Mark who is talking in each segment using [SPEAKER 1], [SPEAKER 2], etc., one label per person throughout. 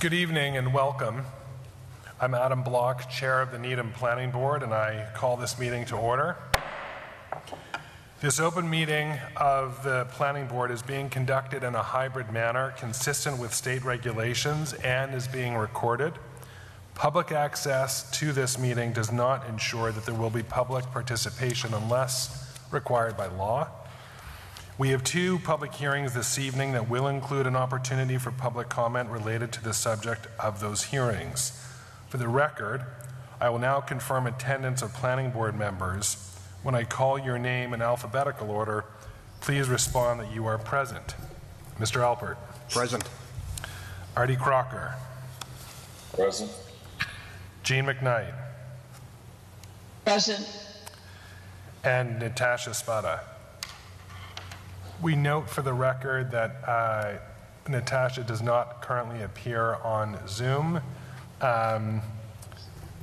[SPEAKER 1] Good evening and welcome. I'm Adam Block, Chair of the Needham Planning Board, and I call this meeting to order. This open meeting of the Planning Board is being conducted in a hybrid manner consistent with state regulations and is being recorded. Public access to this meeting does not ensure that there will be public participation unless required by law. We have two public hearings this evening that will include an opportunity for public comment related to the subject of those hearings. For the record, I will now confirm attendance of planning board members. When I call your name in alphabetical order, please respond that you are present. Mr. Alpert,
[SPEAKER 2] Present.
[SPEAKER 1] Artie Crocker,
[SPEAKER 3] Present.
[SPEAKER 1] Jean McKnight,
[SPEAKER 4] Present.
[SPEAKER 1] and Natasha Espada. We note for the record that uh, Natasha does not currently appear on Zoom, um,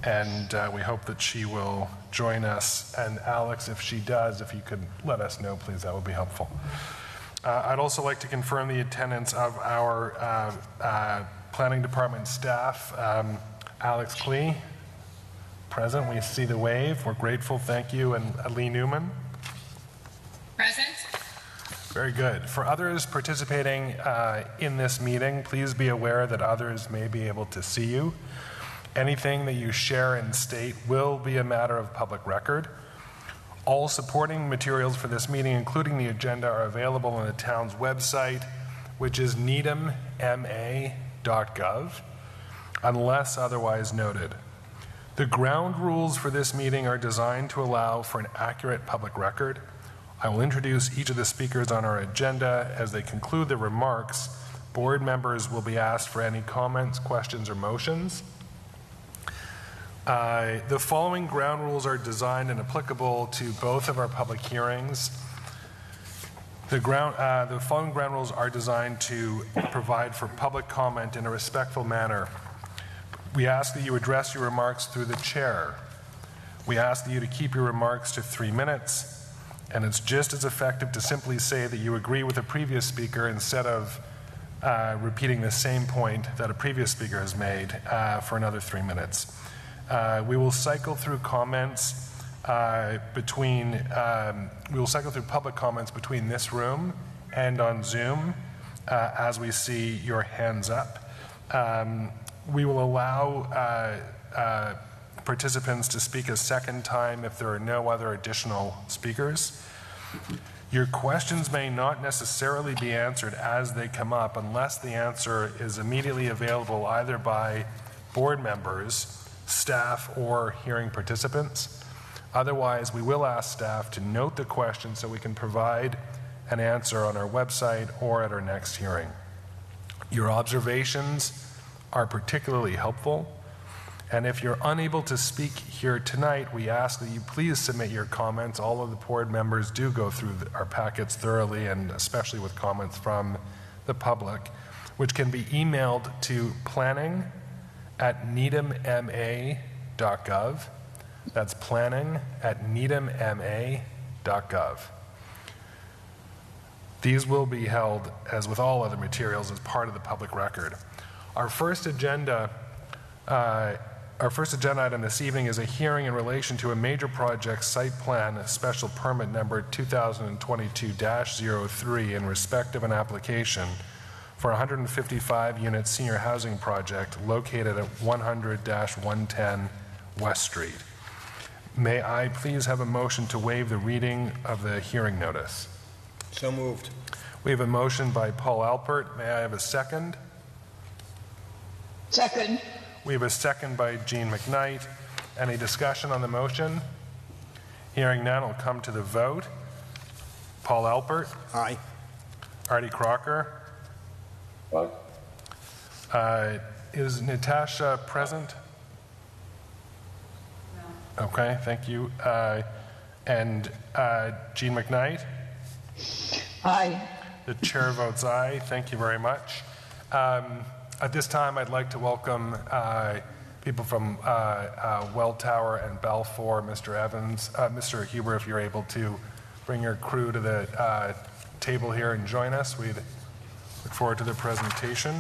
[SPEAKER 1] and uh, we hope that she will join us. And Alex, if she does, if you could let us know, please, that would be helpful. Uh, I'd also like to confirm the attendance of our uh, uh, planning department staff. Um, Alex Clee, present. We see the wave. We're grateful. Thank you. And Lee Newman.
[SPEAKER 4] Present.
[SPEAKER 1] Very good. For others participating uh, in this meeting, please be aware that others may be able to see you. Anything that you share and state will be a matter of public record. All supporting materials for this meeting, including the agenda, are available on the town's website, which is needhamma.gov, unless otherwise noted. The ground rules for this meeting are designed to allow for an accurate public record. I will introduce each of the speakers on our agenda. As they conclude their remarks, board members will be asked for any comments, questions, or motions. Uh, the following ground rules are designed and applicable to both of our public hearings. The, ground, uh, the following ground rules are designed to provide for public comment in a respectful manner. We ask that you address your remarks through the chair. We ask that you to keep your remarks to three minutes, and it's just as effective to simply say that you agree with a previous speaker instead of uh, repeating the same point that a previous speaker has made uh, for another three minutes. Uh, we will cycle through comments uh, between, um, we will cycle through public comments between this room and on Zoom uh, as we see your hands up. Um, we will allow uh, participants to speak a second time if there are no other additional speakers. Your questions may not necessarily be answered as they come up unless the answer is immediately available either by board members staff or hearing participants. Otherwise, we will ask staff to note the question so we can provide an answer on our website or at our next hearing. Your observations are particularly helpful. And if you're unable to speak here tonight, we ask that you please submit your comments. All of the board members do go through our packets thoroughly, and especially with comments from the public, which can be emailed to planning at needhamma.gov. That's planning at needhamma.gov. These will be held, as with all other materials, as part of the public record. Our first agenda, uh, our first agenda item this evening is a hearing in relation to a major project site plan special permit number 2022-03 in respect of an application for a 155 unit senior housing project located at 100 110 West Street. May I please have a motion to waive the reading of the hearing notice?
[SPEAKER 2] So moved.
[SPEAKER 1] We have a motion by Paul Alpert. May I have a second?
[SPEAKER 4] Second.
[SPEAKER 1] We have a second by Jean McKnight. Any discussion on the motion? Hearing none, I'll come to the vote. Paul Alpert,
[SPEAKER 2] Aye.
[SPEAKER 1] Artie Crocker.
[SPEAKER 3] Aye.
[SPEAKER 1] Uh, is Natasha present? No. Okay, thank you. Uh, and uh, Jean McKnight?
[SPEAKER 4] Aye.
[SPEAKER 1] The chair votes aye. Thank you very much. Um, at this time, I'd like to welcome uh, people from uh, uh, Welltower and Balfour, Mr. Evans, Mr. Huber, if you're able to bring your crew to the table here and join us. We look forward to their presentation.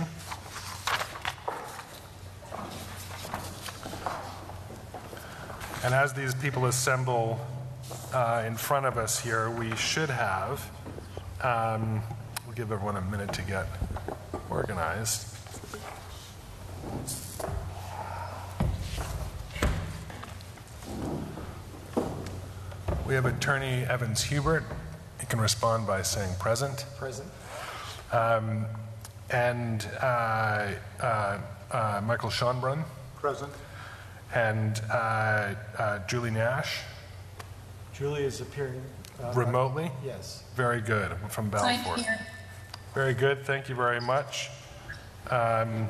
[SPEAKER 1] And as these people assemble uh, in front of us here, we should have, um, we'll give everyone a minute to get organized. We have Attorney Evans Huber. He can respond by saying present.
[SPEAKER 2] Present.
[SPEAKER 1] Um, And uh, uh, uh, Michael Schonbrun
[SPEAKER 2] Present.
[SPEAKER 1] and uh, uh, Julie Nash
[SPEAKER 2] Julie is appearing. uh,
[SPEAKER 1] remotely.
[SPEAKER 2] Yes.
[SPEAKER 1] Very good, from
[SPEAKER 4] Sign
[SPEAKER 1] Balfour.
[SPEAKER 4] here.
[SPEAKER 1] Very good, thank you very much. Um,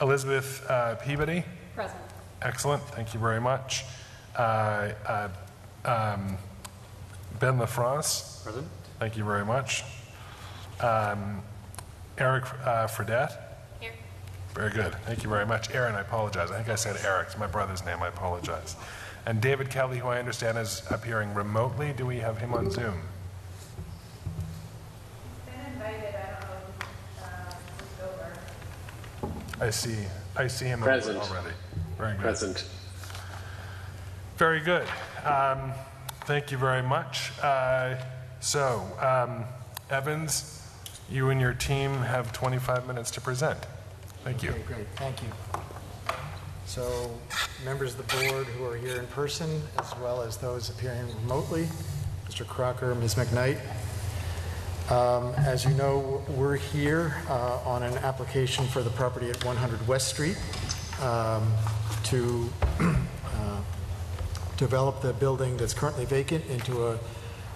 [SPEAKER 1] Elizabeth uh, Peabody,
[SPEAKER 4] Present.
[SPEAKER 1] excellent, thank you very much. Um, Ben LaFrance,
[SPEAKER 2] Present.
[SPEAKER 1] thank you very much. Um, Eric uh, Fredette,
[SPEAKER 4] Here.
[SPEAKER 1] very good, thank you very much. Aaron, I apologize, I think I said Eric, it's my brother's name, I apologize. And David Kelly, who I understand is appearing remotely, do we have him on Zoom?
[SPEAKER 5] been invited, I don't know, uh, over.
[SPEAKER 1] I see, I see him
[SPEAKER 6] Present.
[SPEAKER 1] already. Very good.
[SPEAKER 6] Present.
[SPEAKER 1] Very good. Um, Thank you very much. Uh, So, um, Evans, you and your team have 25 minutes to present. Thank you.
[SPEAKER 2] Okay, great, thank you. So, members of the board who are here in person, as well as those appearing remotely, Mr. Crocker, Ms. McKnight. Um, As you know, we're here uh, on an application for the property at 100 West Street um, to uh, develop the building that's currently vacant into a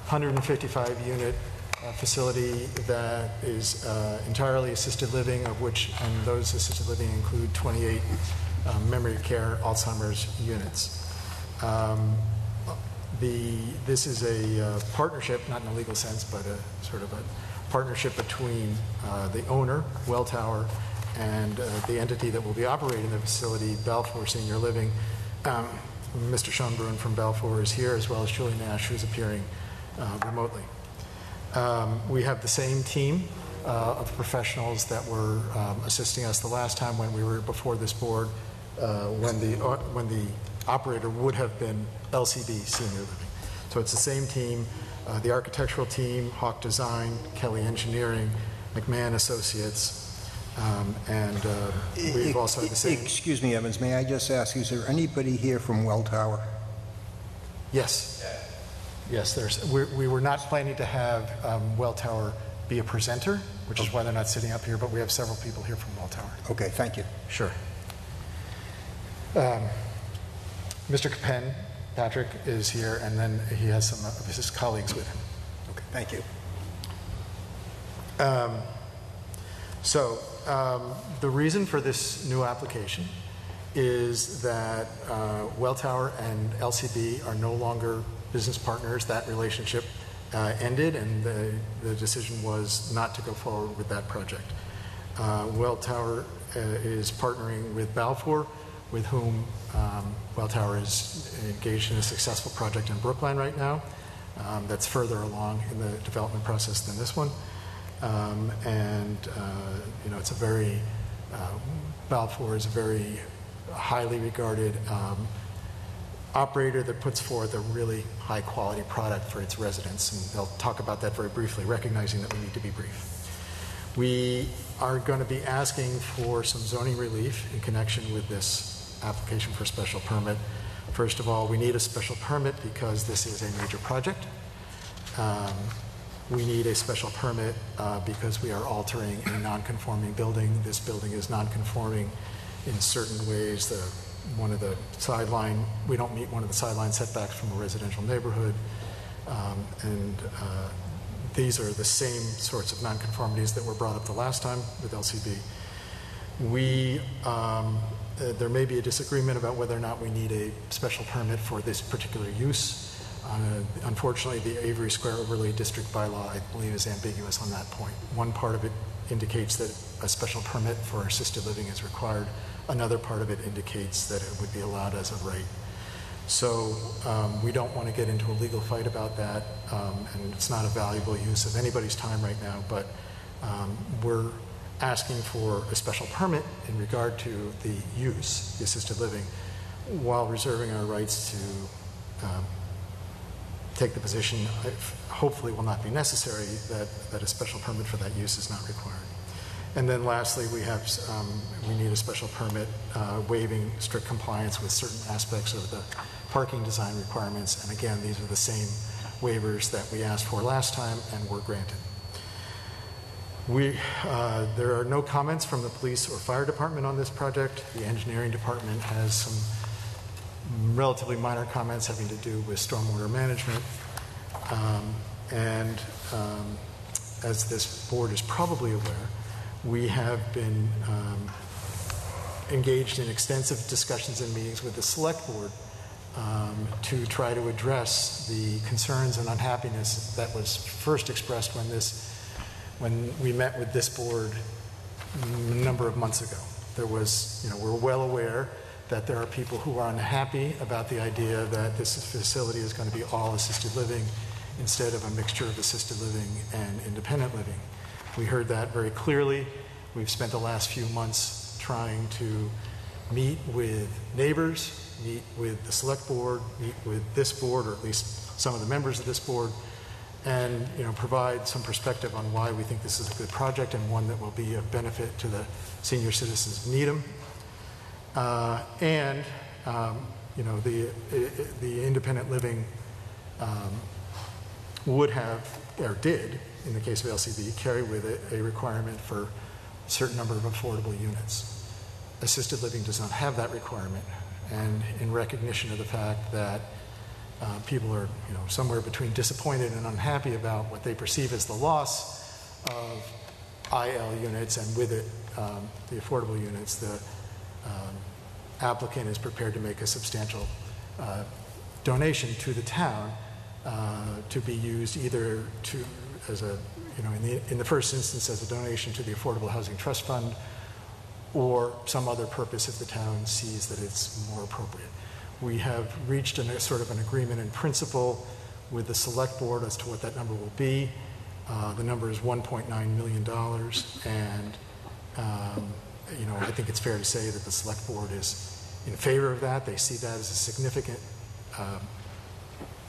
[SPEAKER 2] 155-unit facility that is uh, entirely assisted living, of which, and those assisted living include 28 um, memory care Alzheimer's units. Um, The, this is a uh, partnership, not in a legal sense, but a sort of a partnership between uh, the owner, Welltower, and uh, the entity that will be operating the facility, Balfour Senior Living. Um, Mr. Schonbrun from Balfour is here, as well as Julie Nash, who's appearing uh, remotely. Um, We have the same team uh, of professionals that were um, assisting us the last time when we were before this board, uh, when the, uh, when the operator would have been LCB Senior Living. So it's the same team, uh, the architectural team, Hawk Design, Kelly Engineering, McMahon Associates, um, and uh, we've also had the same,
[SPEAKER 7] Excuse me, Evans, may I just ask, is there anybody here from Welltower?
[SPEAKER 2] yes. Yes, there's, we we were not planning to have um, Welltower be a presenter, which is why they're not sitting up here, but we have several people here from Welltower.
[SPEAKER 7] Okay, thank you.
[SPEAKER 2] Sure. Um, Mr. Capen, Patrick, is here, and then he has some of his colleagues with him.
[SPEAKER 7] Okay, thank you.
[SPEAKER 2] So, um, the reason for this new application is that uh, Welltower and LCB are no longer business partners. That relationship uh, ended, and the, the decision was not to go forward with that project. Uh, Welltower uh, is partnering with Balfour, with whom um, Welltower is engaged in a successful project in Brookline right now um, that's further along in the development process than this one. Um, and, uh, you know, it's a very, uh, Balfour is a very highly regarded um, operator that puts forth a really high-quality product for its residents, and they'll talk about that very briefly, recognizing that we need to be brief. We are going to be asking for some zoning relief in connection with this application for special permit. First of all, we need a special permit because this is a major project. Um, We need a special permit uh, because we are altering a non-conforming building. This building is non-conforming in certain ways. The, one of the sideline, we don't meet one of the sideline setbacks from a residential neighborhood. Um, And uh, these are the same sorts of nonconformities that were brought up the last time with LCB. We, um, uh, there may be a disagreement about whether or not we need a special permit for this particular use. Uh, Unfortunately, the Avery Square Overlay District bylaw, I believe, is ambiguous on that point. One part of it indicates that a special permit for assisted living is required. Another part of it indicates that it would be allowed as a right. So um, we don't want to get into a legal fight about that, um, and it's not a valuable use of anybody's time right now, but um, we're asking for a special permit in regard to the use, the assisted living, while reserving our rights to um, take the position, hopefully will not be necessary, that, that a special permit for that use is not required. And then lastly, we have, um, we need a special permit uh, waiving strict compliance with certain aspects of the parking design requirements. And again, these are the same waivers that we asked for last time and were granted. We, uh, there are no comments from the police or fire department on this project. The engineering department has some relatively minor comments having to do with stormwater management. Um, And um, as this board is probably aware, we have been um, engaged in extensive discussions and meetings with the select board um, to try to address the concerns and unhappiness that was first expressed when this, when we met with this board a number of months ago. There was, you know, we're well aware that there are people who are unhappy about the idea that this facility is going to be all assisted living instead of a mixture of assisted living and independent living. We heard that very clearly. We've spent the last few months trying to meet with neighbors, meet with the select board, meet with this board, or at least some of the members of this board, and, you know, provide some perspective on why we think this is a good project and one that will be of benefit to the senior citizens of Needham. Uh, And, um, you know, the, the independent living um, would have, or did, in the case of LCB, carry with it a requirement for a certain number of affordable units. Assisted living does not have that requirement, and in recognition of the fact that uh, people are, you know, somewhere between disappointed and unhappy about what they perceive as the loss of IL units, and with it, um, the affordable units, the um, applicant is prepared to make a substantial uh, donation to the town uh, to be used either to, as a, you know, in the, in the first instance, as a donation to the Affordable Housing Trust Fund, or some other purpose if the town sees that it's more appropriate. We have reached a sort of an agreement in principle with the select board as to what that number will be. Uh, The number is $1.9 million, and, um, you know, I think it's fair to say that the select board is in favor of that. They see that as a significant um,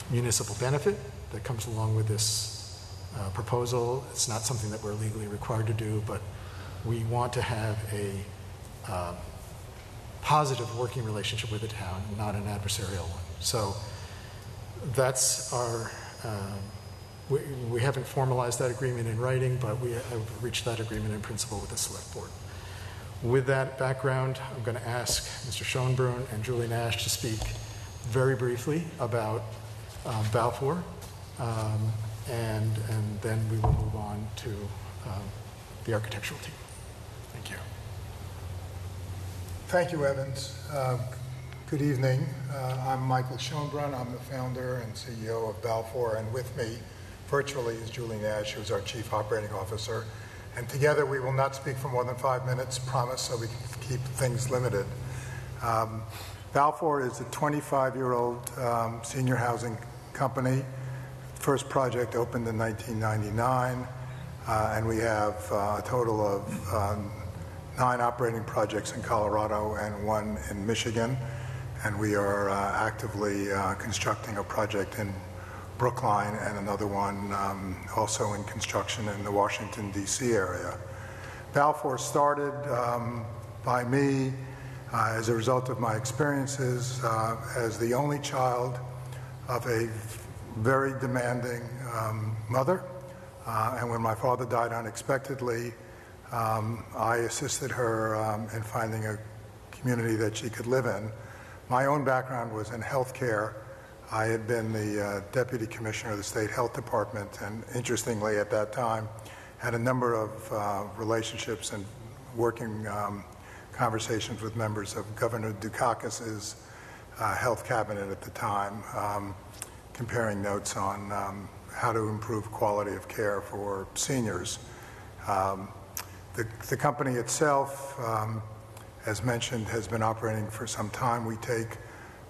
[SPEAKER 2] municipal benefit that comes along with this uh, proposal. It's not something that we're legally required to do, but we want to have a um, positive working relationship with the town, not an adversarial one. So that's our, um, we we haven't formalized that agreement in writing, but we have reached that agreement in principle with the select board. With that background, I'm going to ask Mr. Schonbrun and Julie Nash to speak very briefly about uh, Balfour, um, and, and then we will move on to um, the architectural team. Thank you.
[SPEAKER 6] Thank you, Evans. Uh, Good evening. Uh, I'm Michael Schonbrun. I'm the founder and CEO of Balfour, and with me virtually is Julie Nash, who's our Chief Operating Officer. And together, we will not speak for more than five minutes, promise, so we can keep things limited. Um, Balfour is a 25-year-old um, senior housing company. First project opened in 1999, uh, and we have uh, a total of um, nine operating projects in Colorado and one in Michigan. And we are uh, actively uh, constructing a project in Brookline and another one um, also in construction in the Washington, D.C. area. Balfour started um, by me uh, as a result of my experiences uh, as the only child of a very demanding um, mother. Uh, and when my father died unexpectedly, um, I assisted her um, in finding a community that she could live in. My own background was in healthcare. I had been the uh, deputy commissioner of the state health department, and interestingly, at that time, had a number of uh, relationships and working um, conversations with members of Governor Dukakis's uh, health cabinet at the time, um, comparing notes on um, how to improve quality of care for seniors. Um, the, the company itself, um, as mentioned, has been operating for some time. We take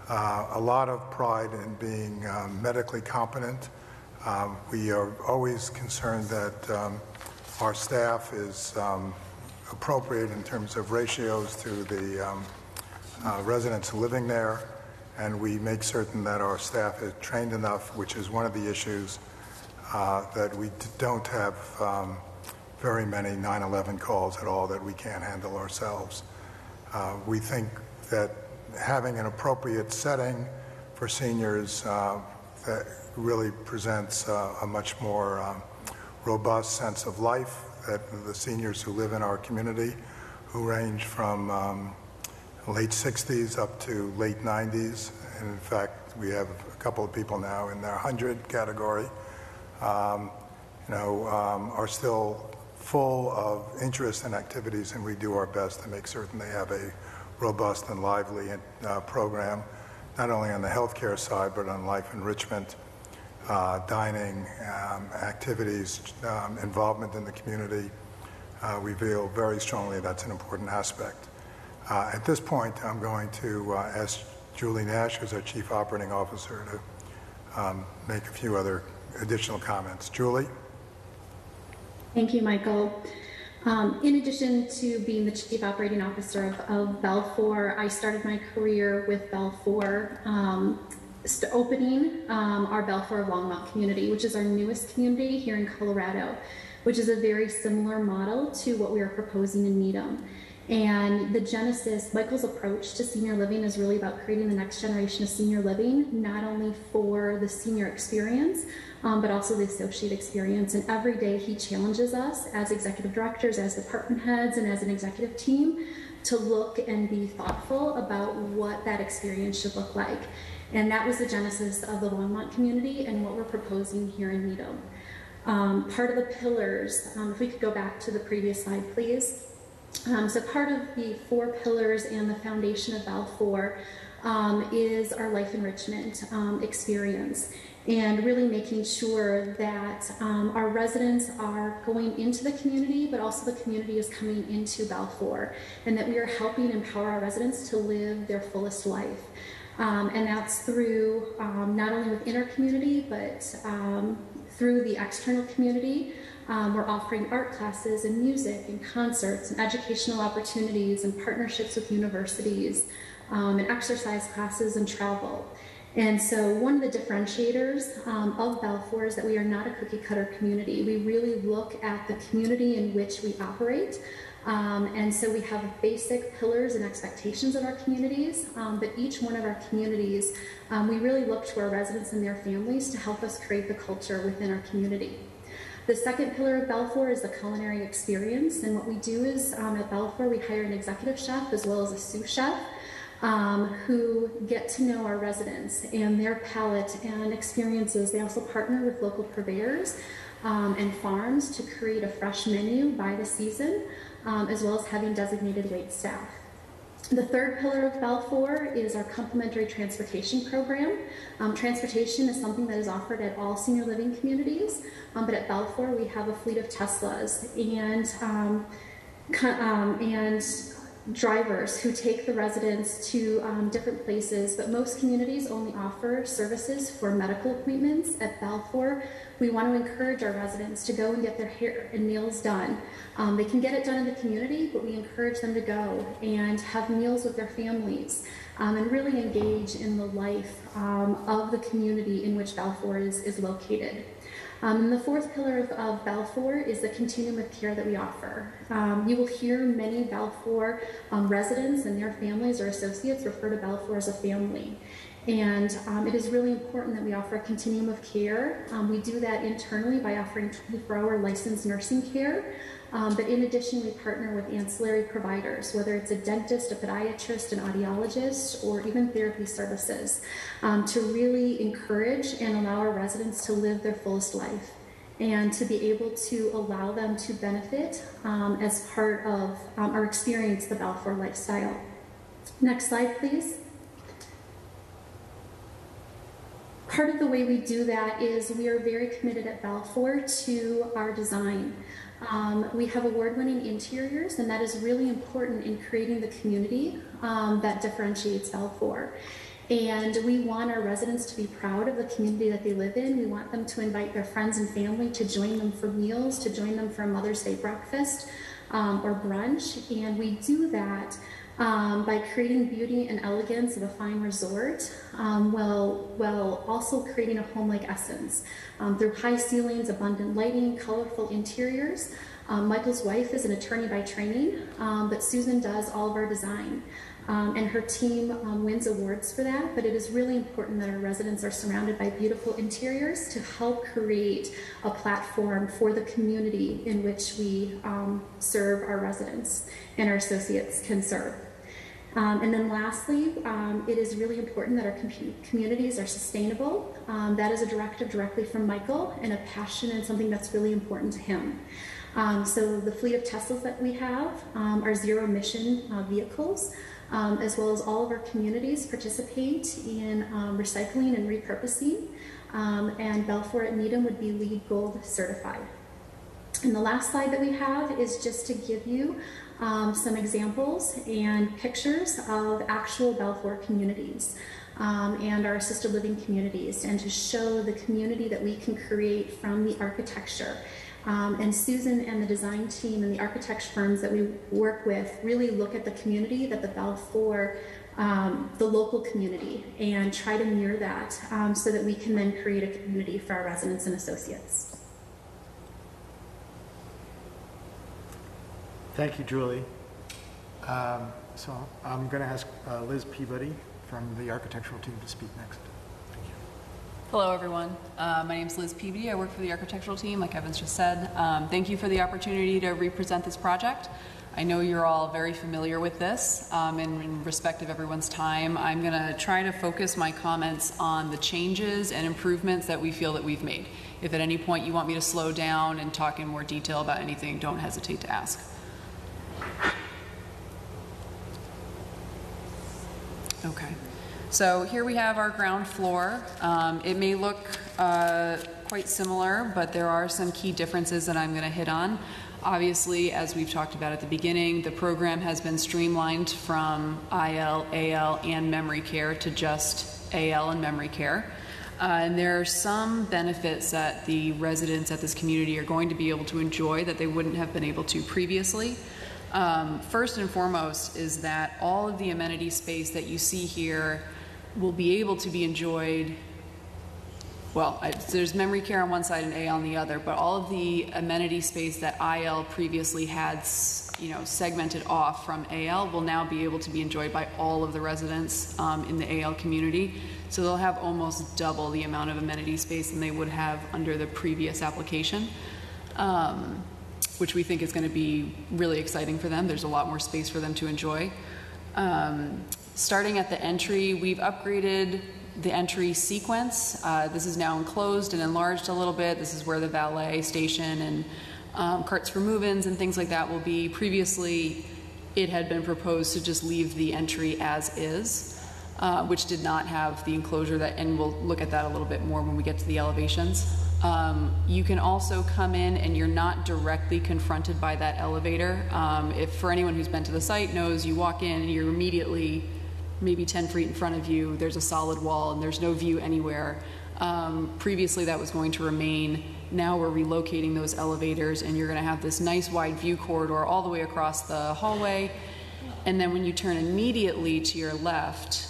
[SPEAKER 6] uh, a lot of pride in being um, medically competent. Um, we are always concerned that um, our staff is um, appropriate in terms of ratios to the um, uh, residents living there, and we make certain that our staff is trained enough, which is one of the issues, uh, that we don't have very many 9/11 calls at all that we can't handle ourselves. Uh, We think that having an appropriate setting for seniors uh, that really presents uh, a much more um, robust sense of life, that the seniors who live in our community, who range from um, late 60s up to late 90s, and in fact, we have a couple of people now in their 100 category, um, you know, um, are still full of interest and activities, and we do our best to make certain they have a robust and lively uh, program, not only on the healthcare side, but on life enrichment, uh, dining, um, activities, um, involvement in the community. Uh, we feel very strongly that's an important aspect. Uh, at this point, I'm going to uh, ask Julie Nash, who's our Chief Operating Officer, to um, make a few other additional comments. Julie?
[SPEAKER 8] Thank you, Michael. Um, in addition to being the Chief Operating Officer of, of Balfour, I started my career with Balfour, um, opening um, our Balfour Longmont community, which is our newest community here in Colorado, which is a very similar model to what we are proposing in Needham. And the genesis, Michael's approach to senior living is really about creating the next generation of senior living, not only for the senior experience, um, but also the associate experience. And every day he challenges us as executive directors, as department heads, and as an executive team to look and be thoughtful about what that experience should look like. And that was the genesis of the Longmont community and what we're proposing here in Needham. Um, part of the pillars, um, if we could go back to the previous slide, please. Um, so part of the four pillars and the foundation of Balfour um, is our life enrichment um, experience and really making sure that um, our residents are going into the community, but also the community is coming into Balfour, and that we are helping empower our residents to live their fullest life. Um, and that's through um, not only within our community, but um, through the external community. Um, we're offering art classes and music and concerts and educational opportunities and partnerships with universities um, and exercise classes and travel. And so, one of the differentiators um, of Balfour is that we are not a cookie cutter community. We really look at the community in which we operate. Um, and so, we have basic pillars and expectations of our communities, um, but each one of our communities, um, we really look to our residents and their families to help us create the culture within our community. The second pillar of Balfour is the culinary experience. And what we do is um, at Balfour, we hire an executive chef as well as a sous chef um, who get to know our residents and their palate and experiences. They also partner with local purveyors um, and farms to create a fresh menu by the season, um, as well as having designated wait staff. The third pillar of Balfour is our complementary transportation program. Um, transportation is something that is offered at all senior living communities, um, but at Balfour we have a fleet of Teslas and um, um and drivers who take the residents to um, different places, but most communities only offer services for medical appointments. At Balfour, we want to encourage our residents to go and get their hair and nails done. Um, they can get it done in the community, but we encourage them to go and have meals with their families um, and really engage in the life um, of the community in which Balfour is, is located. Um, and the fourth pillar of, of, Balfour is the continuum of care that we offer. Um, you will hear many Balfour um, residents and their families or associates refer to Balfour as a family. And um, it is really important that we offer a continuum of care. Um, we do that internally by offering 24 hour licensed nursing care. Um, but in addition, we partner with ancillary providers, whether it's a dentist, a podiatrist, an audiologist, or even therapy services, um, to really encourage and allow our residents to live their fullest life and to be able to allow them to benefit um, as part of um, or experience the Balfour lifestyle. Next slide, please. Part of the way we do that is we are very committed at Balfour to our design. Um, we have award-winning interiors, and that is really important in creating the community um, that differentiates Balfour. And we want our residents to be proud of the community that they live in. We want them to invite their friends and family to join them for meals, to join them for a Mother's Day breakfast um, or brunch. And we do that um, by creating beauty and elegance of a fine resort um, while, while also creating a home-like essence um, through high ceilings, abundant lighting, colorful interiors. Um, Michael's wife is an attorney by training, um, but Susan does all of our design. Um, and her team wins awards for that, but it is really important that our residents are surrounded by beautiful interiors to help create a platform for the community in which we serve our residents and our associates can serve. Um, and then lastly, um, it is really important that our com- communities are sustainable. Um, that is a directive directly from Michael and a passion and something that's really important to him. Um, so the fleet of Teslas that we have um, are zero emission uh, vehicles, um, as well as all of our communities participate in recycling and repurposing. And Balfour at Needham would be LEED Gold certified. And the last slide that we have is just to give you um, some examples and pictures of actual Balfour communities um, and our assisted living communities, and to show the community that we can create from the architecture. Um, and Susan and the design team and the architect firms that we work with really look at the community that the Balfour, um, the local community, and try to mirror that um, so that we can then create a community for our residents and associates.
[SPEAKER 2] Thank you, Julie. Um, So I'm going to ask uh, Liz Peabody from the architectural team to speak next. Thank you.
[SPEAKER 9] Hello, everyone. Uh, my name is Liz Peabody. I work for the architectural team, like Evans just said. Um, thank you for the opportunity to represent this project. I know you're all very familiar with this, um, and in respect of everyone's time, I'm going to try to focus my comments on the changes and improvements that we feel that we've made. If at any point you want me to slow down and talk in more detail about anything, don't hesitate to ask. Okay. So here we have our ground floor. Um, It may look uh, quite similar, but there are some key differences that I'm going to hit on. Obviously, as we've talked about at the beginning, the program has been streamlined from IL, AL, and memory care to just AL and memory care. Uh, And there are some benefits that the residents at this community are going to be able to enjoy that they wouldn't have been able to previously. Um, First and foremost is that all of the amenity space that you see here will be able to be enjoyed, well, I- there's memory care on one side and A on the other, but all of the amenity space that IL previously had, you know, segmented off from AL will now be able to be enjoyed by all of the residents um, in the AL community. So they'll have almost double the amount of amenity space than they would have under the previous application. Um, which we think is going to be really exciting for them. There's a lot more space for them to enjoy. Um, starting at the entry, we've upgraded the entry sequence. Uh, this is now enclosed and enlarged a little bit. This is where the valet station and um, carts for move-ins and things like that will be. Previously, it had been proposed to just leave the entry as is, uh, which did not have the enclosure that, and we'll look at that a little bit more when we get to the elevations. Um, you can also come in and you're not directly confronted by that elevator. Um, if for anyone who's been to the site knows, you walk in and you're immediately maybe 10 feet in front of you. There's a solid wall and there's no view anywhere. Um, previously, that was going to remain. Now we're relocating those elevators, and you're going to have this nice wide view corridor all the way across the hallway. And then when you turn immediately to your left,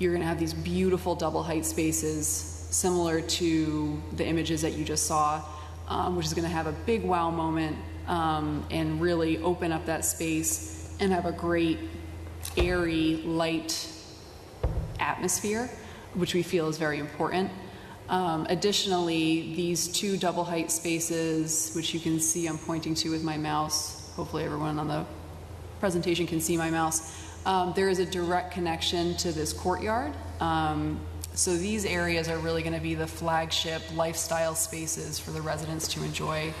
[SPEAKER 9] you're going to have these beautiful double height spaces similar to the images that you just saw, um, which is going to have a big wow moment um, and really open up that space and have a great, airy, light atmosphere, which we feel is very important. Um, additionally, these two double height spaces, which you can see I'm pointing to with my mouse, hopefully everyone on the presentation can see my mouse, um, there is a direct connection to this courtyard. Um, so these areas are really going to be the flagship lifestyle spaces for the residents to enjoy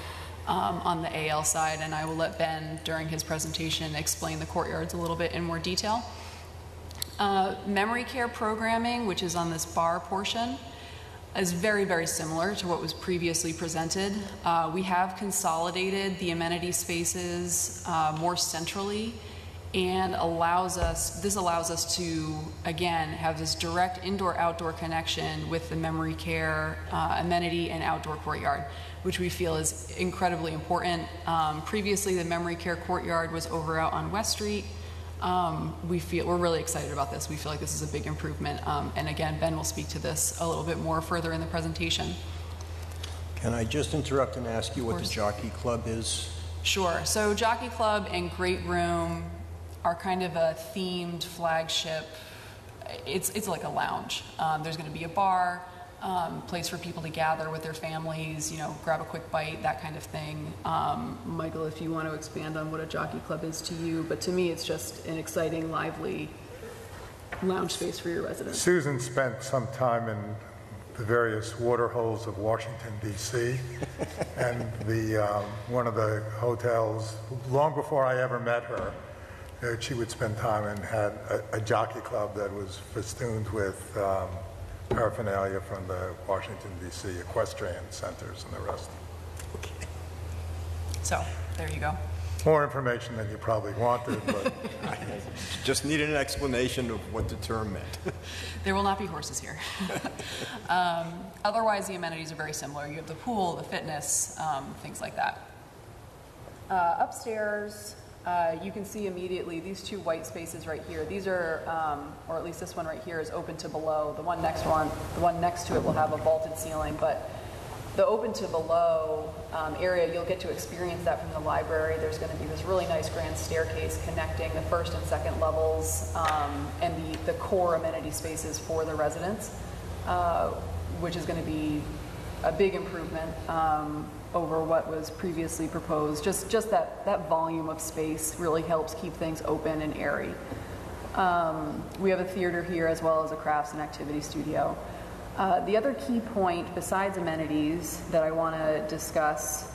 [SPEAKER 9] um, on the AL side. And I will let Ben, during his presentation, explain the courtyards a little bit in more detail. Uh, memory care programming, which is on this bar portion, is very, very similar to what was previously presented. Uh, we have consolidated the amenity spaces uh, more centrally and allows us, this allows us to, again, have this direct indoor-outdoor connection with the memory care uh, amenity and outdoor courtyard, which we feel is incredibly important. Um, previously, the memory care courtyard was over out on West Street, Um, we feel, we're really excited about this. We feel like this is a big improvement. Um, and again, Ben will speak to this a little bit more further in the presentation.
[SPEAKER 7] Can I just interrupt and ask you what the. Jockey Club is?
[SPEAKER 9] Sure. So Jockey Club and Great Room are kind of a themed flagship. It's it's like a lounge. Um, there's going to be a bar, um, place for people to gather with their families. You know, grab a quick bite, that kind of thing. Um, Michael, if you want to expand on what a Jockey Club is to you, but to me, it's just an exciting, lively lounge space for your residents.
[SPEAKER 6] Susan spent some time in the various water holes of Washington DC, and the, um, one of the hotels, long before I ever met her, she would spend time and had a, a jockey club that was festooned with um, paraphernalia from the Washington DC equestrian centers and the rest.
[SPEAKER 9] So there you go.
[SPEAKER 6] More information than you probably wanted, but
[SPEAKER 7] Just needed an explanation of what the term meant.
[SPEAKER 9] There will not be horses here. um, otherwise, the amenities are very similar. You have the pool, the fitness, um, things like that. Uh, upstairs, uh, you can see immediately these two white spaces right here. These are, um, or at least this one right here, is open to below. The one next one, the one next to it will have a vaulted ceiling, but the open to below um, area, you'll get to experience that from the library. There's going to be this really nice grand staircase connecting the first and second levels um, and the, the core amenity spaces for the residents, uh, which is going to be a big improvement um, over what was previously proposed. Just, just that, that volume of space really helps keep things open and airy. Um, we have a theater here as well as a crafts and activity studio. Uh, the other key point, besides amenities, that I want to discuss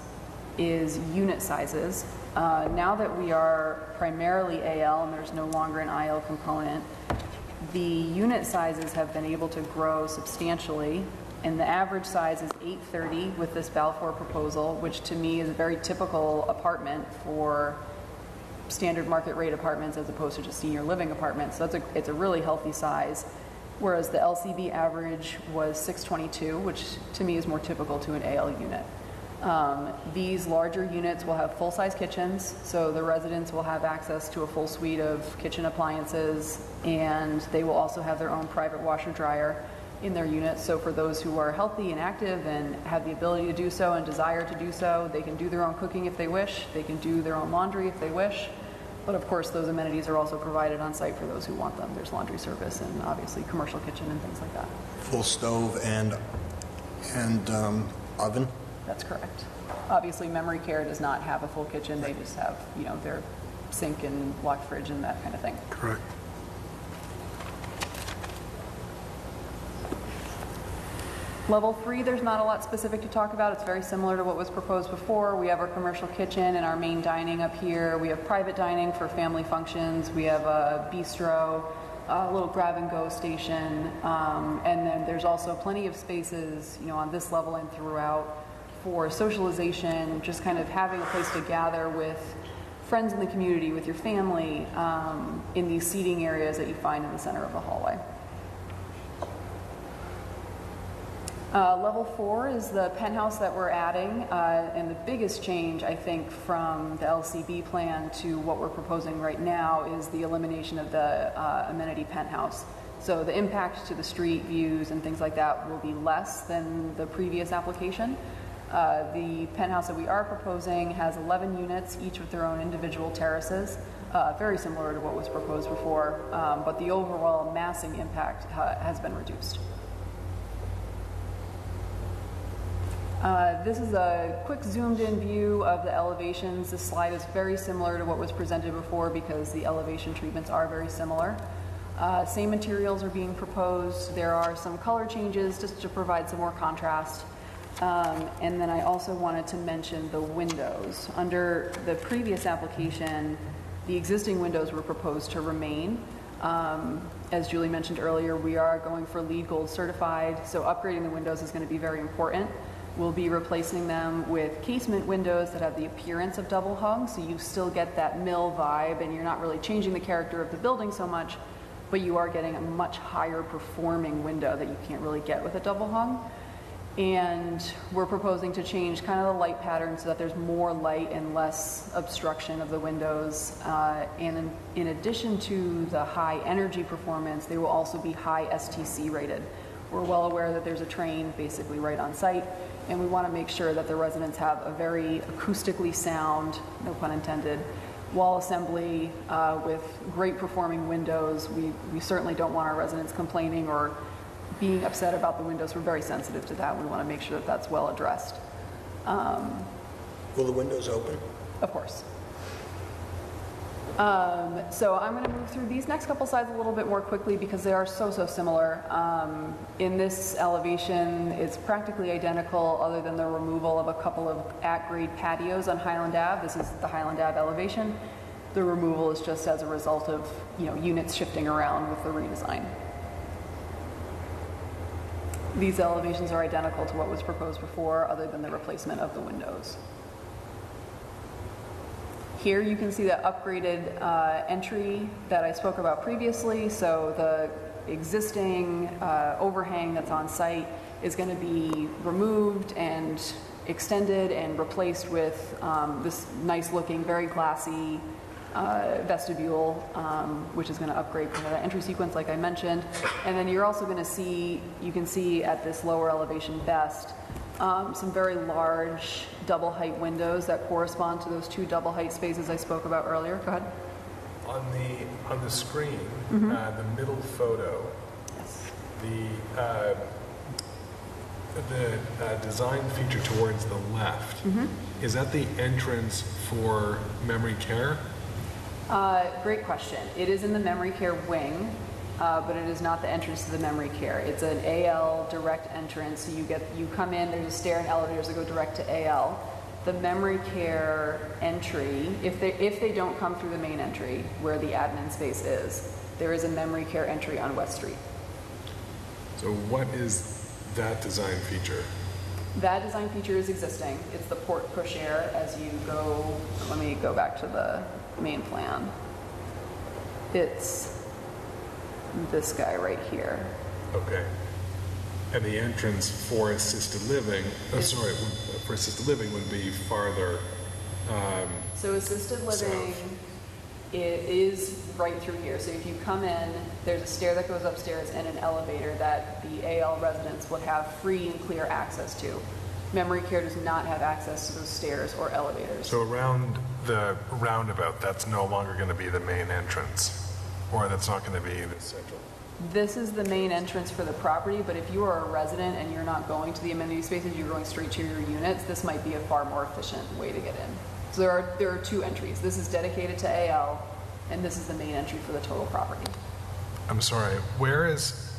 [SPEAKER 9] is unit sizes. Uh, now that we are primarily AL and there's no longer an IL component, the unit sizes have been able to grow substantially, and the average size is 830 with this Balfour proposal, which to me is a very typical apartment for standard market rate apartments as opposed to just senior living apartments. So that's a, it's a really healthy size. Whereas the LCB average was 622, which to me is more typical to an AL unit. Um, these larger units will have full-size kitchens, so the residents will have access to a full suite of kitchen appliances, and they will also have their own private washer dryer in their units. So for those who are healthy and active and have the ability to do so and desire to do so, they can do their own cooking if they wish. They can do their own laundry if they wish. But of course, those amenities are also provided on site for those who want them. There's laundry service and obviously commercial kitchen and things like that.
[SPEAKER 7] Full stove and, and um, oven?
[SPEAKER 9] That's correct. Obviously, memory care does not have a full kitchen. They just have, you know, their sink and locked fridge and that kind of thing.
[SPEAKER 6] correct.
[SPEAKER 9] Level three, there's not a lot specific to talk about. It's very similar to what was proposed before. We have our commercial kitchen and our main dining up here. We have private dining for family functions. We have a bistro, a little grab and go station. Um, and then there's also plenty of spaces, you know, on this level and throughout for socialization, just kind of having a place to gather with friends in the community, with your family, um, in these seating areas that you find in the center of the hallway. Uh, level four is the penthouse that we're adding, uh, and the biggest change, I think, from the LCB plan to what we're proposing right now is the elimination of the uh, amenity penthouse. So the impact to the street views and things like that will be less than the previous application. Uh, the penthouse that we are proposing has 11 units, each with their own individual terraces, uh, very similar to what was proposed before, um, but the overall massing impact ha- has been reduced. Uh, This is a quick zoomed-in view of the elevations. This slide is very similar to what was presented before because the elevation treatments are very similar. Uh, Same materials are being proposed. There are some color changes just to provide some more contrast. Um, And then I also wanted to mention the windows. Under the previous application, the existing windows were proposed to remain. Um, As Julie mentioned earlier, we are going for LEED Gold certified, so upgrading the windows is going to be very important. We'll be replacing them with casement windows that have the appearance of double hung, so you still get that mill vibe and you're not really changing the character of the building so much, but you are getting a much higher performing window that you can't really get with a double hung. And we're proposing to change kind of the light pattern so that there's more light and less obstruction of the windows. Uh, And in- in addition to the high energy performance, they will also be high STC rated. We're well aware that there's a train basically right on site, and we want to make sure that the residents have a very acoustically sound, no pun intended, wall assembly uh, with great performing windows. We we certainly don't want our residents complaining or being upset about the windows. We're very sensitive to that. We want to make sure that that's well addressed,
[SPEAKER 7] Will the windows open?
[SPEAKER 9] of course. Um, So I'm going to move through these next couple slides a little bit more quickly because they are so, so similar. Um, In this elevation, it's practically identical other than the removal of a couple of at-grade patios on Highland Ave. This is the Highland Ave elevation. The removal is just as a result of, you know, units shifting around with the redesign. These elevations are identical to what was proposed before, other than the replacement of the windows. Here you can see the upgraded uh, entry that I spoke about previously. So the existing uh, overhang that's on site is going to be removed and extended and replaced with um, this nice looking, very classy uh, vestibule, um, which is going to upgrade kind of the entry sequence like I mentioned. And then you're also going to see, you can see at this lower elevation best, um, some very large double height windows that correspond to those two double height spaces I spoke about earlier. Go ahead.
[SPEAKER 1] On the, on the screen,
[SPEAKER 9] Mm-hmm.
[SPEAKER 1] uh, the middle photo, the, uh, the uh, design feature towards the left,
[SPEAKER 9] Mm-hmm.
[SPEAKER 1] is that the entrance for memory care?
[SPEAKER 9] Uh, great question. It is in the memory care wing, uh, but it is not the entrance to the memory care. It's an AL direct entrance. So you get you come in. There's a stair and elevators that go direct to AL. The memory care entry, if they if they don't come through the main entry where the admin space is, there is a memory care entry on West Street.
[SPEAKER 1] So what is that design feature?
[SPEAKER 9] That design feature is existing. It's the porte cochere as you go, let me go back to the main plan. It's this guy right here.
[SPEAKER 1] Okay. And the entrance for assisted living, oh, sorry, would- for assisted living would be farther, um,
[SPEAKER 9] So assisted living, it is right through here. So if you come in, there's a stair that goes upstairs and an elevator that the AL residents would have free and clear access to. Memory care does not have access to those stairs or elevators.
[SPEAKER 1] so around the roundabout, that's no longer going to be the main entrance? Or that's not going to be the central?
[SPEAKER 9] This is the main entrance for the property, but if you are a resident and you're not going to the amenity spaces, you're going straight to your units, this might be a far more efficient way to get in. So there are, there are two entries. This is dedicated to AL, and this is the main entry for the total property.
[SPEAKER 1] I'm sorry, where is,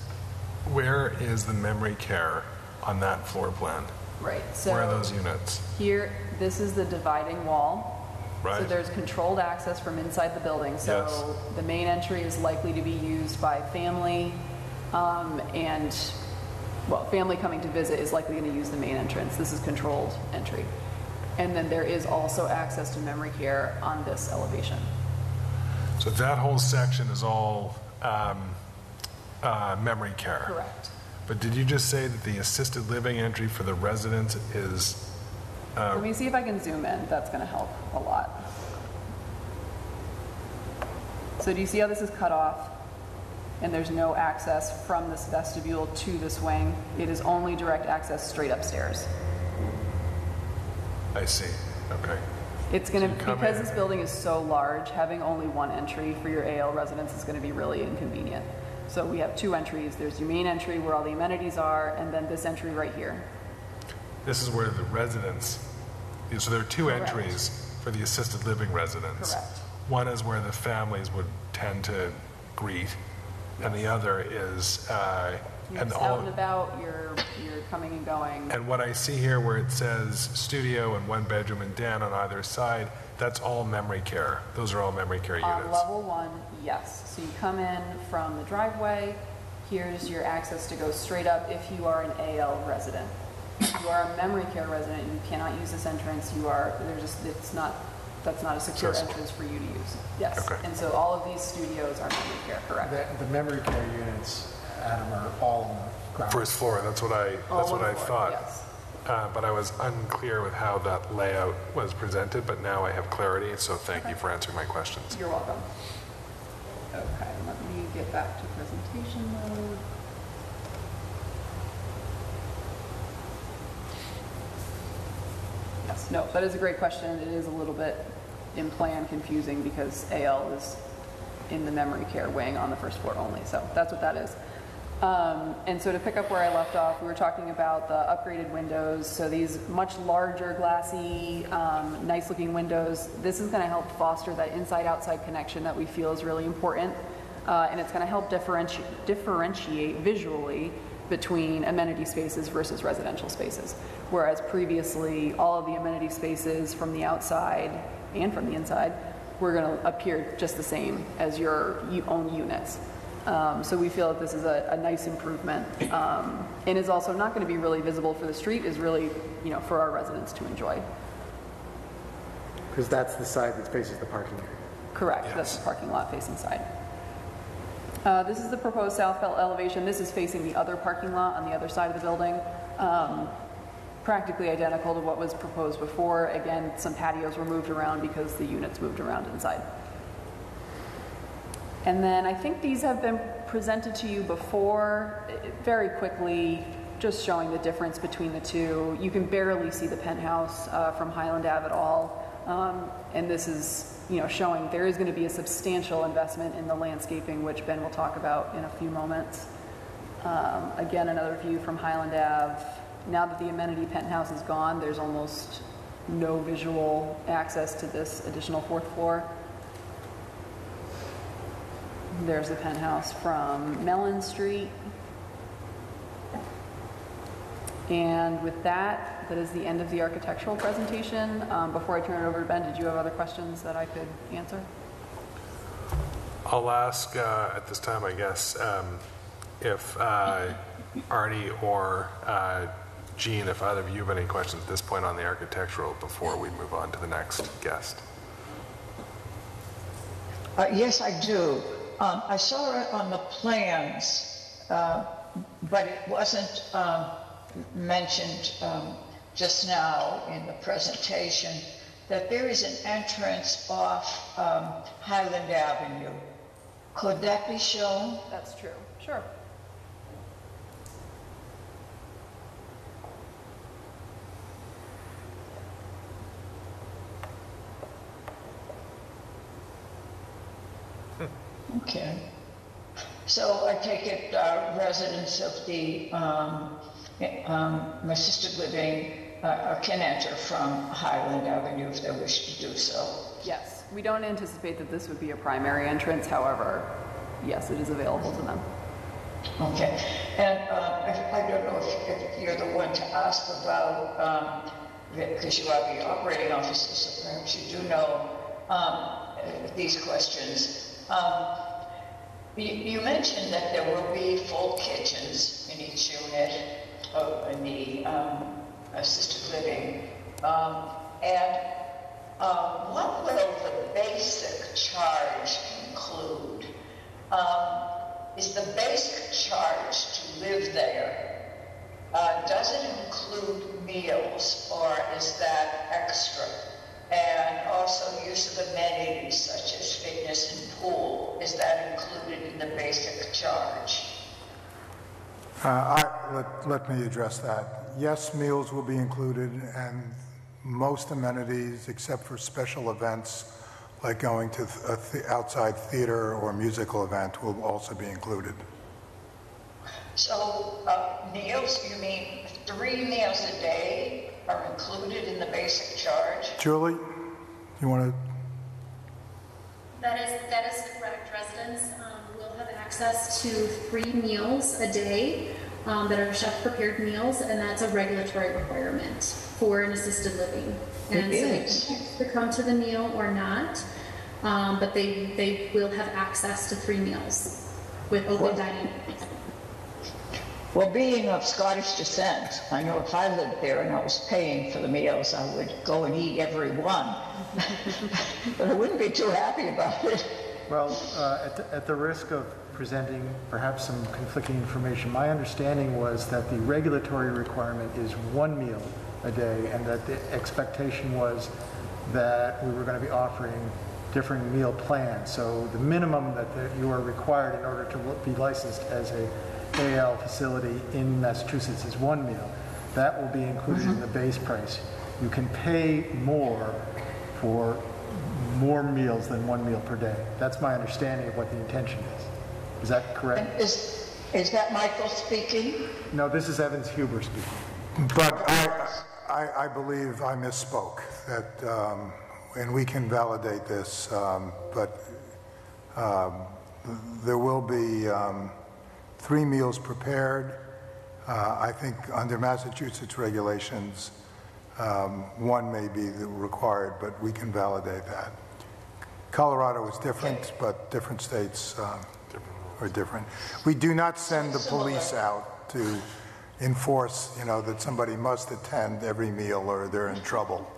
[SPEAKER 1] where is the memory care on that floor plan?
[SPEAKER 9] Right, so.
[SPEAKER 1] Where are those units?
[SPEAKER 9] Here, this is the dividing wall. So there's controlled access from inside the building.
[SPEAKER 1] Yes.
[SPEAKER 9] So the main entry is likely to be used by family, um, and, well, family coming to visit is likely going to use the main entrance. This is controlled entry. And then there is also access to memory care on this elevation.
[SPEAKER 1] So that whole section is all um, uh, memory care?
[SPEAKER 9] Correct.
[SPEAKER 1] But did you just say that the assisted living entry for the residents is, Uh,
[SPEAKER 9] Let me see if I can zoom in. That's going to help a lot. So do you see how this is cut off? And there's no access from this vestibule to this wing. It is only direct access straight upstairs.
[SPEAKER 1] I see, okay.
[SPEAKER 9] It's going to,
[SPEAKER 1] come
[SPEAKER 9] because
[SPEAKER 1] in-
[SPEAKER 9] this building is so large, having only one entry for your AL residents is going to be really inconvenient. So we have two entries. There's your main entry where all the amenities are, and then this entry right here.
[SPEAKER 1] This is where the residents, so there are two
[SPEAKER 9] Correct.
[SPEAKER 1] entries for the assisted living residents.
[SPEAKER 9] Correct.
[SPEAKER 1] One is where the families would tend to greet, and the other is, uh,
[SPEAKER 9] You're
[SPEAKER 1] and
[SPEAKER 9] out
[SPEAKER 1] all,
[SPEAKER 9] and about, you're, you're coming and going.
[SPEAKER 1] and what I see here where it says studio and one bedroom and den on either side, that's all memory care. Those are all memory care
[SPEAKER 9] On
[SPEAKER 1] units.
[SPEAKER 9] level one, yes. So you come in from the driveway, here's your access to go straight up if you are an AL resident. If you are a memory care resident, and you cannot use this entrance, you are, there's just, it's not, that's not a secure
[SPEAKER 1] So it's-
[SPEAKER 9] entrance for you to use. Yes.
[SPEAKER 1] Okay.
[SPEAKER 9] And so all of these studios are memory care, correct?
[SPEAKER 2] The, the memory care units Adam, are all on the ground.
[SPEAKER 1] First floor, that's what I,
[SPEAKER 9] All
[SPEAKER 1] that's
[SPEAKER 9] on
[SPEAKER 1] what
[SPEAKER 9] the
[SPEAKER 1] I
[SPEAKER 9] floor,
[SPEAKER 1] thought.
[SPEAKER 9] yes.
[SPEAKER 1] Uh, But I was unclear with how that layout was presented, but now I have clarity, so thank you for answering my questions.
[SPEAKER 9] You're welcome. Okay, let me get back to presentation mode. Yes, no, that is a great question. It is a little bit in plan confusing because AL is in the memory care wing on the first floor only, so that's what that is. Um, And so to pick up where I left off, we were talking about the upgraded windows. So these much larger glassy, um, nice-looking windows, this is going to help foster that inside-outside connection that we feel is really important. Uh, And it's going to help differentiate, differentiate visually between amenity spaces versus residential spaces. Whereas previously, all of the amenity spaces from the outside and from the inside were going to appear just the same as your own units. Um, So we feel that this is a, a nice improvement, um, and is also not going to be really visible for the street, is really, you know, for our residents to enjoy.
[SPEAKER 2] Because that's the side that faces the parking area.
[SPEAKER 9] Correct, that's the parking lot facing side. Uh, This is the proposed south ele- elevation, this is facing the other parking lot on the other side of the building. Um, Practically identical to what was proposed before, again, some patios were moved around because the units moved around inside. And then I think these have been presented to you before, very quickly, just showing the difference between the two. You can barely see the penthouse uh, from Highland Ave at all. Um, And this is, you know, showing there is going to be a substantial investment in the landscaping, which Ben will talk about in a few moments. Um, Again, another view from Highland Ave. Now that the amenity penthouse is gone, there's almost no visual access to this additional fourth floor. There's the penthouse from Mellen Street. And with that, that is the end of the architectural presentation. Um, Before I turn it over to Ben, did you have other questions that I could answer?
[SPEAKER 1] I'll ask uh, at this time, I guess, um, if uh, Artie or uh, Jean, if either of you have any questions at this point on the architectural before we move on to the next guest.
[SPEAKER 10] Uh, Yes, I do. Um, I saw it on the plans, uh, but it wasn't um, mentioned um, just now in the presentation, that there is an entrance off um, Highland Avenue. Could that be shown?
[SPEAKER 9] That's true. Sure.
[SPEAKER 10] Okay. So I take it uh, residents of the um, um, assisted living uh, can enter from Highland Avenue if they wish to do so.
[SPEAKER 9] Yes, we don't anticipate that this would be a primary entrance, however, yes, it is available to them.
[SPEAKER 10] Okay, and uh, I I don't know if, if you're the one to ask about, um, because you are the operating officer, so perhaps you do know um, uh, these questions. Um, you, mentioned that there will be full kitchens in each unit of, in the um, assisted living, um, and um, what will the basic charge include? Um, is the basic charge to live there, uh, does it include meals or is that extra? And also use of amenities such as fitness and pool, is that included in the basic charge?
[SPEAKER 6] Uh, I, let, let me address that. Yes, meals will be included and most amenities, except for special events like going to a th- outside theater or musical event will also be included.
[SPEAKER 10] So uh, meals, you mean three meals a day are included in the basic charge?
[SPEAKER 6] Julie, you want to?
[SPEAKER 8] That is, that is correct. Residents um, will have access to three meals a day um, that are chef-prepared meals, and that's a regulatory requirement for an assisted living. And
[SPEAKER 10] It
[SPEAKER 8] so they can to come to the meal or not, um, but they, they will have access to three meals with open dining.
[SPEAKER 10] Well, being of Scottish descent, I know if I lived there and I was paying for the meals, I would go and eat every one. but I wouldn't be too happy about it.
[SPEAKER 2] Well, uh, at the- at the risk of presenting perhaps some conflicting information, my understanding was that the regulatory requirement is one meal a day, and that the expectation was that we were going to be offering different meal plans. So the minimum that that you are required in order to be licensed as a AL facility in Massachusetts is one meal. That will be included in the base price. You can pay more for more meals than one meal per day. That's my understanding of what the intention is. Is that correct?
[SPEAKER 11] And is, is that Michael speaking?
[SPEAKER 2] No, this is Evans Huber speaking.
[SPEAKER 6] But I, I, I believe I misspoke, that, um, and we can validate this, um, but um, there will be um, three meals prepared. Uh, I think under Massachusetts regulations, um, one may be required, but we can validate that. Colorado is different, but different states um, are different. We do not send the police out to enforce, you know, that somebody must attend every meal or they're in trouble.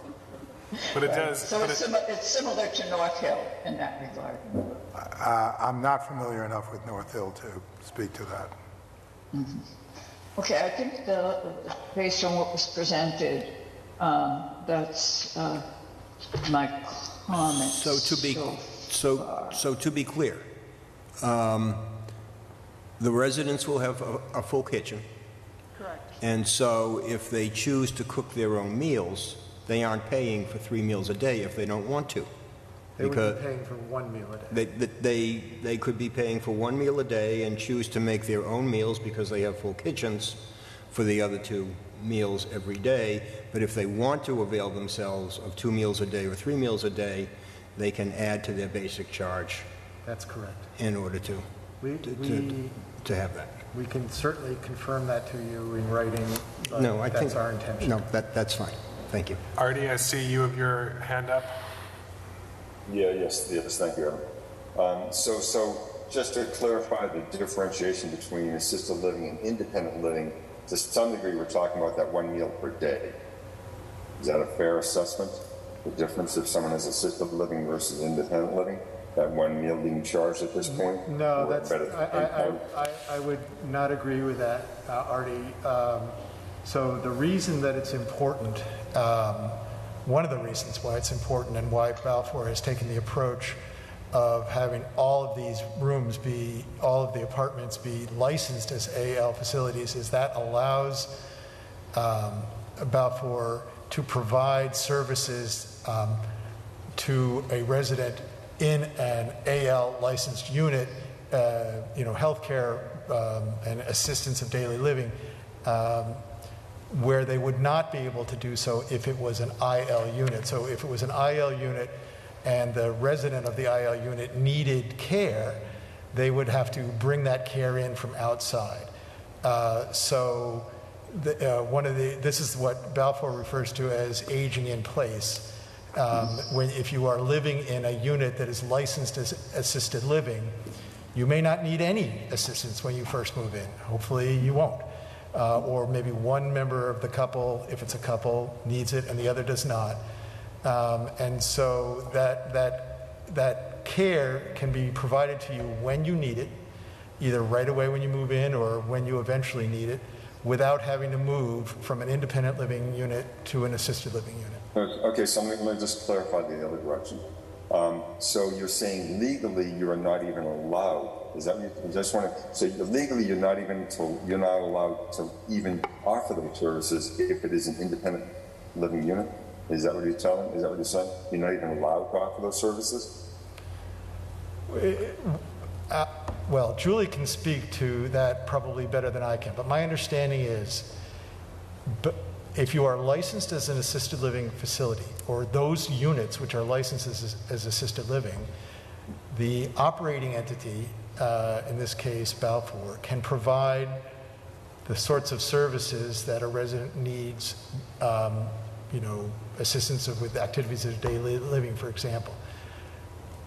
[SPEAKER 1] But it does,
[SPEAKER 11] So it's
[SPEAKER 1] it,
[SPEAKER 11] similar, it's similar to North Hill in that regard.
[SPEAKER 6] Uh, I'm not familiar enough with North Hill to speak to that.
[SPEAKER 11] Okay, I think the, based on what was presented, um, that's, uh, my comments.
[SPEAKER 7] So to be,
[SPEAKER 11] so
[SPEAKER 7] so, so to be clear, um, the residents will have a, a full kitchen. Correct. And so if they choose to cook their own meals, they aren't paying for three meals a day if they don't want to.
[SPEAKER 2] They would
[SPEAKER 7] Because
[SPEAKER 2] be paying for one meal a day.
[SPEAKER 7] they, they, they could be paying for one meal a day and choose to make their own meals because they have full kitchens for the other two meals every day. But if they want to avail themselves of two meals a day or three meals a day, they can add to their basic charge
[SPEAKER 2] That's correct.
[SPEAKER 7] in order to,
[SPEAKER 2] We,
[SPEAKER 7] to,
[SPEAKER 2] we,
[SPEAKER 7] to, to have that.
[SPEAKER 2] we can certainly confirm that to you in writing. but
[SPEAKER 7] No, I think.
[SPEAKER 2] That's our intention.
[SPEAKER 7] No, that, that's fine. Thank you.
[SPEAKER 1] Artie, I see you have your hand up.
[SPEAKER 3] Yeah, yes, yes, thank you, Evan. Um, so, so just to clarify the differentiation between assisted living and independent living, to some degree, we're talking about that one meal per day. Is that a fair assessment? The difference if someone has assisted living versus independent living? That one meal being charged at this point?
[SPEAKER 2] No,
[SPEAKER 3] Or
[SPEAKER 2] that's,
[SPEAKER 3] better-
[SPEAKER 2] I, I, I, I would not agree with that, uh, Artie. Um, So the reason that it's important, um, one of the reasons why it's important and why Balfour has taken the approach of having all of these rooms be, all of the apartments be licensed as AL facilities is that allows um, Balfour to provide services um, to a resident in an AL licensed unit, uh, you know, healthcare um, and assistance of daily living, um, where they would not be able to do so if it was an IL unit. So if it was an IL unit and the resident of the IL unit needed care, they would have to bring that care in from outside. Uh, so the, uh, one of the, this is what Balfour refers to as aging in place. Um, when, if you are living in a unit that is licensed as assisted living, you may not need any assistance when you first move in. Hopefully, you won't. Uh, or maybe one member of the couple, if it's a couple, needs it and the other does not. Um, and so that, that, that care can be provided to you when you need it, either right away when you move in or when you eventually need it, without having to move from an independent living unit to an assisted living unit.
[SPEAKER 3] Okay, so let me, just clarify the other direction. Um, so you're saying legally you are not even allowed. Is that what you, just want to so legally you're not even to, you're not allowed to even offer them services if it is an independent living unit. Is that what you're telling? Is that what you're saying? You're not even allowed to offer those services.
[SPEAKER 2] Uh, Well, Julie can speak to that probably better than I can, but my understanding is, if you are licensed as an assisted living facility, or those units which are licensed as, as assisted living, the operating entity, uh, in this case Balfour, can provide the sorts of services that a resident needs, um, you know, assistance of- with activities of daily living, for example.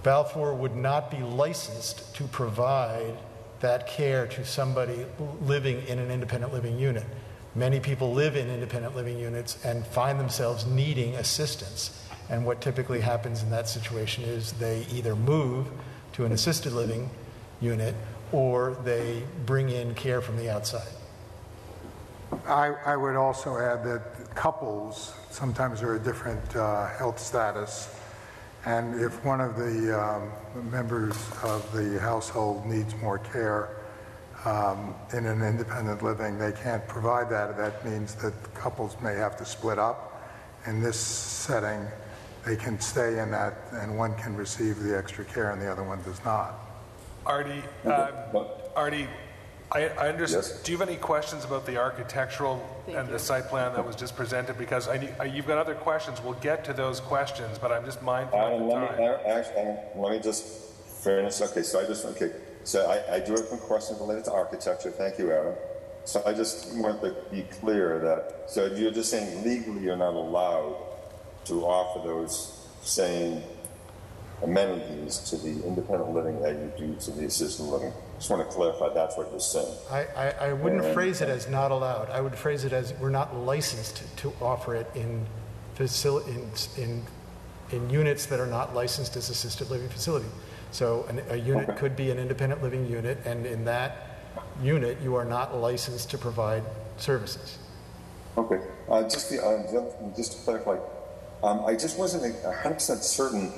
[SPEAKER 2] Balfour would not be licensed to provide that care to somebody living in an independent living unit. Many people live in independent living units and find themselves needing assistance. And what typically happens in that situation is they either move to an assisted living unit, or they bring in care from the outside.
[SPEAKER 6] I, I would also add that couples sometimes are a different uh, health status. And if one of the um, members of the household needs more care um, in an independent living, they can't provide that. That means that couples may have to split up. In this setting, they can stay in that, and one can receive the extra care and the other one does not.
[SPEAKER 1] Artie, um,
[SPEAKER 3] But-
[SPEAKER 1] Artie, I, I understand,
[SPEAKER 3] Yes.
[SPEAKER 1] do you have any questions about the architectural
[SPEAKER 9] Thank
[SPEAKER 1] and the site plan that was just presented? Because I, need- uh, you've got other questions, we'll get to those questions, but I'm just mindful
[SPEAKER 3] Uh,
[SPEAKER 1] of the
[SPEAKER 3] let me,
[SPEAKER 1] time.
[SPEAKER 3] uh, actually, uh, let me just finish, okay, so I just, okay, so I, I do have some questions related to architecture, thank you, Adam. So I just want to be clear that, so you're just saying legally you're not allowed to offer those same amenities to the independent living that you do to the assisted living? Just want to clarify that's what you're saying.
[SPEAKER 2] I, I, I wouldn't
[SPEAKER 3] And-
[SPEAKER 2] phrase it as not allowed. I would phrase it as we're not licensed to offer it in facil, in, in, in units that are not licensed as assisted living facility. So an, a unit could be an independent living unit, and in that unit, you are not licensed to provide services.
[SPEAKER 3] Okay, uh, just the, uh, the other thing, just to clarify, um, I just wasn't a hundred percent certain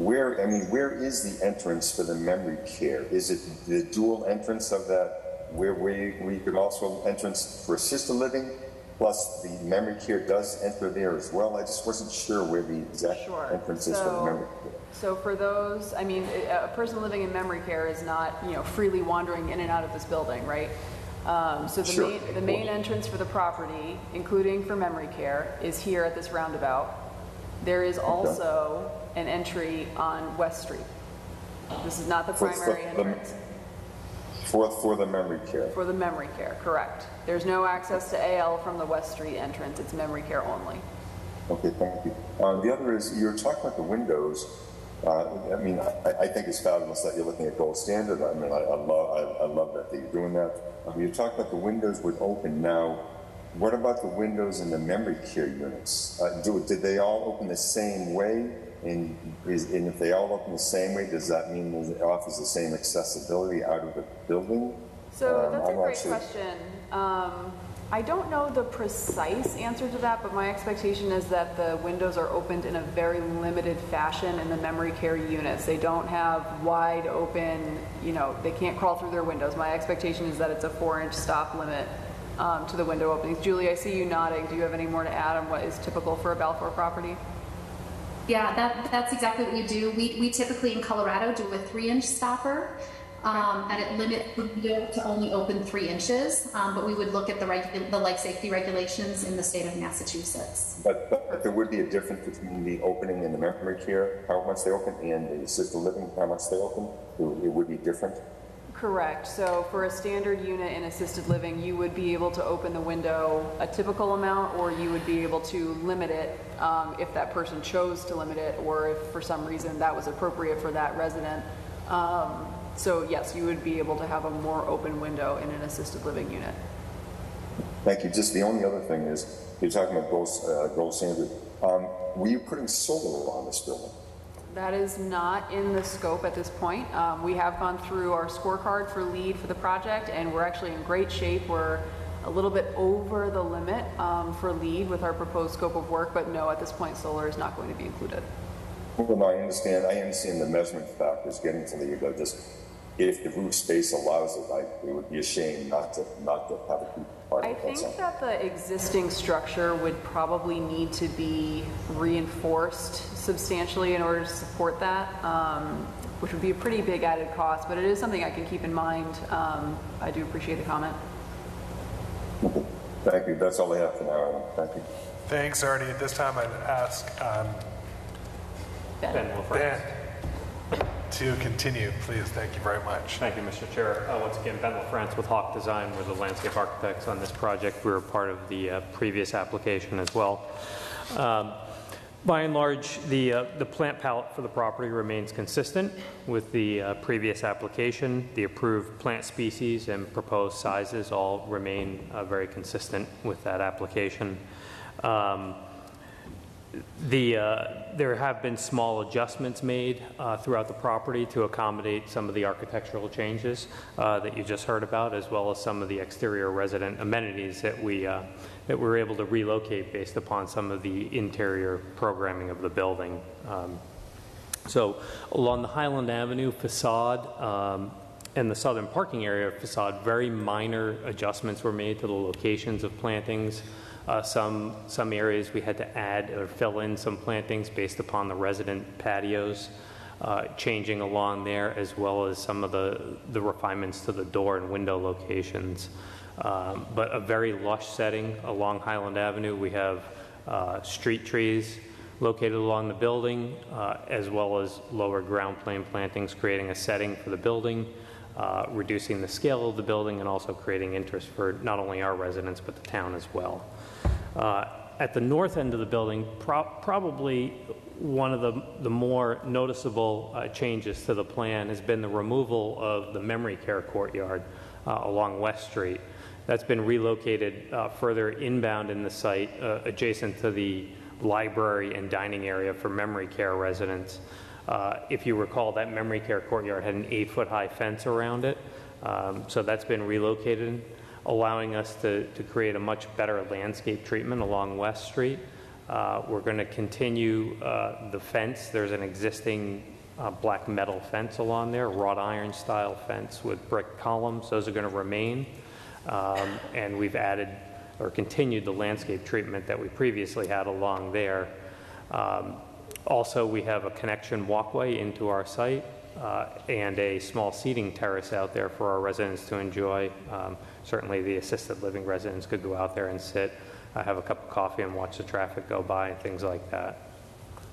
[SPEAKER 3] where, I mean, where is the entrance for the memory care? Is it the dual entrance of that, where we, we could also entrance for assisted living, plus the memory care does enter there as well? I just wasn't sure where the exact
[SPEAKER 9] Sure.
[SPEAKER 3] entrance is for the
[SPEAKER 9] So-
[SPEAKER 3] memory care.
[SPEAKER 9] So for those, I mean, a a person living in memory care is not, you know, freely wandering in and out of this building, right? Um, So the
[SPEAKER 3] Sure.
[SPEAKER 9] main, the main entrance for the property, including for memory care, is here at this roundabout. There is also an entry on West Street. This is not the
[SPEAKER 3] For the-
[SPEAKER 9] primary
[SPEAKER 3] the-
[SPEAKER 9] entrance
[SPEAKER 3] For, for the memory care.
[SPEAKER 9] for the memory care, correct. There's no access to AL from the West Street entrance, it's memory care only.
[SPEAKER 3] Okay, thank you. Um, the other is, you're talking about the windows. Uh, I mean, I, I think it's fabulous that you're looking at gold standard. I mean, I, I love, I, I love that, that you're doing that. Um, you talked about the windows would open now. What about the windows in the memory care units? Uh, do, did they all open the same way? And, is, and if they all open the same way, does that mean it offers the same accessibility out of the building?
[SPEAKER 9] So
[SPEAKER 3] Um,
[SPEAKER 9] that's a
[SPEAKER 3] I'm not
[SPEAKER 9] great question. Um, I don't know the precise answer to that, but my expectation is that the windows are opened in a very limited fashion in the memory care units. They don't have wide open, you know, they can't crawl through their windows. My expectation is that it's a four-inch stop limit um, to the window openings. Julie, I see you nodding. Do you have any more to add on what is typical for a Balfour property?
[SPEAKER 8] Yeah, that, that's exactly what we do. We, we typically in Colorado do a three inch stopper. Um, and it limits the window to only open three inches, um, but we would look at the reg, the life safety regulations in the state of Massachusetts.
[SPEAKER 3] But, but, there would be a difference between the opening in the memory care, how much they open, and the assisted living, how much they open? It would be different?
[SPEAKER 9] Correct. So for a standard unit in assisted living, you would be able to open the window a typical amount, or you would be able to limit it um, if that person chose to limit it, or if for some reason that was appropriate for that resident. Um, So yes, you would be able to have a more open window in an assisted living unit.
[SPEAKER 3] Thank you. Just the only other thing is, you're talking about gold, uh, gold standard. Um, were you putting solar on this building?
[SPEAKER 9] That is not in the scope at this point. Um, We have gone through our scorecard for LEED for the project, and we're actually in great shape. We're a little bit over the limit um, for LEED with our proposed scope of work, but no, at this point, solar is not going to be included.
[SPEAKER 3] Well, no, I understand, I understand the measurement factors getting to the, know, just, if the roof space allows it, I, it would be a shame not to, not to have it be
[SPEAKER 9] I
[SPEAKER 3] of it.
[SPEAKER 9] think
[SPEAKER 3] that's
[SPEAKER 9] that the existing structure would probably need to be reinforced substantially in order to support that, um, which would be a pretty big added cost, but it is something I can keep in mind. Um, I do appreciate the comment.
[SPEAKER 3] Thank you, that's all I have for now, Thank you.
[SPEAKER 1] Thanks, Artie. At this time, I'd ask um,
[SPEAKER 12] Ben
[SPEAKER 1] Ben
[SPEAKER 12] LaFrance.
[SPEAKER 1] To continue, please. Thank you very much.
[SPEAKER 12] Thank you, Mr. Chair. Uh, Once again, Ben LaFrance with Hawk Design. We're the landscape architects on this project. We were part of the uh, previous application as well. Um, By and large, the, uh, the plant palette for the property remains consistent with the uh, previous application. The approved plant species and proposed sizes all remain uh, very consistent with that application. Um, The, uh, there have been small adjustments made uh, throughout the property to accommodate some of the architectural changes uh, that you just heard about, as well as some of the exterior resident amenities that we, uh, that we were able to relocate based upon some of the interior programming of the building. Um, So along the Highland Avenue facade um, and the southern parking area facade, very minor adjustments were made to the locations of plantings. Uh, Some, some areas we had to add or fill in some plantings based upon the resident patios uh, changing along there, as well as some of the, the refinements to the door and window locations. Um, But a very lush setting along Highland Avenue. We have uh, street trees located along the building, uh, as well as lower ground plane plantings, creating a setting for the building, uh, reducing the scale of the building, and also creating interest for not only our residents, but the town as well. Uh, At the north end of the building, pro- probably one of the, the more noticeable uh, changes to the plan has been the removal of the memory care courtyard uh, along West Street. That's been relocated uh, further inbound in the site, uh, adjacent to the library and dining area for memory care residents. If you recall, that memory care courtyard had an eight-foot-high fence around it, Um, so that's been relocated, allowing us to, to create a much better landscape treatment along West Street. Uh, We're going to continue uh, the fence. There's an existing uh, black metal fence along there, wrought iron style fence with brick columns. Those are going to remain. Um, And we've added or continued the landscape treatment that we previously had along there. Um, Also, we have a connection walkway into our site uh, and a small seating terrace out there for our residents to enjoy. Um, Certainly, the assisted living residents could go out there and sit, uh, have a cup of coffee and watch the traffic go by and things like that.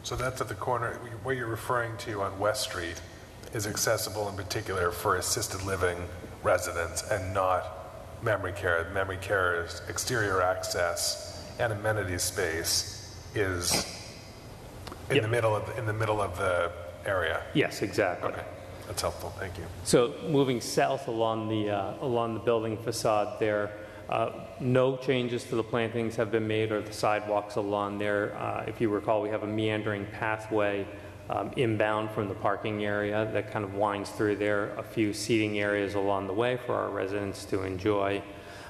[SPEAKER 1] So that's at the corner, what you're referring to on West Street is accessible in particular for assisted living residents and not memory care. Memory care's exterior access and amenity space is in
[SPEAKER 12] Yep.
[SPEAKER 1] the middle of, in the middle of the area.
[SPEAKER 12] Yes, exactly.
[SPEAKER 1] Okay, that's helpful, thank you.
[SPEAKER 12] So moving south along the, uh, along the building facade there, uh, no changes to the plantings have been made or the sidewalks along there. Uh, If you recall, we have a meandering pathway um, inbound from the parking area that kind of winds through there, a few seating areas along the way for our residents to enjoy.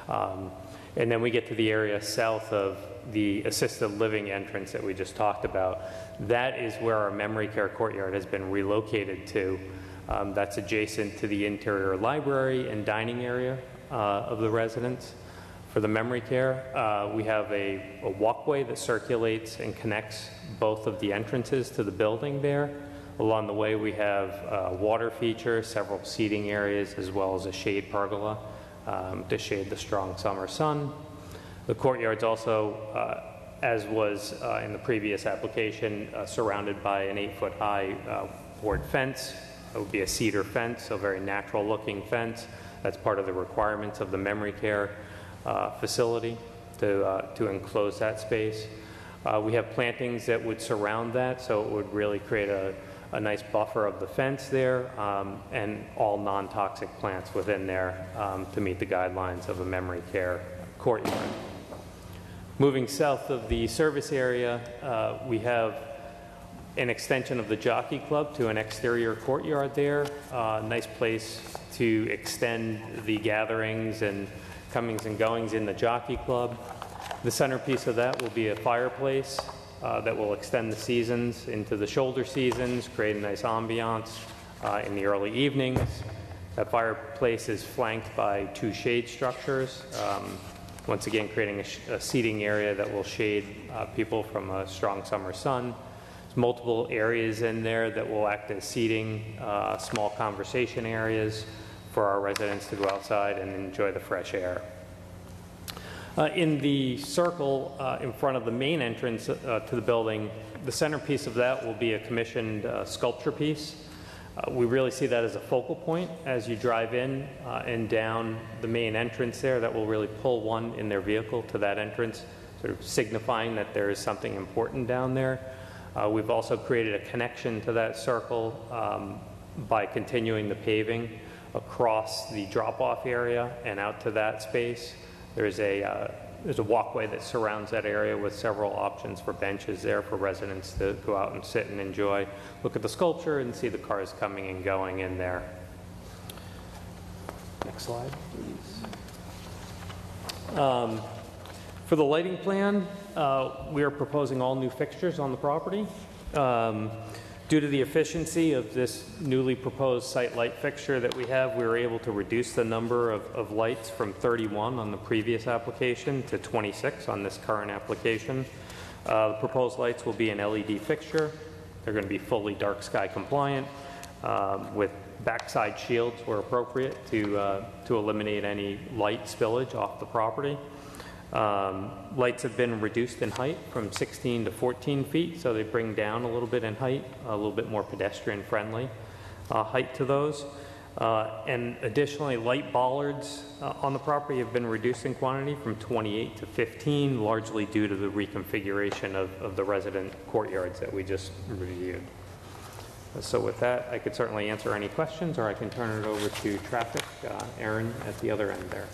[SPEAKER 12] Um, And then we get to the area south of the assisted living entrance that we just talked about. That is where our memory care courtyard has been relocated to. Um, That's adjacent to the interior library and dining area uh, of the residence. For the memory care, uh, we have a a walkway that circulates and connects both of the entrances to the building there. Along the way, we have uh, water features, several seating areas, as well as a shade pergola um, to shade the strong summer sun. The courtyard's also, uh, as was uh, in the previous application, uh, surrounded by an eight-foot-high uh, board fence. It would be a cedar fence, a very natural-looking fence. That's part of the requirements of the memory care uh, facility to, uh, to enclose that space. Uh, We have plantings that would surround that, so it would really create a, a nice buffer of the fence there, um, and all non-toxic plants within there um, to meet the guidelines of a memory care courtyard. Moving south of the service area, uh, we have an extension of the Jockey Club to an exterior courtyard there. Uh, Nice place to extend the gatherings and comings and goings in the Jockey Club. The centerpiece of that will be a fireplace uh, that will extend the seasons into the shoulder seasons, create a nice ambiance uh, in the early evenings. That fireplace is flanked by two shade structures, um, once again creating a a seating area that will shade uh, people from a strong summer sun. Multiple areas in there that will act as seating, uh, small conversation areas for our residents to go outside and enjoy the fresh air. Uh, In the circle uh, in front of the main entrance uh, to the building, the centerpiece of that will be a commissioned uh, sculpture piece. Uh, We really see that as a focal point as you drive in uh, and down the main entrance there. That will really pull one in their vehicle to that entrance, sort of signifying that there is something important down there. Uh, We've also created a connection to that circle um, by continuing the paving across the drop-off area and out to that space. There's a, uh, there's a walkway that surrounds that area with several options for benches there for residents to go out and sit and enjoy, look at the sculpture and see the cars coming and going in there. Next slide, please. Um, For the lighting plan, uh, we are proposing all new fixtures on the property. Um, Due to the efficiency of this newly proposed site light fixture that we have, we were able to reduce the number of, of lights from 31 on the previous application to 26 on this current application. Uh, The proposed lights will be an LED fixture. They're going to be fully dark sky compliant um, with backside shields where appropriate to, uh, to eliminate any light spillage off the property. Um, Lights have been reduced in height from 16 to 14 feet, so they bring down a little bit in height, a little bit more pedestrian-friendly uh, height to those. Uh, And additionally, light bollards uh, on the property have been reduced in quantity from 28 to 15, largely due to the reconfiguration of of the resident courtyards that we just reviewed. So with that, I could certainly answer any questions, or I can turn it over to traffic. Uh, Aaron at the other end there.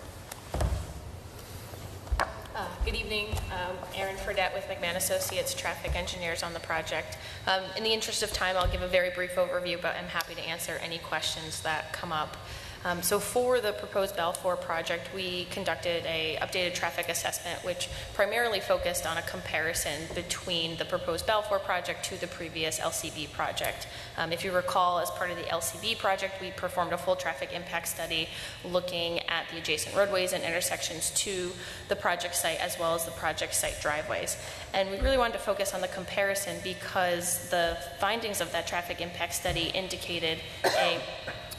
[SPEAKER 13] Good evening, Um, Erin Fredette with McMahon Associates, traffic engineers on the project. Um, In the interest of time, I'll give a very brief overview, but I'm happy to answer any questions that come up. Um, So for the proposed Balfour project, we conducted a updated traffic assessment, which primarily focused on a comparison between the proposed Balfour project to the previous LCB project. Um, If you recall, as part of the LCB project, we performed a full traffic impact study looking at the adjacent roadways and intersections to the project site as well as the project site driveways. And we really wanted to focus on the comparison because the findings of that traffic impact study indicated a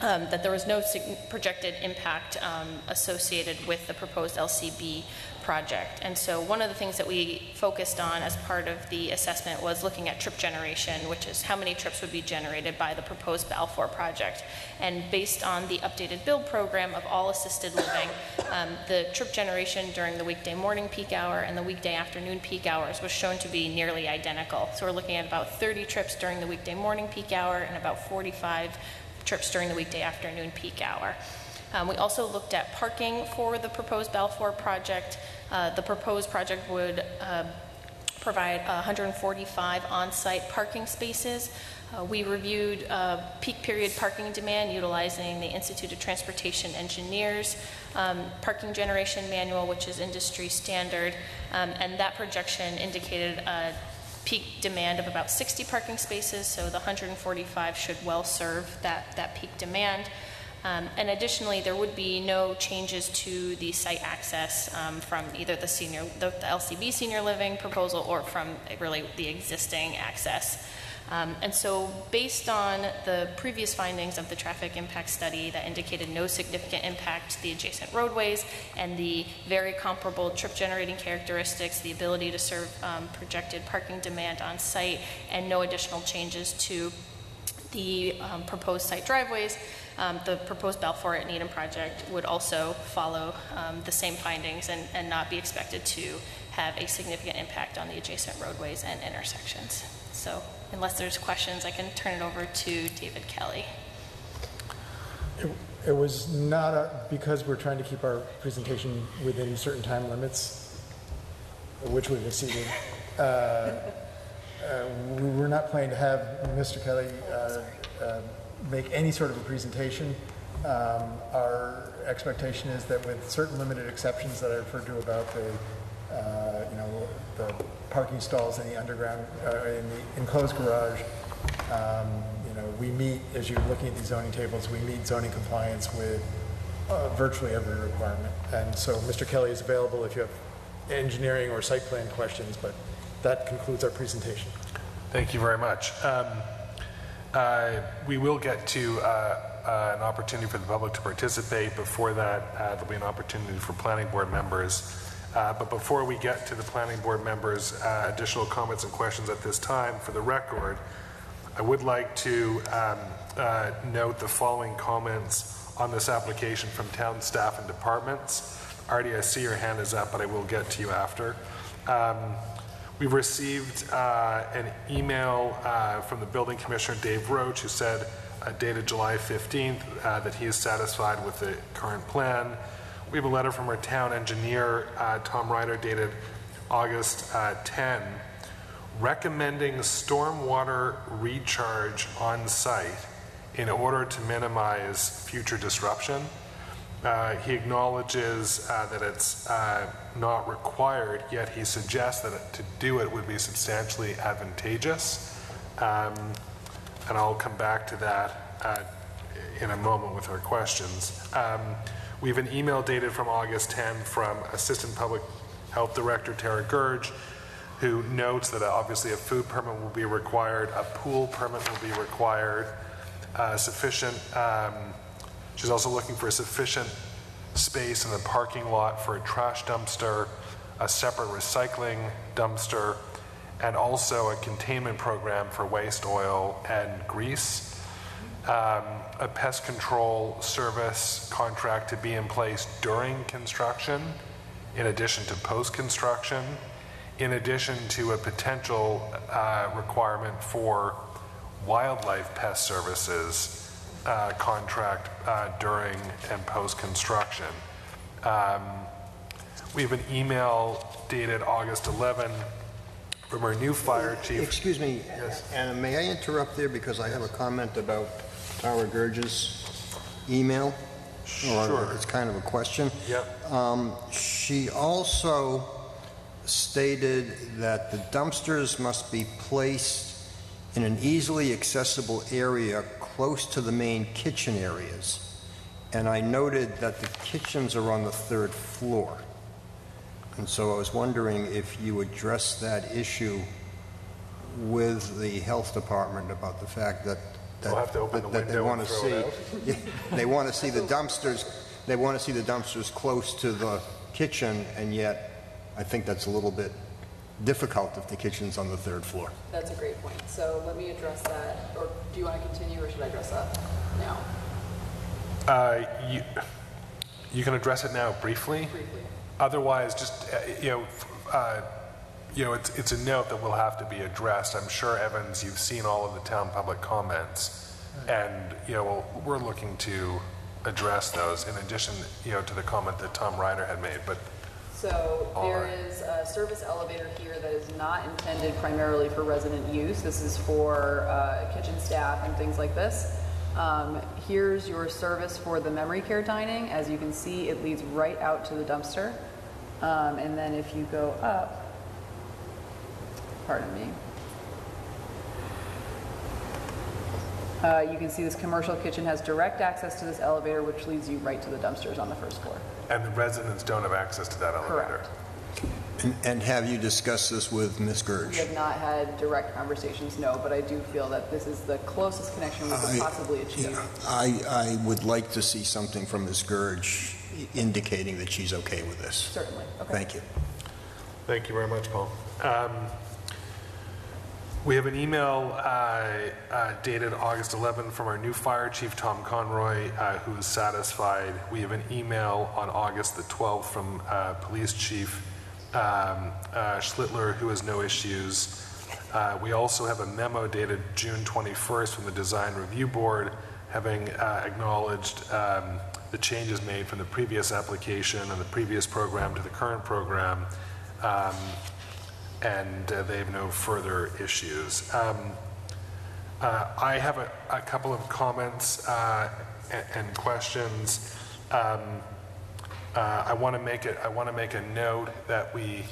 [SPEAKER 13] um, that there was no projected impact um, associated with the proposed LCB project. And so one of the things that we focused on as part of the assessment was looking at trip generation, which is how many trips would be generated by the proposed Balfour project. And based on the updated build program of all assisted living, um, the trip generation during the weekday morning peak hour and the weekday afternoon peak hours was shown to be nearly identical. So we're looking at about 30 trips during the weekday morning peak hour and about 45 trips during the weekday afternoon peak hour. Um, we also looked at parking for the proposed Balfour project. Uh, the proposed project would uh, provide 145 on-site parking spaces. Uh, we reviewed uh, peak period parking demand utilizing the Institute of Transportation Engineers um, parking generation manual, which is industry standard, um, and that projection indicated peak demand of about 60 parking spaces, so the 145 should well serve that, that peak demand. Um, and additionally, there would be no changes to the site access um, from either the senior, the, the LCB senior living proposal or from really the existing access. Um, and so, based on the previous findings of the traffic impact study that indicated no significant impact to the adjacent roadways and the very comparable trip generating characteristics, the ability to serve um, projected parking demand on site, and no additional changes to the um, proposed site driveways, um, the proposed Balfour at Needham project would also follow um, the same findings and, and not be expected to have a significant impact on the adjacent roadways and intersections. So unless there's questions, I can turn it over to David Kelly.
[SPEAKER 2] It- It was not, a- because we're trying to keep our presentation within certain time limits, which we've exceeded, uh, uh, we were not planning to have Mr. Kelly uh, uh, make any sort of a presentation. Um, Our expectation is that with certain limited exceptions that I referred to about the, uh, you know, the parking stalls in the underground, uh, in the enclosed garage, um, you know, we meet, as you're looking at these zoning tables, we meet zoning compliance with uh, virtually every requirement. And so Mr. Kelly is available if you have engineering or site plan questions, but that concludes our presentation.
[SPEAKER 1] Thank you very much. Um, uh, We will get to uh, uh, an opportunity for the public to participate. Before that, uh, there'll be an opportunity for planning board members. Uh, But before we get to the planning board members, uh, additional comments and questions at this time, for the record, I would like to um, uh, note the following comments on this application from town staff and departments. Artie, I see your hand is up, but I will get to you after. Um, We've received uh, an email uh, from the building commissioner, Dave Roche, who said, uh, dated July 15th, uh, that he is satisfied with the current plan. We have a letter from our town engineer, uh, Tom Ryder, dated August uh, 10, recommending stormwater recharge on site in order to minimize future disruption. Uh, He acknowledges uh, that it's uh, not required, yet he suggests that to do it would be substantially advantageous. Um, And I'll come back to that uh, in a moment with our questions. Um, We have an email dated from August 10 from Assistant Public Health Director Tara Gurge, who notes that obviously a food permit will be required, a pool permit will be required, uh, sufficient, um, she's also looking for sufficient space in the parking lot for a trash dumpster, a separate recycling dumpster, and also a containment program for waste oil and grease. Um, a pest control service contract to be in place during construction, in addition to post-construction, in addition to a potential uh, requirement for wildlife pest services uh, contract uh, during and post-construction. Um, We have an email dated August 11 from our new fire chief.
[SPEAKER 7] Excuse me, Anna, may I interrupt there because I have a comment about Tara Gurge's email? Or
[SPEAKER 1] Sure.
[SPEAKER 7] It's kind of a question.
[SPEAKER 1] Yep.
[SPEAKER 7] Um, She also stated that the dumpsters must be placed in an easily accessible area close to the main kitchen areas. And I noted that the kitchens are on the third floor. And so I was wondering if you addressed that issue with the health department about the fact that. That-
[SPEAKER 1] We'll have to open the
[SPEAKER 7] that- that they
[SPEAKER 1] window and
[SPEAKER 7] wanna
[SPEAKER 1] throw it
[SPEAKER 7] see- Yeah, They want to see the dumpsters, they want to see the dumpsters close to the kitchen, and yet I think that's a little bit difficult if the kitchen's on the third floor.
[SPEAKER 9] That's a great point. So let me address that, or do you want to continue, or should I address that now?
[SPEAKER 1] Uh, You you can address it now briefly.
[SPEAKER 9] Briefly.
[SPEAKER 1] Otherwise, just, uh, you know, f- uh, you know, it's, it's a note that will have to be addressed. I'm sure, Evans, you've seen all of the town public comments. And, you know, we're looking to address those in addition, you know, to the comment that Tom Ryder had made. But
[SPEAKER 9] So
[SPEAKER 1] All
[SPEAKER 9] there
[SPEAKER 1] right.
[SPEAKER 9] is a service elevator here that is not intended primarily for resident use. This is for uh, kitchen staff and things like this. Um, Here's your service for the memory care dining. As you can see, it leads right out to the dumpster. Um, And then if you go up, pardon me. Uh, You can see this commercial kitchen has direct access to this elevator, which leads you right to the dumpsters on the first floor.
[SPEAKER 1] And the residents don't have access to that elevator.
[SPEAKER 9] Correct.
[SPEAKER 7] And- And have you discussed this with Ms. Gurge.
[SPEAKER 9] We have not had direct conversations, no, but I do feel that this is the closest connection we
[SPEAKER 7] I-
[SPEAKER 9] could possibly achieve.
[SPEAKER 7] I, I would like to see something from Ms. Gurge indicating that she's okay with this.
[SPEAKER 9] Certainly, okay.
[SPEAKER 7] Thank you.
[SPEAKER 1] Thank you very much, Paul. Um, We have an email uh, uh, dated August 11 from our new fire chief, Tom Conroy, uh, who is satisfied. We have an email on August the 12th from uh, police chief um, uh, Schlittler, who has no issues. Uh, We also have a memo dated June 21st from the Design Review Board, having acknowledged um, the changes made from the previous application and the previous program to the current program, um, and uh, they have no further issues. Um, uh, I have a a couple of comments uh, a- and questions. Um, uh, I want to make it, I want to make a note that we,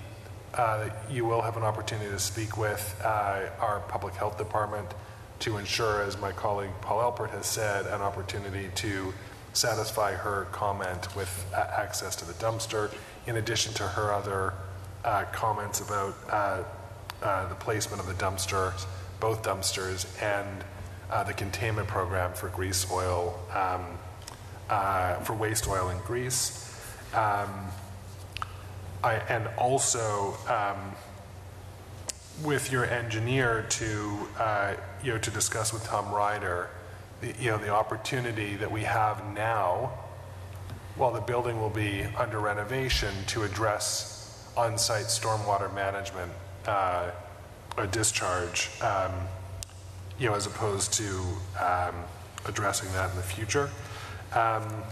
[SPEAKER 1] uh, you will have an opportunity to speak with uh, our Public Health Department to ensure, as my colleague Paul Alpert has said, an opportunity to satisfy her comment with access to the dumpster, in addition to her other uh, comments about uh, uh, the placement of the dumpsters, both dumpsters, and uh, the containment program for grease oil, um, uh, for waste oil and grease. Um, I, and also um, with your engineer to, uh, you know, to discuss with Tom Ryder, the, you know, the opportunity that we have now, while the building will be under renovation, to address on-site stormwater management, uh, or discharge, um, you know, as opposed to um, addressing that in the future. Um,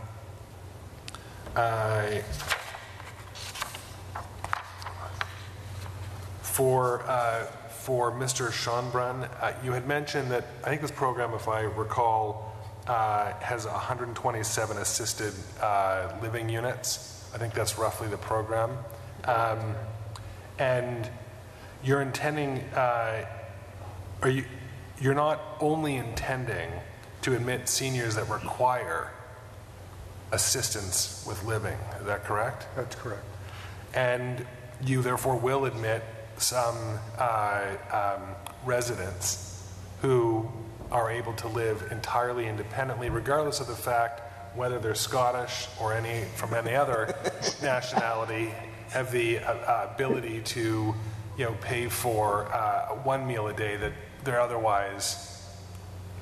[SPEAKER 1] For, uh, for Mr. Schonbrun, uh, you had mentioned that, I think this program, if I recall, uh, has 127 assisted uh, living units. I think that's roughly the program. Um, And you're intending, uh, are you, you're not only intending to admit seniors that require assistance with living, is that correct?
[SPEAKER 6] That's correct.
[SPEAKER 1] And you therefore will admit some uh, um, residents who are able to live entirely independently, regardless of the fact whether they're Scottish or any from any other nationality, have the uh, uh, ability to, you know, pay for uh, one meal a day that they're otherwise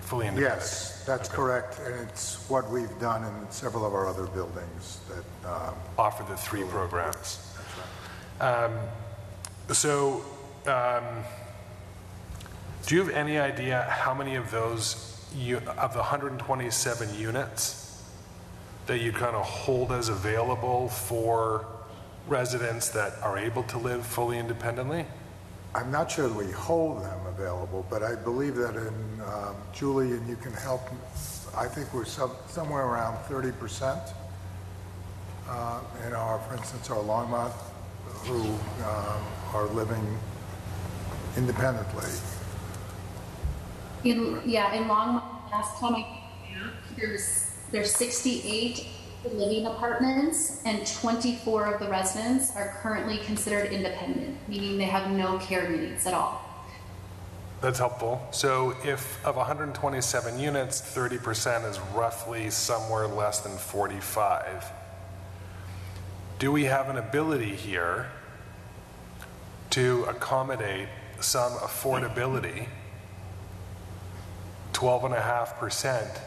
[SPEAKER 1] fully independent.
[SPEAKER 6] Yes, that's correct, and it's what we've done in several of our other buildings that, um,
[SPEAKER 1] offer the three programs. Um, So, um, do you have any idea how many of those, u- of the 127 units that you kind of hold as available for residents that are able to live fully independently?
[SPEAKER 6] I'm not sure that we hold them available, but I believe that in, um, Julie, and you can help, I think we're some, somewhere around 30% uh, in our, for instance, our Longmont, who um, are living independently.
[SPEAKER 8] In, yeah, in Longmont, last time I, there's, there's 68 living apartments and 24 of the residents are currently considered independent, meaning they have no care needs at all.
[SPEAKER 1] That's helpful. So if of 127 units, 30% is roughly somewhere less than 45. Do we have an ability here to accommodate some affordability? 12.5%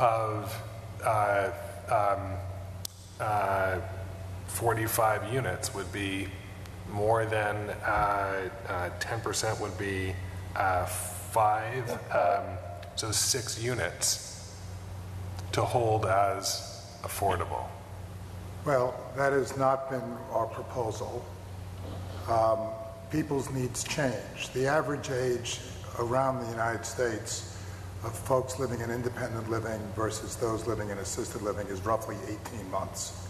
[SPEAKER 1] of uh, um, uh, 45 units would be more than uh, uh, 10% would be uh, five, um, so six units to hold as affordable.
[SPEAKER 6] Well, that has not been our proposal. Um, People's needs change. The average age around the United States of folks living in independent living versus those living in assisted living is roughly 18 months.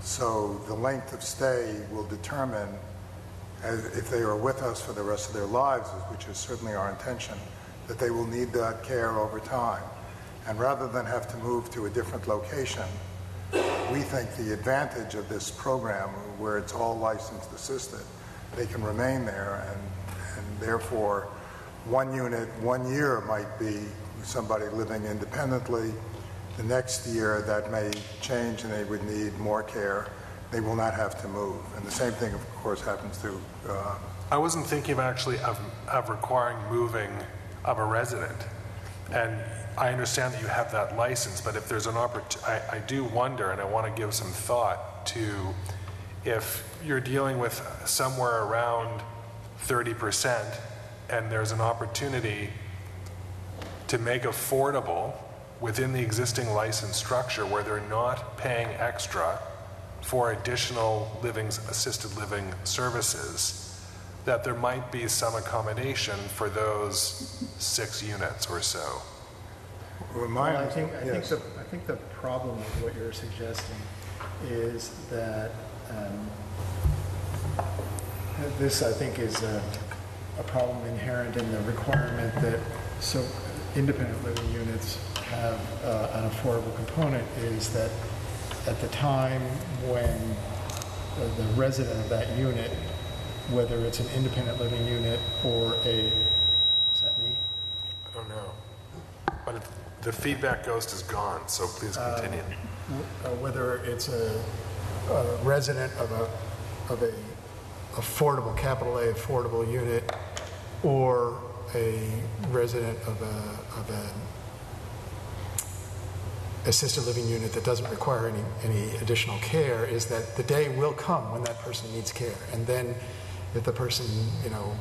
[SPEAKER 6] So the length of stay will determine if they are with us for the rest of their lives, which is certainly our intention, that they will need that care over time. And rather than have to move to a different location, we think the advantage of this program, where it's all licensed assisted, they can remain there, and, and therefore, one unit, one year might be somebody living independently. The next year, that may change, and they would need more care. They will not have to move. And the same thing, of course, happens to uh,
[SPEAKER 1] I wasn't thinking of actually of, of requiring moving of a resident. And I understand that you have that license, but if there's an opportunity, I, I do wonder, and I want to give some thought to if you're dealing with somewhere around 30% and there's an opportunity to make affordable within the existing license structure where they're not paying extra for additional living, assisted living services, that there might be some accommodation for those six units or so.
[SPEAKER 6] remind.
[SPEAKER 2] Well, I think, I think the, I think the problem with what you're suggesting is that, um, this, I think, is a, a problem inherent in the requirement that, so independent living units have uh, an affordable component is that at the time when the- the resident of that unit, whether it's an independent living unit or a, is that me?
[SPEAKER 1] I don't know. But the feedback ghost is gone, so please continue.
[SPEAKER 2] uh, whether it's a, a resident of a, of a affordable, capital A affordable unit, or a resident of a, of a assisted living unit that doesn't require any, any additional care, is that the day will come when that person needs care. And then if the person, you know,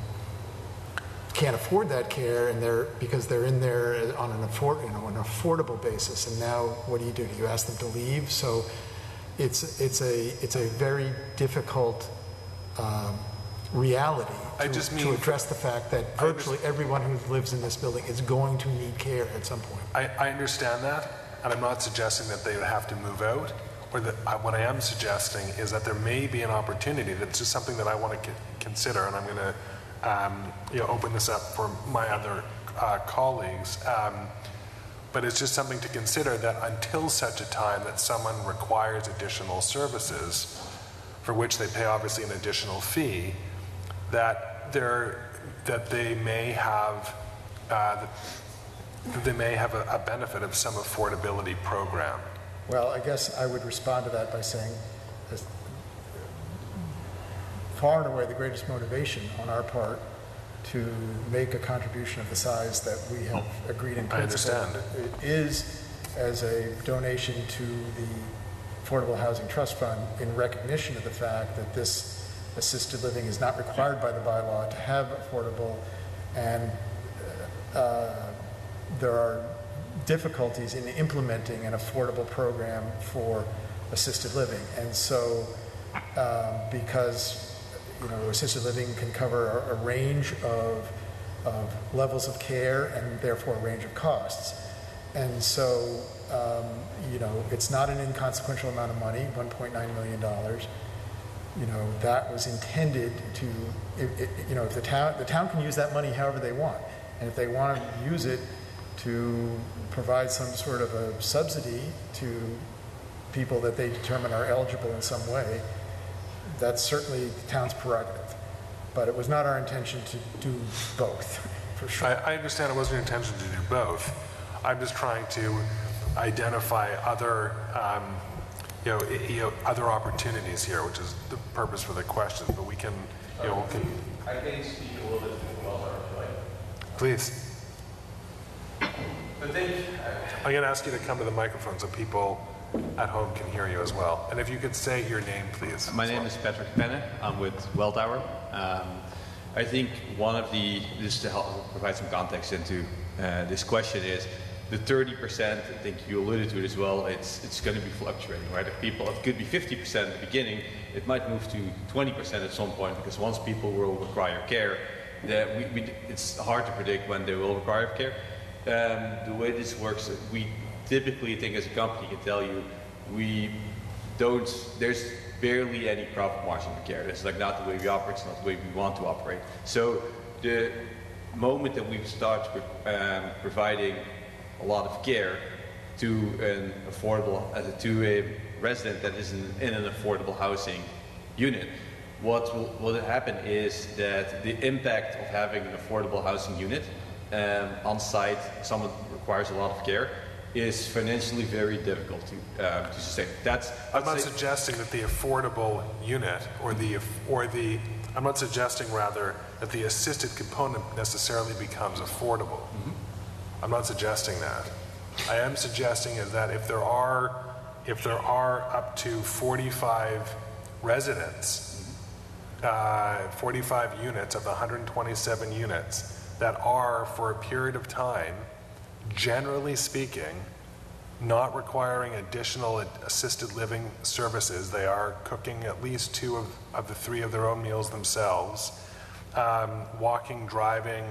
[SPEAKER 2] can't afford that care and they're because they're in there on an afford you know an affordable basis and now what do you do do you ask them to leave so it's, it's a, it's a very difficult um, reality
[SPEAKER 1] I
[SPEAKER 2] to-
[SPEAKER 1] just
[SPEAKER 2] to address the fact that virtually everyone who lives in this building is going to need care at some point.
[SPEAKER 1] I, I understand that, and I'm not suggesting that they would have to move out, or that, I- what I am suggesting is that there may be an opportunity, that's just something that I want to consider, and I'm going to, um, you know, open this up for my other uh, colleagues. Um, But it's just something to consider that until such a time that someone requires additional services, for which they pay obviously an additional fee, that they're, that they may have, uh, they may have a, a benefit of some affordability program.
[SPEAKER 2] Well, I guess I would respond to that by saying, as- far and away, the greatest motivation on our part to make a contribution of the size that we have agreed in
[SPEAKER 1] I understand.
[SPEAKER 2] is as a donation to the Affordable Housing Trust Fund in recognition of the fact that this assisted living is not required by the bylaw to have affordable, and uh, there are difficulties in implementing an affordable program for assisted living. And so, um, because, you know, assisted living can cover a, a range of, of levels of care and therefore a range of costs. And so, um, you know, it's not an inconsequential amount of money, $1.9 million. You know, that was intended to, if, if, you know, if the town, the town can use that money however they want. And if they want to use it to provide some sort of a subsidy to people that they determine are eligible in some way, that's certainly the town's prerogative. But it was not our intention to do both, for sure.
[SPEAKER 1] I, I understand it wasn't your intention to do both. I'm just trying to identify other, um, you know, i- you know, other opportunities here, which is the purpose for the question, but we can, you know, we can,
[SPEAKER 14] I can speak a little bit to well, right?
[SPEAKER 1] please.
[SPEAKER 14] But then,
[SPEAKER 1] I'm going to ask you to come to the microphone so people at home can hear you as well. And if you could say your name, please.
[SPEAKER 14] My name is Patrick Penne. I'm with Welltower. Um, I think one of the, just to help provide some context into uh, this question is the 30%, I think you alluded to it as well, it's, it's going to be fluctuating, right? If people, it could be 50% at the beginning, it might move to 20% at some point because once people will require care, that we, we, it's hard to predict when they will require care. Um, the way this works, we typically think as a company can tell you, we don't, there's barely any profit margin in care. It's like not the way we operate, it's not the way we want to operate. So the moment that we start um, providing a lot of care to an affordable, uh, to a resident that is in, in an affordable housing unit, what will, will happen is that the impact of having an affordable housing unit um, on site, someone requires a lot of care, is financially very difficult to, um, to sustain. That's,
[SPEAKER 1] I'm
[SPEAKER 14] I'd
[SPEAKER 1] not
[SPEAKER 14] say-
[SPEAKER 1] suggesting that the affordable unit or the, or the, I'm not suggesting rather that the assisted component necessarily becomes affordable. I'm not suggesting that. I am suggesting is that if there are, if there are up to 45 residents, uh, 45 units of the 127 units that are for a period of time, generally speaking, not requiring additional assisted living services. They are cooking at least two of, of the three of their own meals themselves, um, walking, driving,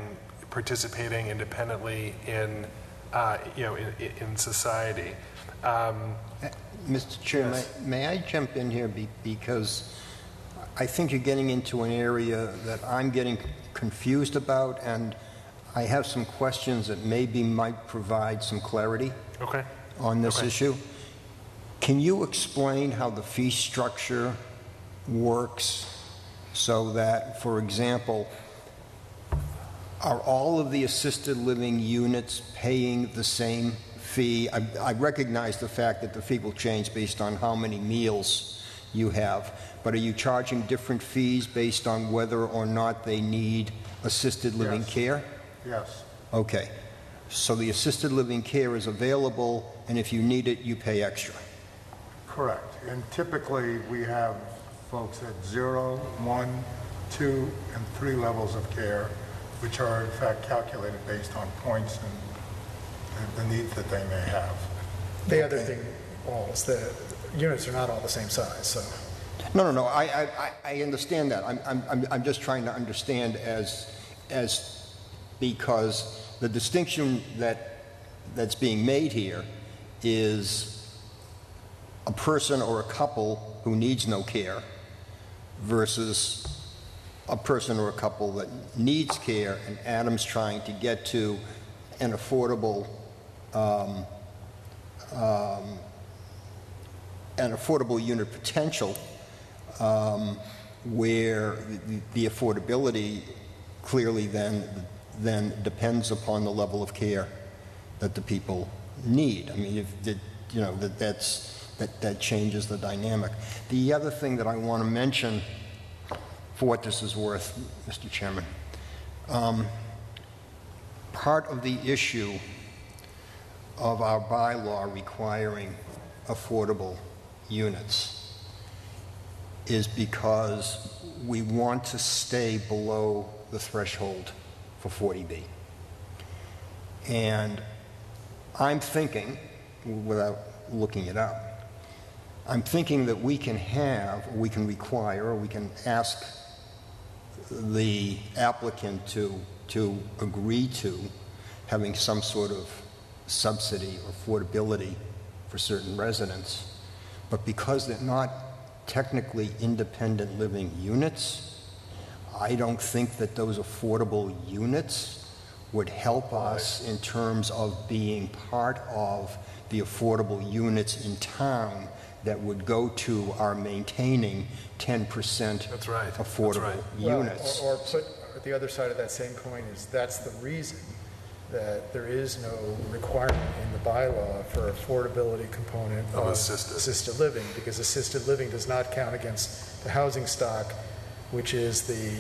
[SPEAKER 1] participating independently in, uh, you know, in, in society. Um,
[SPEAKER 7] Mr. Chair, may- may I jump in here be- because I think you're getting into an area that I'm getting confused about, and I have some questions that maybe might provide some clarity
[SPEAKER 1] okay.
[SPEAKER 7] on this
[SPEAKER 1] Okay.
[SPEAKER 7] issue. Can you explain how the fee structure works so that, for example, are all of the assisted living units paying the same fee? I, I recognize the fact that the fee will change based on how many meals you have, but are you charging different fees based on whether or not they need assisted living
[SPEAKER 6] Yes.
[SPEAKER 7] care?
[SPEAKER 6] Yes.
[SPEAKER 7] Okay. So the assisted living care is available, and if you need it, you pay extra.
[SPEAKER 6] Correct. And typically, we have folks at zero, one, two, and three levels of care, which are in fact calculated based on points and the- the needs that they may have.
[SPEAKER 2] The other thing,
[SPEAKER 15] walls. The units are not all the same size, so.
[SPEAKER 7] No, no, no, I, I, I- I understand that. I'm, I'm, I'm- I'm just trying to understand as, as, because the distinction that, that's being made here is a person or a couple who needs no care versus a person or a couple that needs care, and Adam's trying to get to an affordable, um, um, an affordable unit potential um, where the- the affordability clearly then, then depends upon the level of care that the people need. I mean, if, that, you know, that that's, that, that changes the dynamic. The other thing that I want to mention, for what this is worth, Mr. Chairman, um, part of the issue of our bylaw requiring affordable units is because we want to stay below the threshold for 40B. And I'm thinking, without looking it up, I'm thinking that we can have, we can require, or we can ask the applicant to, to agree to having some sort of subsidy or affordability for certain residents. But because they're not technically independent living units, I don't think that those affordable units would help us in terms of being part of the affordable units in town that would go to our maintaining 10%
[SPEAKER 1] That's right. That's
[SPEAKER 7] affordable
[SPEAKER 1] right.
[SPEAKER 15] Well,
[SPEAKER 7] units.
[SPEAKER 15] Or, or put, the other side of that same coin is that's the reason that there is no requirement in the bylaw for affordability component
[SPEAKER 1] Of
[SPEAKER 15] of
[SPEAKER 1] assisted.
[SPEAKER 15] assisted living, because assisted living does not count against the housing stock, which is the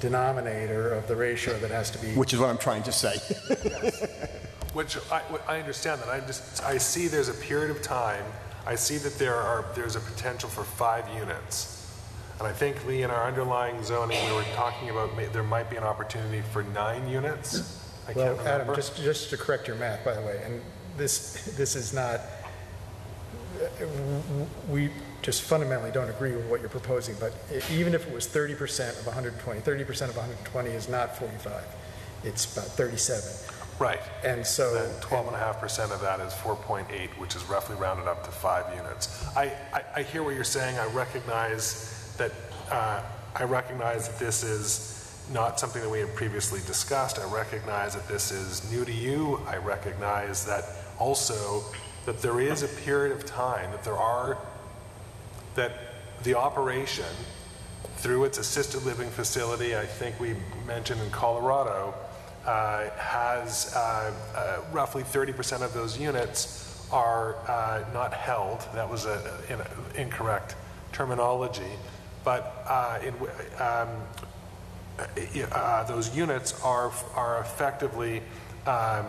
[SPEAKER 15] denominator of the ratio that has to be.
[SPEAKER 7] Which is what I'm trying to say.
[SPEAKER 1] Which I, what- I understand that. I just, I see there's a period of time, I see that there are, there's a potential for five units. And I think, Lee, in our underlying zoning, we were talking about, may- there might be an opportunity for nine units? I
[SPEAKER 15] Well,
[SPEAKER 1] can't
[SPEAKER 15] Adam,
[SPEAKER 1] remember.
[SPEAKER 15] just, just to correct your math, by the way, and this, this is not, we just fundamentally don't agree with what you're proposing, but e- even if it was 30% of 120, 30% of 120 is not 45, it's about 37.
[SPEAKER 1] Right.
[SPEAKER 15] And so.
[SPEAKER 1] And 12.5% of that is 4.8, which is roughly rounded up to five units. I, I, I hear what you're saying. I recognize that, uh, I recognize that this is not something that we had previously discussed. I recognize that this is new to you. I recognize that also that there is a period of time, that there are, that the operation through its assisted living facility, I think we mentioned in Colorado, uh, has uh, uh, roughly 30% of those units are uh, not held. That was an incorrect terminology. But uh, in, um, uh, those units are, are effectively um,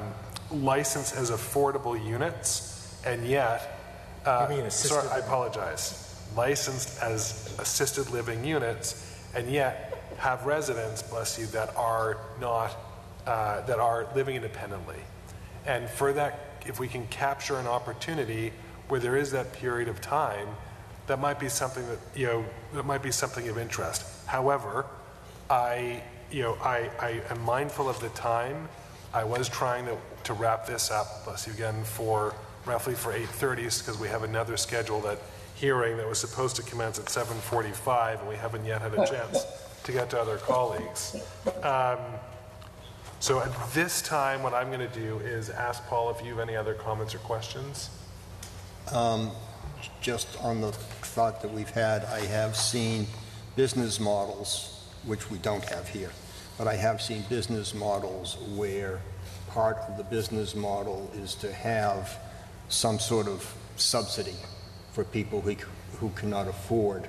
[SPEAKER 1] licensed as affordable units, and yet, uh,
[SPEAKER 15] You mean assisted
[SPEAKER 1] sorry, I apologize, licensed as assisted living units, and yet have residents, bless you, that are not, uh, that are living independently. And for that, if we can capture an opportunity where there is that period of time, that might be something that, you know, that might be something of interest. However, I, you know, I, I am mindful of the time. I was trying to, to wrap this up, bless you again, for roughly for 8:30, because we have another scheduled at hearing that was supposed to commence at 7:45, and we haven't yet had a chance to get to other colleagues. Um, So at this time, what I'm going to do is ask Paul if you have any other comments or questions.
[SPEAKER 7] Um, Just on the thought that we've had, I have seen business models, which we don't have here, but I have seen business models where part of the business model is to have some sort of subsidy for people who, who cannot afford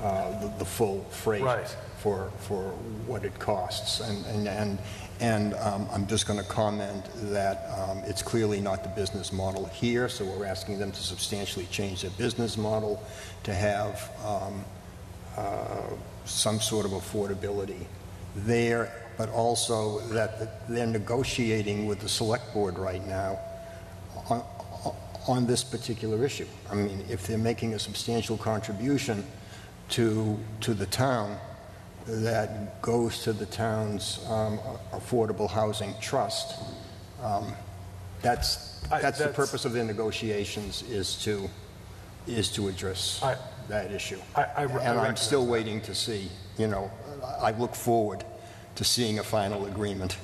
[SPEAKER 7] uh, the, the full freight
[SPEAKER 1] Right.
[SPEAKER 7] for, for what it costs. And, and, and, and um, I'm just going to comment that um, it's clearly not the business model here, so we're asking them to substantially change their business model to have um, uh, some sort of affordability there, but also that they're negotiating with the select board right now on, on this particular issue. I mean, if they're making a substantial contribution to, to the town, that goes to the town's um, affordable housing trust, um, that's,
[SPEAKER 1] I-
[SPEAKER 7] that's the
[SPEAKER 1] that's-
[SPEAKER 7] purpose of the negotiations, is to, is to address
[SPEAKER 1] I-
[SPEAKER 7] that issue.
[SPEAKER 1] I- I- I
[SPEAKER 7] And I'm
[SPEAKER 1] recognize
[SPEAKER 7] still waiting to see, you know, I I look forward to seeing a final agreement.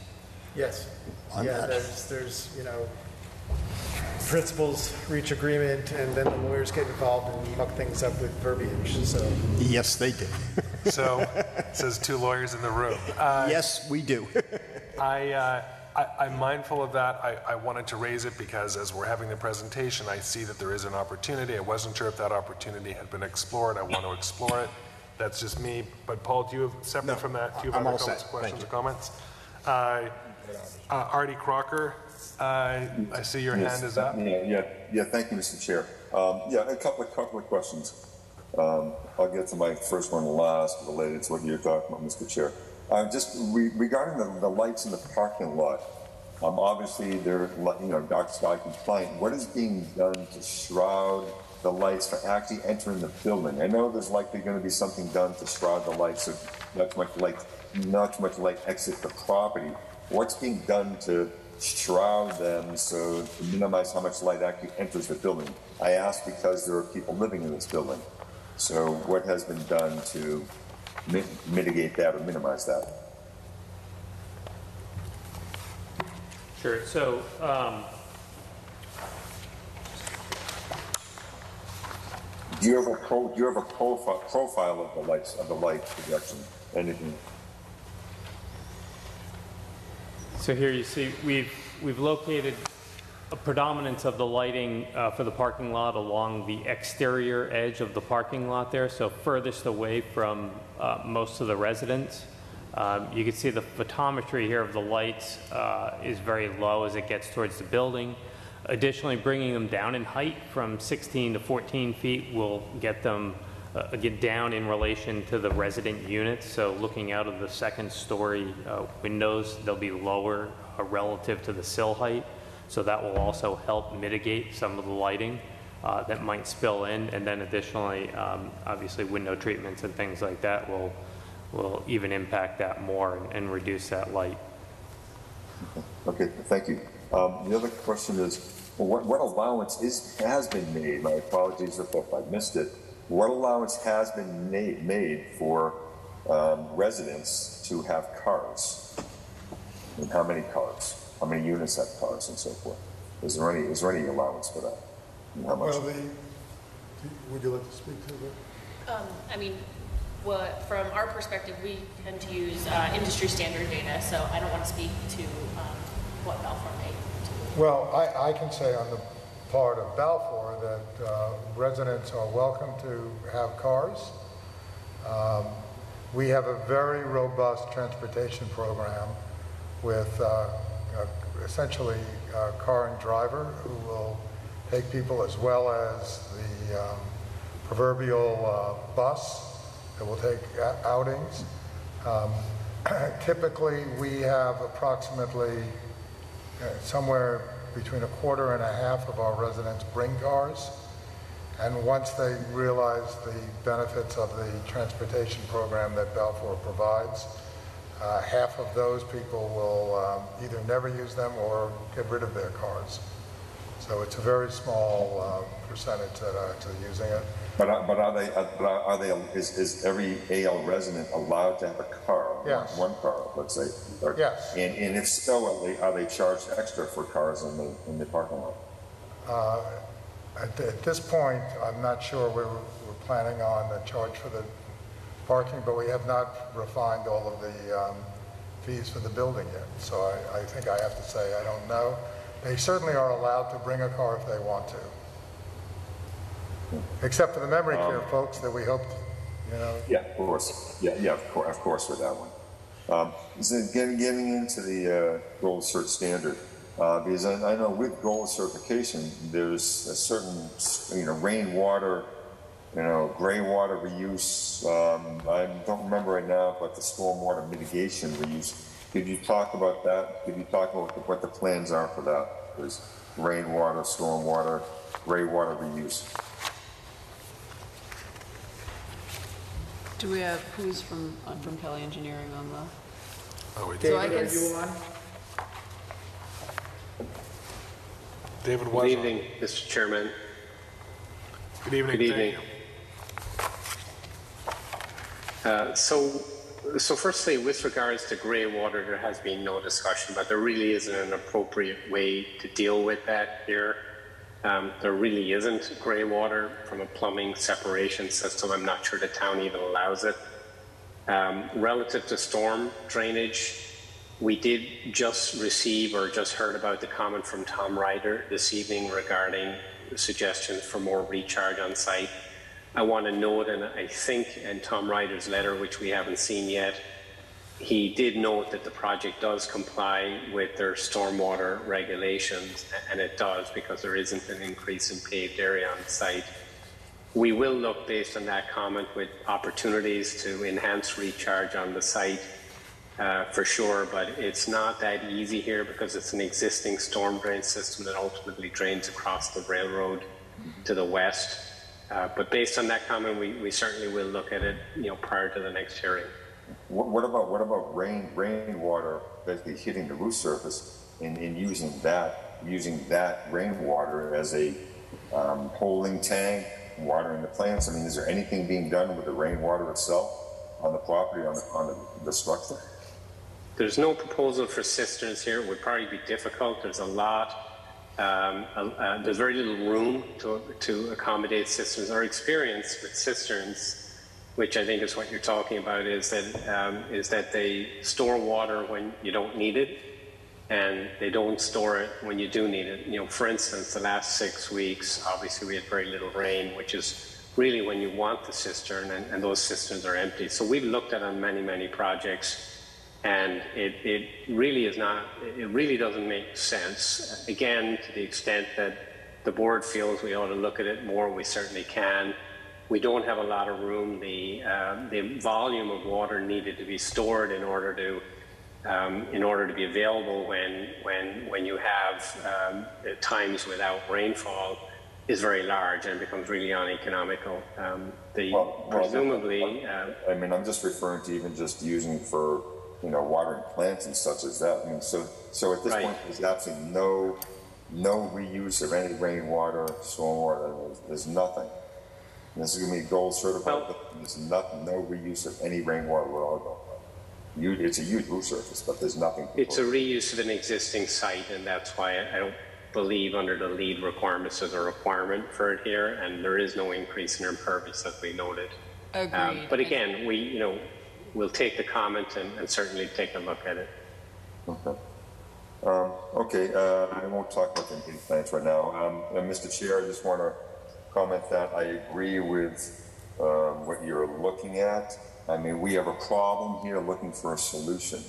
[SPEAKER 2] Yes.
[SPEAKER 7] On
[SPEAKER 2] Yeah,
[SPEAKER 7] that.
[SPEAKER 2] there's, there's, you know, principals reach agreement, and then the lawyers get involved and muck things up with verbiage, so.
[SPEAKER 7] Yes, they did.
[SPEAKER 1] So, says two lawyers in the room. Uh,
[SPEAKER 7] Yes, we do.
[SPEAKER 1] I, uh, I, I'm mindful of that. I, I wanted to raise it because as we're having the presentation, I see that there is an opportunity. I wasn't sure if that opportunity had been explored. I want to explore it. That's just me. But Paul, do you have, separate from that, do you have
[SPEAKER 7] I'm
[SPEAKER 1] other
[SPEAKER 7] all
[SPEAKER 1] comments,
[SPEAKER 7] set.
[SPEAKER 1] questions, or
[SPEAKER 7] Thank
[SPEAKER 1] comments? Uh, uh, Artie Crocker, uh, I see your
[SPEAKER 3] Yes.
[SPEAKER 1] hand is up.
[SPEAKER 3] Yeah, yeah, yeah, thank you, Mr. Chair. Um, yeah, a couple of, couple of questions. Um, I'll get to my first one last, related to what you're talking about, Mr. Chair. Uh, just re- regarding the, the lights in the parking lot, um, obviously they're, you know, dark sky compliant. What is being done to shroud the lights for actually entering the building? I know there's likely going to be something done to shroud the lights so not too much light, not too much light exit the property. What's being done to shroud them so to minimize how much light actually enters the building? I ask because there are people living in this building. So what has been done to mi- mitigate that or minimize that?
[SPEAKER 12] Sure, so, um,
[SPEAKER 3] Do you have a pro, do you have a profile, profile of the lights, of the light projection? Anything?
[SPEAKER 12] So here you see, we've, we've located a predominance of the lighting uh, for the parking lot along the exterior edge of the parking lot there, so furthest away from uh, most of the residents. Um, You can see the photometry here of the lights uh, is very low as it gets towards the building. Additionally, bringing them down in height from 16 to 14 feet will get them, uh, get down in relation to the resident units. So looking out of the second story uh, windows, they'll be lower uh, relative to the sill height. So that will also help mitigate some of the lighting uh, that might spill in. And then additionally, um, obviously, window treatments and things like that will, will even impact that more and- and reduce that light.
[SPEAKER 3] Okay, thank you. Um, the other question is, what, what allowance is, has been made, my apologies if I missed it, what allowance has been made, made for um, residents to have cars? And how many cars? How many units have cars and so forth? Is there any, is there any allowance for that? How much?
[SPEAKER 6] Well, the, would you like to speak to that?
[SPEAKER 13] Um, I mean, what, from our perspective, we tend to use uh, industry standard data, so I don't want to speak to um, what Balfour may.
[SPEAKER 6] Well, I, I can say on the part of Balfour that uh, residents are welcome to have cars. Um, We have a very robust transportation program with uh, essentially a car and driver who will take people as well as the um, proverbial uh, bus that will take outings. Um, Typically, we have approximately uh, somewhere between a quarter and a half of our residents bring cars. And once they realize the benefits of the transportation program that Balfour provides, uh, half of those people will um, either never use them or get rid of their cars. So it's a very small uh, percentage that are actually using it.
[SPEAKER 3] But are, but are they, uh, but are are they, is, is every AL resident allowed to have a car? one-
[SPEAKER 6] Yes.
[SPEAKER 3] One car, let's say? Or-
[SPEAKER 6] Yes.
[SPEAKER 3] And, and if so, are they, are they charged extra for cars in the, in the parking lot?
[SPEAKER 6] Uh, At at this point, I'm not sure we're we're planning on a charge for the parking, but we have not refined all of the um, fees for the building yet. So I I think I have to say, I don't know. They certainly are allowed to bring a car if they want to. Except for the memory care folks that we hope, you know,
[SPEAKER 3] Yeah, of course. Yeah, yeah, of course, of course with that one. Um, so getting, getting into the uh, gold cert standard, uh, because I, I know with gold certification, there's a certain, you know, rainwater, you know, gray water reuse. Um, I don't remember right now, but the stormwater mitigation reuse. Could you talk about that? Could you talk about what the plans are for that? that? is rainwater, stormwater, gray water reuse.
[SPEAKER 9] Do we have, who's from, uh, from Kelly Engineering on the?
[SPEAKER 1] Oh, we
[SPEAKER 9] So I
[SPEAKER 15] David,
[SPEAKER 9] can
[SPEAKER 15] are you
[SPEAKER 9] s-
[SPEAKER 15] on?
[SPEAKER 1] David was
[SPEAKER 16] Good
[SPEAKER 1] on.
[SPEAKER 16] evening, Mr. Chairman.
[SPEAKER 1] Good evening.
[SPEAKER 16] Good
[SPEAKER 1] thank
[SPEAKER 16] evening.
[SPEAKER 1] you.
[SPEAKER 16] Uh, So, so firstly, with regards to grey water, there has been no discussion, but there really isn't an appropriate way to deal with that here. Um, there really isn't grey water from a plumbing separation system. I'm not sure the town even allows it. Um, relative to storm drainage, we did just receive or just heard about the comment from Tom Ryder this evening regarding suggestions for more recharge on site. I want to note, and I think in Tom Ryder's letter, which we haven't seen yet, he did note that the project does comply with their stormwater regulations, and it does because there isn't an increase in paved area on site. We will look based on that comment with opportunities to enhance recharge on the site uh, for sure, but it's not that easy here because it's an existing storm drain system that ultimately drains across the railroad to the west. Uh, but based on that comment, we, we certainly will look at it, you know, prior to the next hearing.
[SPEAKER 3] What, what about, what about rain, rainwater basically hitting the roof surface and, and using that, using that rainwater as a um, holding tank, watering the plants? I mean, is there anything being done with the rainwater itself on the property, on the, on the, the structure?
[SPEAKER 16] There's no proposal for cisterns here. It would probably be difficult. There's a lot. Um, uh, there's very little room to, to accommodate cisterns. Our experience with cisterns, which I think is what you're talking about, is that um, is that they store water when you don't need it, and they don't store it when you do need it. You know, for instance, the last six weeks, obviously we had very little rain, which is really when you want the cistern, and, and those cisterns are empty. So we've looked at on many, many projects and it, it really is not it really doesn't make sense. Again to the extent that the board feels we ought to look at it more we certainly can. We don't have a lot of room. The uh, the volume of water needed to be stored in order to um, in order to be available when when when you have um, times without rainfall is very large and becomes really uneconomical. Um, the
[SPEAKER 3] Well, well,
[SPEAKER 16] presumably uh,
[SPEAKER 3] I mean, I'm just referring to even just using for, you know, watering plants and such as that. I mean, so, so at this
[SPEAKER 16] Right.
[SPEAKER 3] point, there's absolutely no, no reuse of any rainwater, stormwater, there's, there's nothing. And this is gonna be gold certified, but there's nothing, no reuse of any rainwater at all. It's a huge roof surface, but there's nothing.
[SPEAKER 16] It's a reuse of an existing site, and that's why I don't believe under the LEED requirements there's a requirement for it here, and there is no increase in impervious as we noted. Um,
[SPEAKER 9] Agreed.
[SPEAKER 16] But again, we, you know, we'll take the comment and, and certainly take a look at it.
[SPEAKER 3] Okay. Um, okay, uh, I won't talk about the immediate plans right now. Um, Mr. Chair, I just want to comment that I agree with um, what you're looking at. I mean, we have a problem here looking for a solution.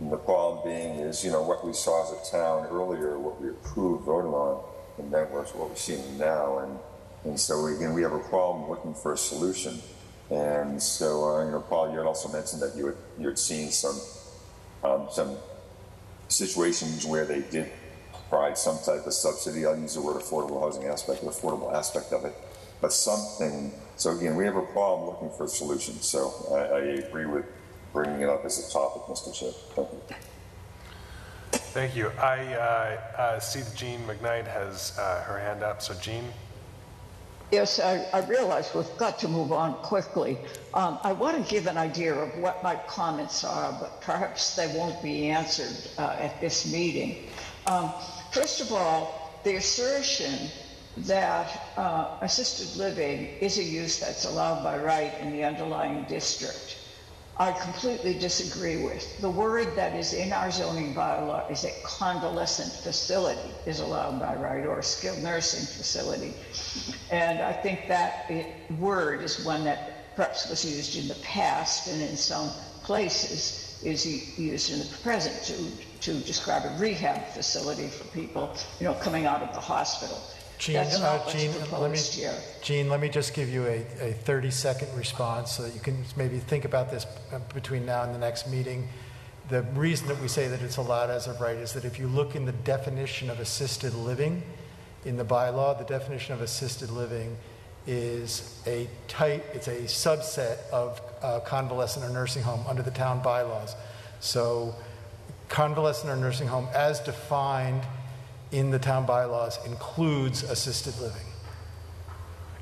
[SPEAKER 3] And the problem being is, you know, what we saw as a town earlier, what we approved, voted on, and that was what we're seeing now. And, and so again, we have a problem looking for a solution. And so, uh, you know, Paul, you had also mentioned that you had, you had seen some, um, some situations where they did provide some type of subsidy. I'll use the word affordable housing aspect, the affordable aspect of it, but something. So again, we have a problem looking for a solution. So I, I agree with bringing it up as a topic, Mr. Chair. Thank you.
[SPEAKER 1] Thank you. I uh, uh, see that Jeanne McKnight has uh, her hand up. So Jeanne,
[SPEAKER 11] Yes, I, I realize we've got to move on quickly. Um, I want to give an idea of what my comments are, but perhaps they won't be answered uh, at this meeting. Um, first of all, the assertion that uh, assisted living is a use that's allowed by right in the underlying district. I completely disagree with. The word that is in our zoning bylaw is a convalescent facility is allowed by right or skilled nursing facility. And I think that it, word is one that perhaps was used in the past and in some places is used in the present to, to describe a rehab facility for people, you know, coming out of the hospital.
[SPEAKER 2] Jeanne,
[SPEAKER 11] That's
[SPEAKER 2] uh,
[SPEAKER 11] not what's
[SPEAKER 2] Jeanne, let me,
[SPEAKER 11] proposed here.
[SPEAKER 2] Jeanne, let me just give you a, a 30-second response so that you can maybe think about this uh, between now and the next meeting. the reason that we say that it's allowed as of right is that if you look in the definition of assisted living in the bylaw, the definition of assisted living is a type, it's a subset of uh, convalescent or nursing home under the town bylaws. So convalescent or nursing home, as defined in the town bylaws, includes assisted living.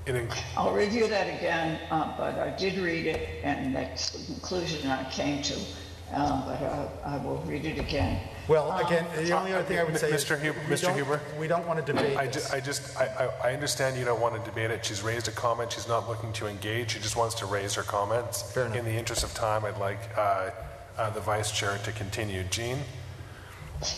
[SPEAKER 1] It inc-
[SPEAKER 10] I'll review that again, uh, but I did read it, and that's the conclusion I came to. Um, But uh, I will read it again.
[SPEAKER 2] Well,
[SPEAKER 10] Um,
[SPEAKER 2] again, the only other thing I would say is.
[SPEAKER 1] Mr. Hu-
[SPEAKER 2] we
[SPEAKER 1] Mr.
[SPEAKER 2] don't-
[SPEAKER 1] Huber?
[SPEAKER 2] We don't want to debate
[SPEAKER 1] I,
[SPEAKER 2] this.
[SPEAKER 1] ju- I just, I, I, I understand you don't want to debate it. She's raised a comment. She's not looking to engage. She just wants to raise her comments.
[SPEAKER 2] Fair enough.
[SPEAKER 1] In the interest of time, I'd like uh, uh, the vice chair to continue. Jeanne?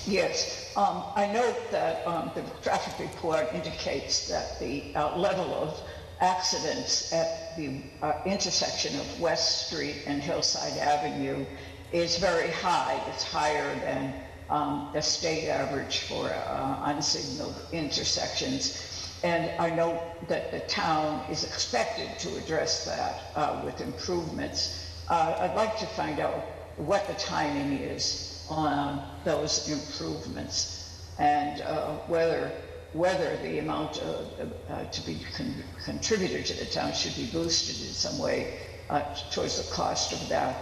[SPEAKER 10] Yes, um, I note that um, the traffic report indicates that the uh, level of accidents at the uh, intersection of West Street and Hillside Avenue is very high. It's higher than um, the state average for uh, unsignaled intersections. And I note that the town is expected to address that uh, with improvements. Uh, I'd like to find out what the timing is on those improvements and uh, whether whether the amount uh, to be con- contributed to the town should be boosted in some way uh, towards the cost of that.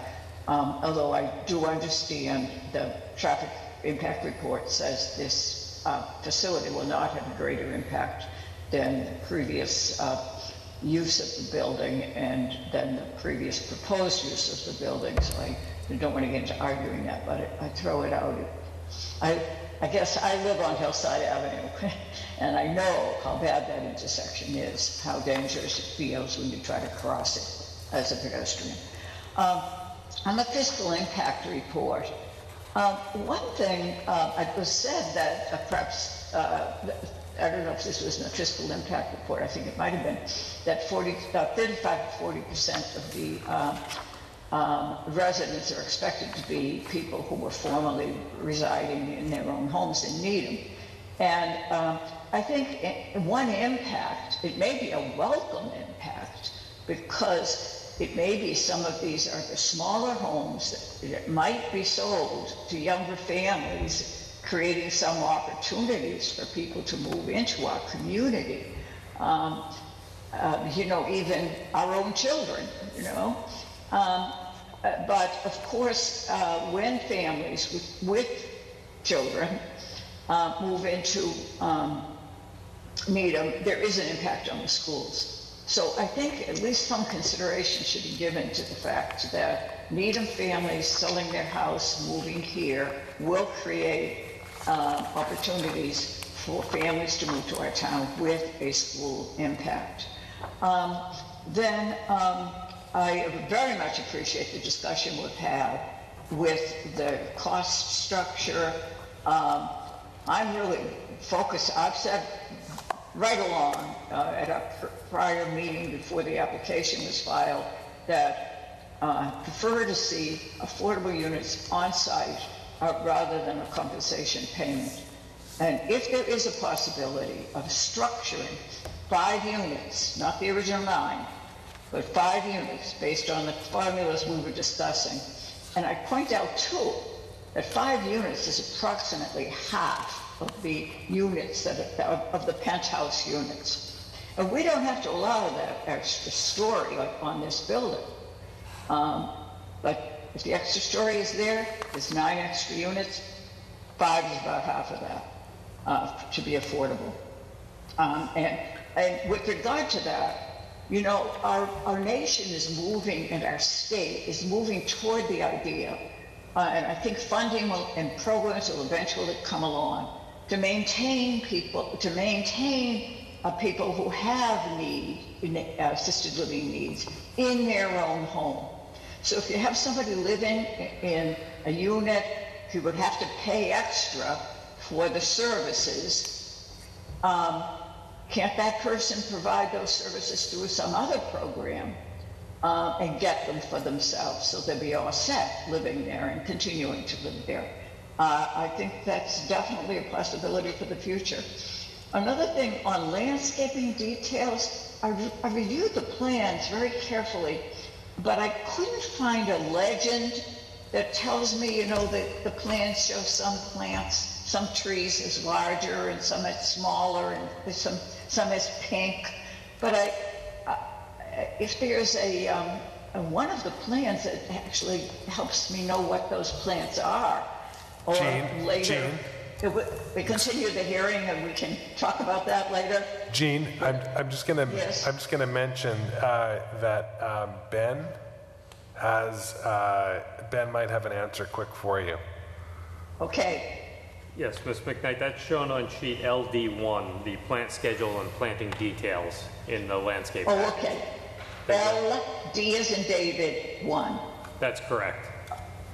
[SPEAKER 10] Um, although I do understand the traffic impact report says this uh, facility will not have a greater impact than the previous uh, use of the building and than the previous proposed use of the building. So I don't want to get into arguing that, but I, I throw it out. I, I guess I live on Hillside Avenue, and I know how bad that intersection is, how dangerous it feels when you try to cross it as a pedestrian. Um, on the fiscal impact report, um, one thing uh, it was said that uh, perhaps uh, I don't know if this was in the fiscal impact report. I think it might have been that 40, uh, 35 to 40 percent of the um, residents are expected to be people who were formerly residing in their own homes in Needham. And um, I think one impact, it may be a welcome impact, because it may be some of these are the smaller homes that, might be sold to younger families, creating some opportunities for people to move into our community. Um, uh, you know, even our own children, you know. Um, but of course, uh, when families with, with children uh, move into um, Needham, there is an impact on the schools. So I think at least some consideration should be given to the fact that Needham families selling their house, moving here, will create uh, opportunities for families to move to our town with a school impact. Um, then um, I very much appreciate the discussion we've had with the cost structure. Um, I'm really focused, I've said right along uh, at a pr- prior meeting before the application was filed that uh, prefer to see affordable units on site uh, rather than a compensation payment. And if there is a possibility of structuring five units, not the original nine, but five units based on the formulas we were discussing. And I point out too that five units is approximately half of the units that are, of the penthouse units. And we don't have to allow that extra story like on this building. Um, but if the extra story is there, there's nine extra units, five is about half of that uh, to be affordable. Um, and, and with regard to that, you know, our, our nation is moving and our state is moving toward the idea, uh, and I think funding will, and programs will eventually come along to maintain people, to maintain uh, people who have need, uh, assisted living needs in their own home. So if you have somebody living in a unit who would have to pay extra for the services, um, can't that person provide those services through some other program uh, and get them for themselves so they'll be all set living there and continuing to live there? Uh, I think that's definitely a possibility for the future. Another thing on landscaping details, I, re- I reviewed the plans very carefully, but I couldn't find a legend that tells me, you know, that the plans show some plants, some trees is larger and some is smaller and there's some, some is pink. But I, I- if there's a, um, one of the plans that actually helps me know what those plants are. Or
[SPEAKER 1] Jeanne,
[SPEAKER 10] later, Jeanne. we continue the hearing and we can talk about that later.
[SPEAKER 1] Jeanne, I'm, I'm just gonna,
[SPEAKER 10] Yes.
[SPEAKER 1] I'm just gonna mention uh, that um, Ben has, uh, Ben might have an answer quick for you.
[SPEAKER 10] Okay,
[SPEAKER 12] Yes, Ms. McKnight, that's shown on sheet LD1, the plant schedule and planting details in the landscape.
[SPEAKER 10] oh,
[SPEAKER 12] package.
[SPEAKER 10] okay. L, D as in David, one.
[SPEAKER 12] That's correct.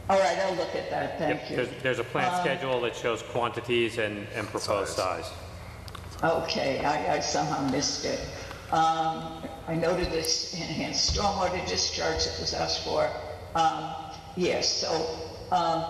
[SPEAKER 10] All right, I'll look at that, thank
[SPEAKER 12] Yep,
[SPEAKER 10] you.
[SPEAKER 12] There's, there's a plant
[SPEAKER 10] Um,
[SPEAKER 12] schedule that shows quantities and, and proposed size.
[SPEAKER 10] Okay, I, I somehow missed it. Um, I noted this enhanced stormwater discharge that was asked for. Um, yes, so, um,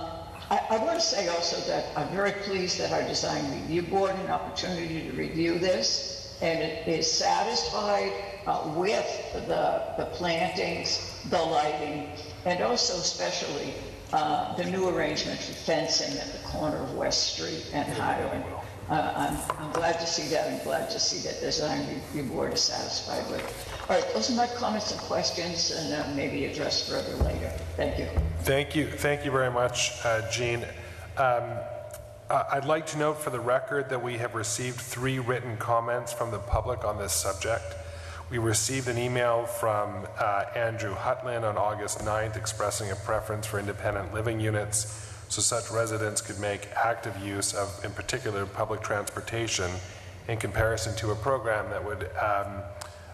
[SPEAKER 10] I, I want to say also that I'm very pleased that our design review board had an opportunity to review this and it is satisfied uh, with the, the plantings, the lighting, and also especially uh, the new arrangement for fencing at the corner of West Street and Highland. Uh, I'm, I'm glad to see that. I'm glad to see that design review board is satisfied with. All right, those are my comments and questions, and uh, maybe addressed further later. Thank you.
[SPEAKER 1] Thank you, thank you very much, uh, Jeanne. Um, I'd like to note for the record that we have received three written comments from the public on this subject. We received an email from uh, Andrew Hutland on August 9th expressing a preference for independent living units so such residents could make active use of, in particular, public transportation in comparison to a program that would um,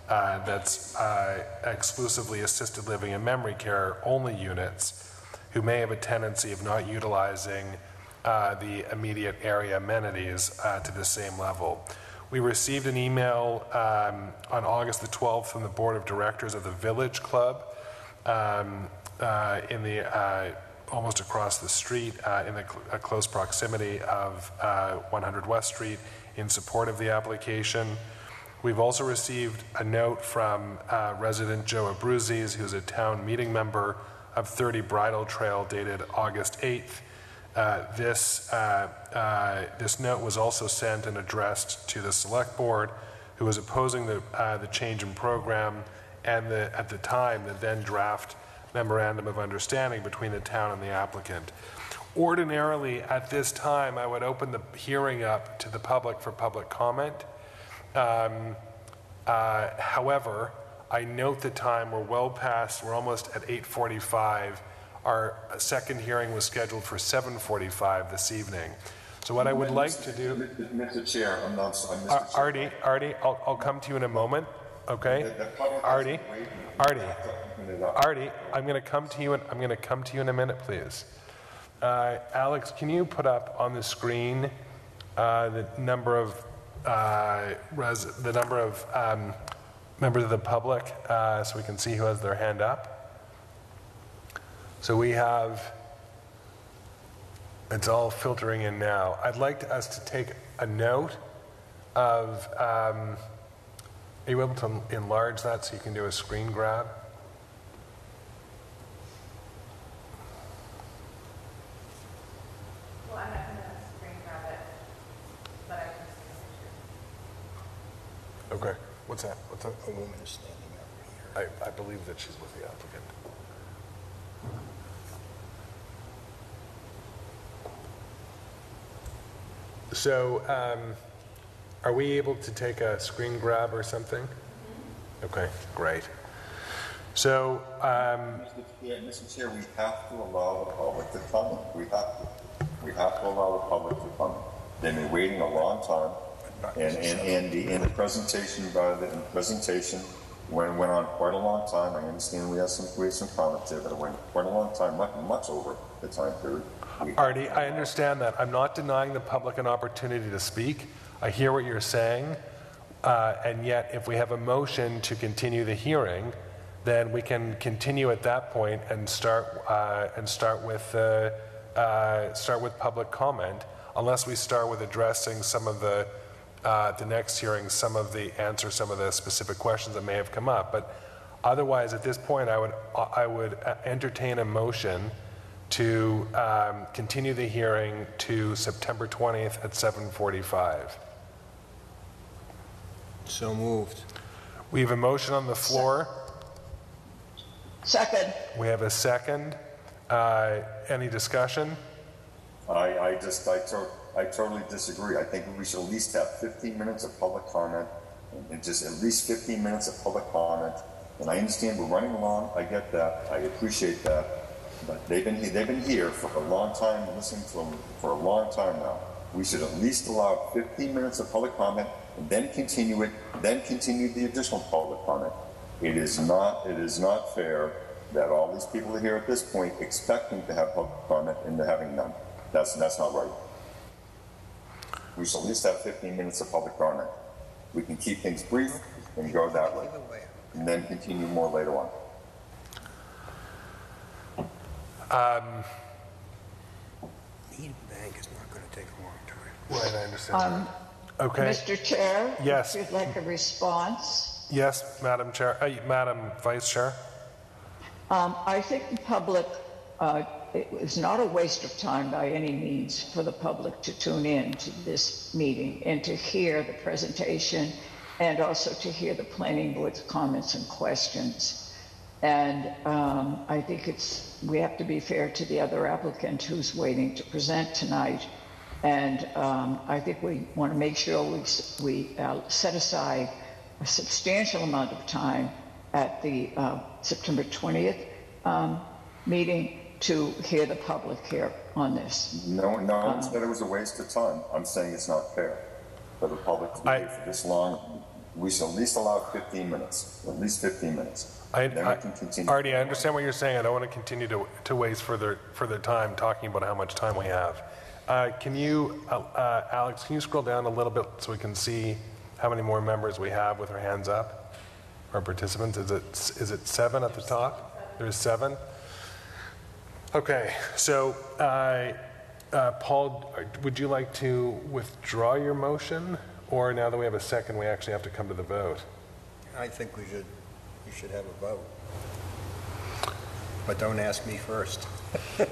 [SPEAKER 1] uh, that's uh, exclusively assisted living and memory care only units who may have a tendency of not utilizing uh, the immediate area amenities uh, to the same level. We received an email um, on August the 12th from the Board of Directors of the Village Club um, uh, in the, uh, almost across the street, uh, in the cl- uh, close proximity of uh, 100 West Street in support of the application. We've also received a note from uh, resident Joe Abruzzi, who's a town meeting member of 30 Bridle Trail dated August 8th. Uh, This, this note was also sent and addressed to the Select Board, who was opposing the, the change in program and the, at the time, the then draft memorandum of understanding between the town and the applicant. Ordinarily, at this time, I would open the hearing up to the public for public comment. Um, uh, However, I note the time, we're well past, we're almost at 8:45. Our second hearing was scheduled for 7:45 this evening. So what I would like to do...
[SPEAKER 3] Mr. Chair, I'm not, I'm Mr.
[SPEAKER 1] Artie, Artie, I'll, I'll come to you in a moment, okay? Artie, Artie, Artie, I'm going to come to you, in I'm going to come to you in a minute, please. Uh, Alex, can you put up on the screen uh, the number of, uh, res- the number of um, members of the public, uh, so we can see who has their hand up? So we have, it's all filtering in now. I'd like to- us to take a note of, um, are you able to enlarge that so you can do a screen grab?
[SPEAKER 7] Well, I'm not gonna screen grab it, but I can see the.
[SPEAKER 1] Okay, what's that? What's that? A woman is standing over here. I, I believe that she's with the applicant. So, um, are we able to take a screen grab or something? Okay, great. So, um,
[SPEAKER 3] Mr. Chair, Mr. Chair, we have to allow the public to comment. We have to. We have to allow the public to comment. They've been waiting a long time. And, and, and the, and the presentation by the, and the presentation went, went on quite a long time. I understand we have some, we have some comments there, but it went quite a long time, much, much over the time period. We-
[SPEAKER 1] Artie, I understand that. I'm not denying the public an opportunity to speak. I hear what you're saying. Uh, and yet, if we have a motion to continue the hearing, then we can continue at that point and start, uh, and start with, uh, uh, start with public comment, unless we start with addressing some of the, uh, the next hearing, some of the, answer some of the specific questions that may have come up. But otherwise, at this point, I would, I would entertain a motion to um, continue the hearing to September 20th at 7:45.
[SPEAKER 7] So moved.
[SPEAKER 1] We have a motion on the floor.
[SPEAKER 11] Second.
[SPEAKER 1] We have a second. Uh, Any discussion?
[SPEAKER 3] I, I just, I to, I totally disagree. I think we should at least have 15 minutes of public comment, and just at least 15 minutes of public comment. And I understand we're running along, I get that, I appreciate that, but they've been, he- they've been here for a long time, listening to them for a long time now. We should at least allow 15 minutes of public comment, and then continue it, then continue the additional public comment. It is not, it is not fair that all these people are here at this point expecting to have public comment and they're having none. That's, that's not right. We should at least have 15 minutes of public comment. We can keep things brief and go that way, and then continue more later on.
[SPEAKER 1] Um,
[SPEAKER 7] Needham Bank is not going to take a long time.
[SPEAKER 1] Right, I understand.
[SPEAKER 10] Um,
[SPEAKER 1] Okay.
[SPEAKER 10] Mr. Chair?
[SPEAKER 1] Yes.
[SPEAKER 10] If you'd like a response.
[SPEAKER 1] Yes, Madam Chair, uh, Madam Vice Chair?
[SPEAKER 10] Um, I think the public, uh, it was not a waste of time by any means for the public to tune in to this meeting and to hear the presentation and also to hear the planning board's comments and questions. And um, I think it's, we have to be fair to the other applicant who's waiting to present tonight. And um, I think we want to make sure we, we uh, set aside a substantial amount of time at the uh, September 20th um, meeting to hear the public here on this.
[SPEAKER 3] No, no one said it was a waste of time. I'm saying it's not fair for the public to be here for this long. We should at least allow 15 minutes, at least 15 minutes.
[SPEAKER 1] I, I,
[SPEAKER 3] we can continue.
[SPEAKER 1] Artie, I understand what you're saying. I don't want to continue to, to waste further, further time talking about how much time we have. Uh, can you, uh, uh, Alex, can you scroll down a little bit so we can see how many more members we have with their hands up? Our participants, is it, is it seven at the top? There's seven? Okay, so, uh, uh, Paul, would you like to withdraw your motion? Or now that we have a second, we actually have to come to the vote?
[SPEAKER 7] I think we should, we should have a vote. But don't ask me first.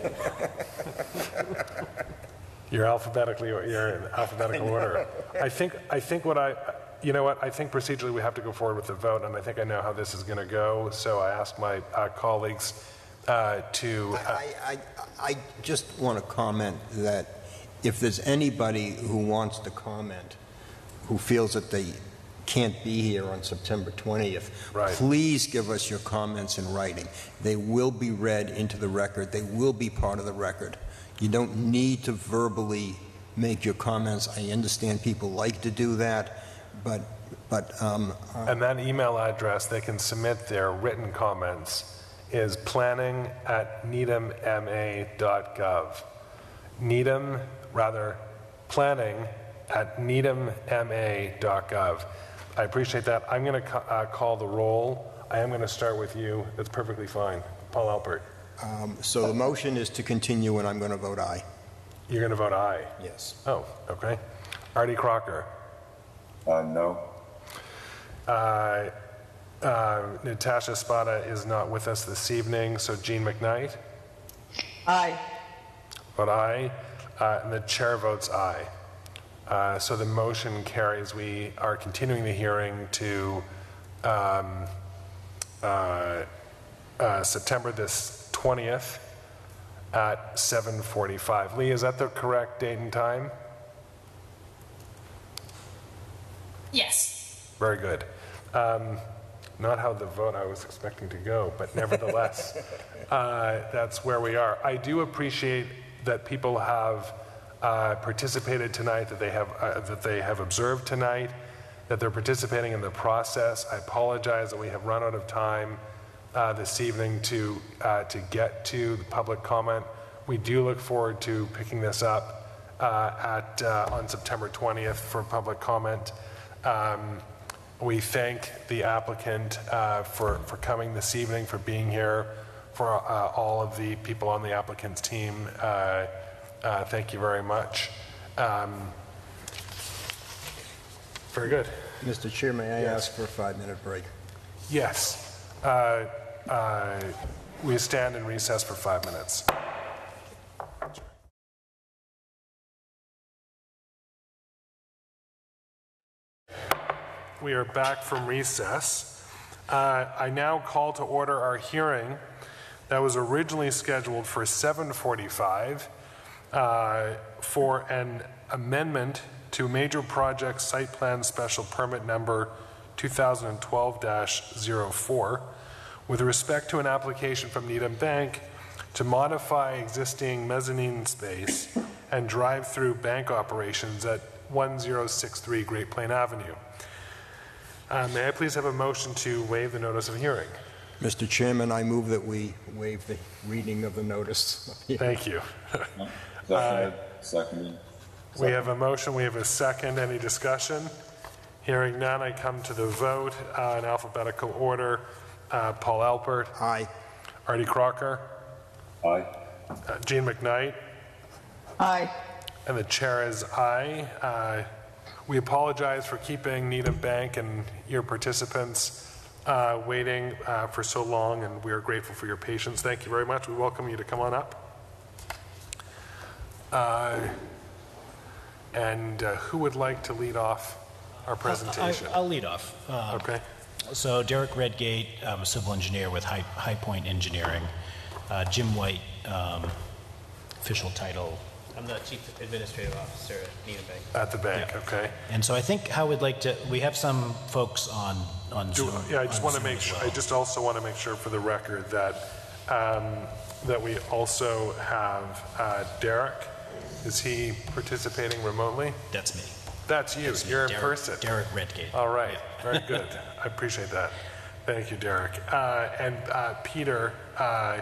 [SPEAKER 1] You're alphabetically, you're in alphabetical order. I think, I think what I, you know what, I think procedurally we have to go forward with the vote, and I think I know how this is going to go, so I ask my uh, colleagues uh, to, uh,
[SPEAKER 7] I, I, I just want to comment that if there's anybody who wants to comment, who feels that they can't be here on September 20th, please give us your comments in writing. They will be read into the record. They will be part of the record. You don't need to verbally make your comments. I understand people like to do that, but, but, um, uh,
[SPEAKER 1] and that email address, they can submit their written comments, is planning at needhamma.gov. Needham, rather, planning at needhamma.gov. I appreciate that. I'm going to uh, call the roll. I am going to start with you. That's perfectly fine. Paul Alpert.
[SPEAKER 7] um, so the motion is to continue, and I'm going to vote aye.
[SPEAKER 1] You're going to vote aye?
[SPEAKER 7] Yes.
[SPEAKER 1] Oh, okay. Artie Crocker.
[SPEAKER 3] Uh, no.
[SPEAKER 1] Uh, uh, Natasha Espada is not with us this evening, so Jeanne McKnight?
[SPEAKER 10] Aye.
[SPEAKER 1] Vote aye. Uh, and the chair votes aye. Uh, so the motion carries. We are continuing the hearing to um, uh, uh, September this 20th at 7:45. Lee, is that the correct date and time?
[SPEAKER 13] Yes.
[SPEAKER 1] Very good. Um, Not how the vote I was expecting to go, but nevertheless, uh, that's where we are. I do appreciate that people have uh, participated tonight, that they have, uh, that they have observed tonight, that they're participating in the process. I apologize that we have run out of time uh, this evening to, uh, to get to the public comment. We do look forward to picking this up uh, at, uh, on September 20th for public comment. Um, We thank the applicant uh, for, for coming this evening, for being here, for uh, all of the people on the applicant's team. Uh, uh, Thank you very much. Um, Very good.
[SPEAKER 7] Mr. Chair, may I ask for a five-minute break?
[SPEAKER 1] Yes. Uh, uh, We stand in recess for five minutes. We are back from recess. Uh, I now call to order our hearing that was originally scheduled for 7:45 uh, for an amendment to major project site plan special permit number 2012-04 with respect to an application from Needham Bank to modify existing mezzanine space and drive-through bank operations at 1063 Great Plain Avenue. Uh, May I please have a motion to waive the notice of hearing?
[SPEAKER 7] Mr. Chairman, I move that we waive the reading of the notice.
[SPEAKER 1] Thank you.
[SPEAKER 3] Seconded, seconded.
[SPEAKER 1] We have a motion, we have a second, any discussion? Hearing none, I come to the vote uh, in alphabetical order. Uh, Paul Alpert.
[SPEAKER 7] Aye.
[SPEAKER 1] Artie Crocker.
[SPEAKER 3] Aye.
[SPEAKER 1] Uh, Jeanne McKnight.
[SPEAKER 10] Aye.
[SPEAKER 1] And the chair is aye. Uh, We apologize for keeping Needham Bank and your participants uh, waiting uh, for so long, and we are grateful for your patience. Thank you very much. We welcome you to come on up. Uh, And uh, who would like to lead off our presentation?
[SPEAKER 17] I- I'll lead off. Uh,
[SPEAKER 1] Okay.
[SPEAKER 17] So Derek Redgate, I'm a civil engineer with High High Point Engineering. Uh, Jim White, um, official title.
[SPEAKER 18] I'm the Chief Administrative Officer at Needham Bank.
[SPEAKER 1] At the bank, okay.
[SPEAKER 17] And so I think how we'd like to, we have some folks on, on
[SPEAKER 1] Do-
[SPEAKER 17] Zoom.
[SPEAKER 1] Yeah, I just
[SPEAKER 17] on
[SPEAKER 1] want to
[SPEAKER 17] Zoom
[SPEAKER 1] make
[SPEAKER 17] as
[SPEAKER 1] sure,
[SPEAKER 17] well.
[SPEAKER 1] I just also want to make sure for the record that, um, that we also have uh, Derek. Is he participating remotely?
[SPEAKER 17] That's me.
[SPEAKER 1] That's you,
[SPEAKER 17] That's me,
[SPEAKER 1] you're in
[SPEAKER 17] Derek-
[SPEAKER 1] person.
[SPEAKER 17] Derek Redgate.
[SPEAKER 1] All right, very good. I appreciate that. Thank you, Derek. Uh, And uh, Peter, uh,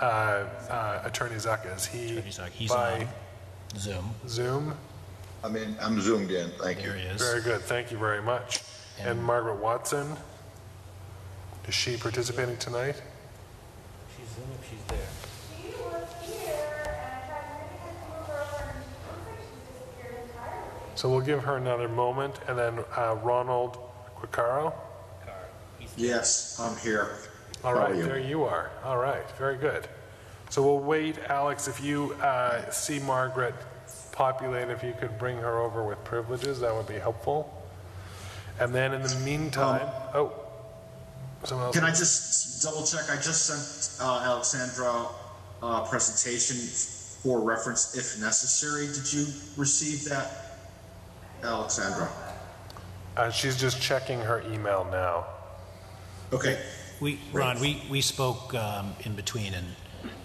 [SPEAKER 1] uh, uh, Attorney Zahka, is he
[SPEAKER 17] He's
[SPEAKER 1] by
[SPEAKER 17] on Zoom.
[SPEAKER 1] Zoom?
[SPEAKER 19] I mean, I'm zoomed in, thank you.
[SPEAKER 17] There he is.
[SPEAKER 1] Very good, thank you very much. And Margaret Watson, is she participating tonight?
[SPEAKER 18] She's Zoom if she's there.
[SPEAKER 20] She was here and tried many times to move her over and she looks like she's disappeared entirely.
[SPEAKER 1] So we'll give her another moment, and then uh, Ronald Quicaro?
[SPEAKER 19] Yes, I'm here.
[SPEAKER 1] All
[SPEAKER 19] How are
[SPEAKER 1] right,
[SPEAKER 19] you?
[SPEAKER 1] there you are. All right, very good. So we'll wait, Alex, if you uh, see Margaret populate, if you could bring her over with privileges, that would be helpful. And then in the meantime, oh, someone else?
[SPEAKER 21] Um, Can I just double check? I just sent uh, Alexandra a presentation for reference if necessary. Did you receive that, Alexandra?
[SPEAKER 1] Uh, She's just checking her email now.
[SPEAKER 21] Okay.
[SPEAKER 17] We, Ron, we, we spoke um, in between, and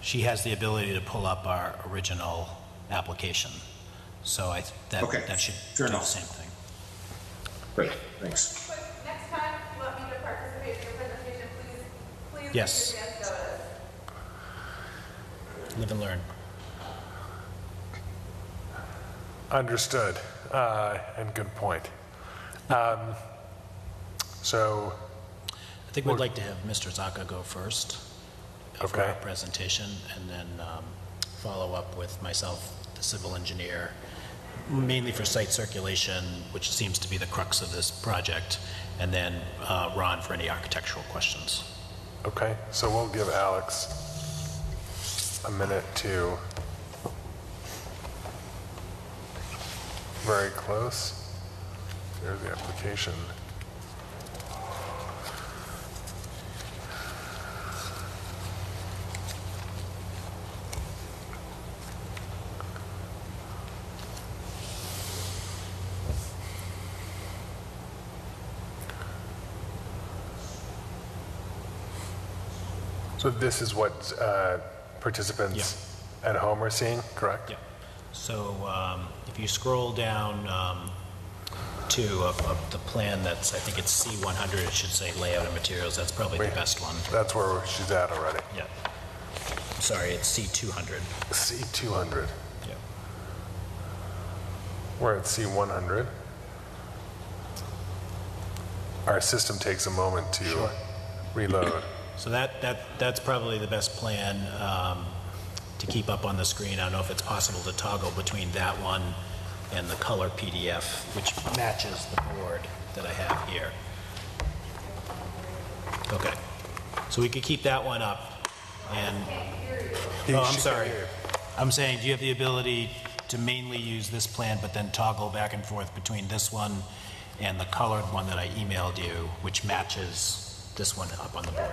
[SPEAKER 17] she has the ability to pull up our original application. So I, th- that,
[SPEAKER 21] Okay,
[SPEAKER 17] that should
[SPEAKER 21] fair
[SPEAKER 17] do the
[SPEAKER 21] enough.
[SPEAKER 17] same thing.
[SPEAKER 21] Great, thanks.
[SPEAKER 20] Next time you want me to participate in your presentation, please, please give
[SPEAKER 17] Yes.
[SPEAKER 20] advance notice.
[SPEAKER 17] Live and learn.
[SPEAKER 1] Understood, uh, and good point. Um, So,
[SPEAKER 17] I think we'd like to have Mr. Zahka go first for
[SPEAKER 1] Okay.
[SPEAKER 17] our presentation, and then um, follow up with myself, the civil engineer, mainly for site circulation, which seems to be the crux of this project, and then uh, Ron for any architectural questions.
[SPEAKER 1] okay, so we'll give Alex a minute to, very close. There's the application. So this is what uh, participants at home are seeing, correct?
[SPEAKER 17] Yeah. So um, if you scroll down um, to of, of the plan that's, I think it's C100, it should say layout and materials, that's probably the best one.
[SPEAKER 1] That's where she's at already.
[SPEAKER 17] Yeah. Sorry, it's C200.
[SPEAKER 1] C200.
[SPEAKER 17] Yeah.
[SPEAKER 1] We're at C100. Our system takes a moment to reload.
[SPEAKER 17] So that, that, that's probably the best plan um, to keep up on the screen. I don't know if it's possible to toggle between that one and the color PDF, which matches the board that I have here. Okay. So we could keep that one up and, oh, I'm sorry. I'm saying, do you have the ability to mainly use this plan, but then toggle back and forth between this one
[SPEAKER 18] and the colored one that I emailed you, which matches this one up on the board.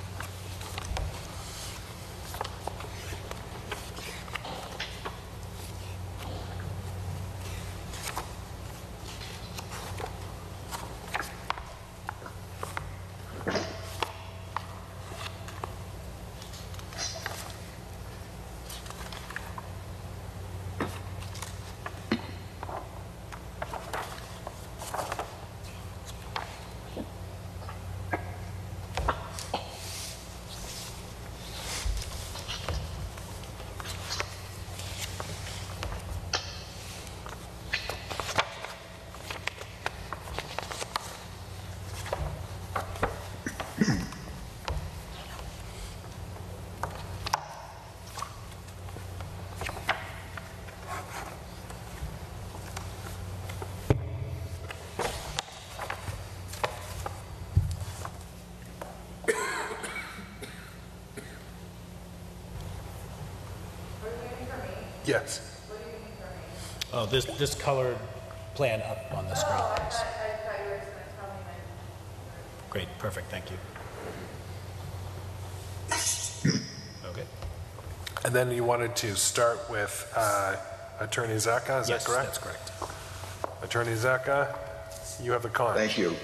[SPEAKER 1] Yes.
[SPEAKER 18] Oh, this, this colored plan up on the screen. please. Great, perfect, thank you. Okay.
[SPEAKER 1] And then you wanted to start with uh, Attorney Zahka, is that
[SPEAKER 18] Yes,
[SPEAKER 1] correct?
[SPEAKER 18] that's correct.
[SPEAKER 1] Attorney Zahka, you have the con.
[SPEAKER 19] Thank you.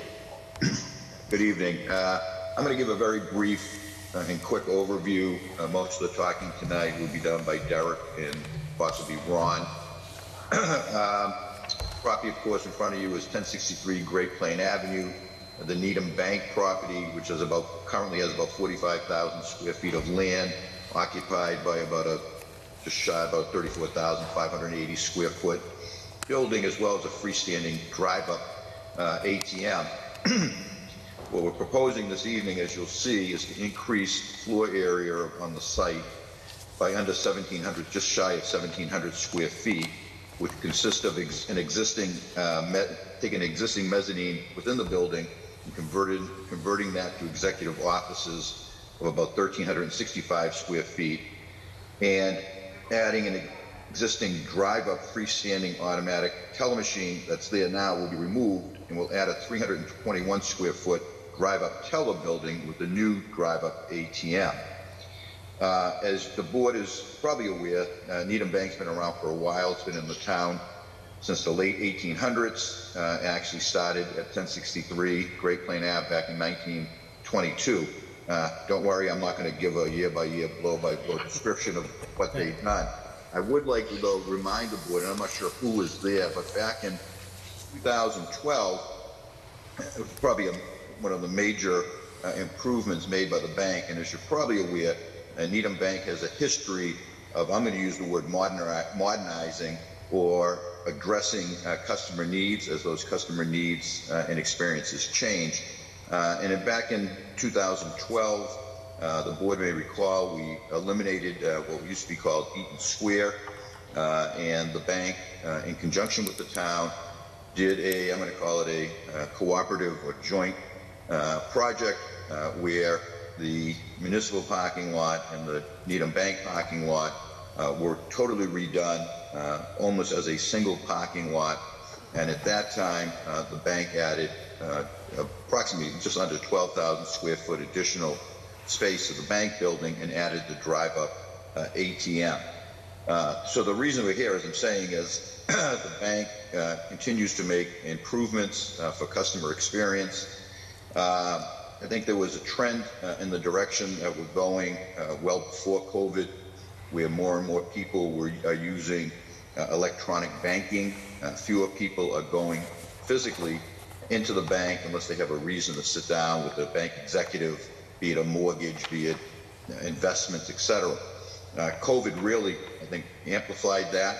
[SPEAKER 19] Good evening. Uh, I'm going to give a very brief uh, and quick overview. Uh, Most of the talking tonight will be done by Derek and possibly Ron. Um, Property, of course, in front of you is 1063 Great Plain Avenue. The Needham Bank property, which is about, currently has about 45,000 square feet of land occupied by about a, just shy about 34,580 square foot building, as well as a freestanding drive-up uh, ATM. What we're proposing this evening, as you'll see, is to increase floor area on the site by under 1,700, just shy of 1,700 square feet, which consists of ex- an existing, uh, me- taking an existing mezzanine within the building and converted, converting that to executive offices of about 1,365 square feet, and adding an existing drive-up freestanding automatic telemachine that's there now will be removed, and we'll add a 321 square foot drive-up teller building with the new drive-up ATM. Uh, As the board is probably aware, uh, Needham Bank's been around for a while. It's been in the town since the late 1800s. Uh, it actually started at 1063 Great Plain Ave back in 1922. Uh, Don't worry, I'm not going to give a year-by-year, blow-by-blow description of what they've done. I would like to, though, remind the board, and I'm not sure who was there, but back in 2012, it was probably a, one of the major uh, improvements made by the bank. And as you're probably aware, uh, Needham Bank has a history of, I'm going to use the word modernizing or addressing uh, customer needs as those customer needs uh, and experiences change. Uh, and back in 2012, uh, the board may recall we eliminated uh, what used to be called Eaton Square, uh, and the bank, in conjunction with the town, did a, I'm going to call it a cooperative or joint project where the municipal parking lot and the Needham Bank parking lot uh, were totally redone, uh, almost as a single parking lot. And at that time, uh, the bank added uh, approximately just under 12,000 square foot additional space to the bank building and added the drive-up uh, ATM. Uh, so the reason we're here, as I'm saying, is the bank continues to make improvements for customer experience. Uh, I think there was a trend uh, in the direction that we're going uh, well before COVID, where more and more people were are using uh, electronic banking. Uh, fewer people are going physically into the bank unless they have a reason to sit down with a bank executive, be it a mortgage, be it uh, investments, etc. Uh, COVID really, I think, amplified that.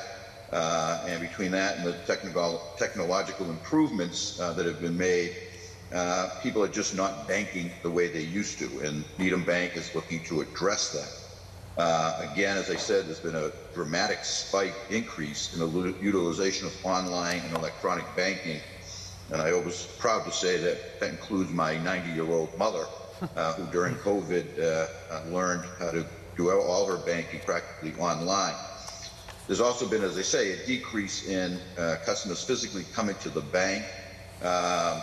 [SPEAKER 19] And between that and the technical, technological improvements that have been made, uh, people are just not banking the way they used to. And Needham Bank is looking to address that. Uh, again, as I said, there's been a dramatic spike increase in the utilization of online and electronic banking. And I was proud to say that that includes my 90 year old mother, uh, who during COVID uh, uh, learned how to do all her banking practically online. There's also been, as I say, a decrease in uh, customers physically coming to the bank. Um,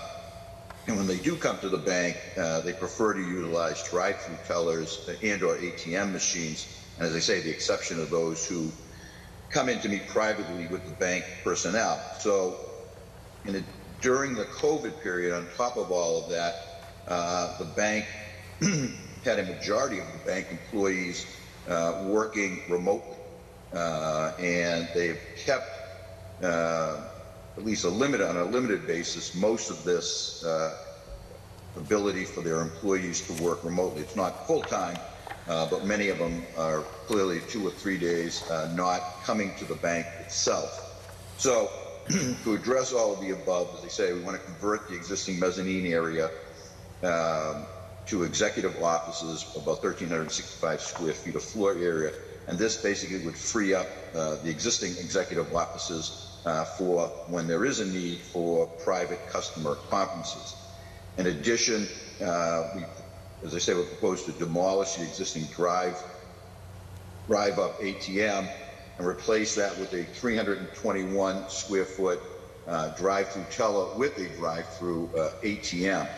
[SPEAKER 19] and when they do come to the bank, uh, they prefer to utilize drive-through tellers and/or ATM machines. And as I say, the exception of those who come in to meet privately with the bank personnel. So, a, during the COVID period, on top of all of that, uh, the bank had a majority of the bank employees uh, working remotely, uh, and they've kept uh, at least a limit on a limited basis most of this uh, ability for their employees to work remotely. It's not full time, uh, but many of them are clearly two or three days uh, not coming to the bank itself. So, to address all of the above, as I say, we want to convert the existing mezzanine area um, to executive offices, about 1,365 square feet of floor area, and this basically would free up uh, the existing executive offices uh, for when there is a need for private customer conferences. In addition, uh, we, as I say, we propose to demolish the existing drive drive up ATM and replace that with a 321 square foot uh, drive-through teller with a drive-through uh, ATM.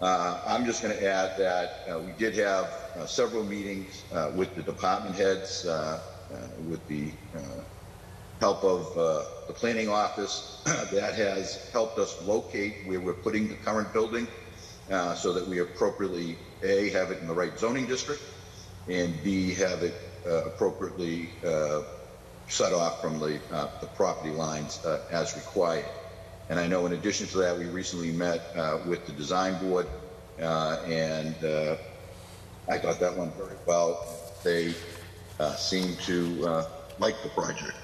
[SPEAKER 19] Uh, I'm just going to add that uh, we did have uh, several meetings uh, with the department heads, uh, with the help of uh, the planning office that has helped us locate where we're putting the current building uh, so that we appropriately, A, have it in the right zoning district, and B, have it uh, appropriately uh, set off from the, uh, the property lines uh, as required. And I know in addition to that, we recently met with the design board, and I got that one very well. They seem to like the project.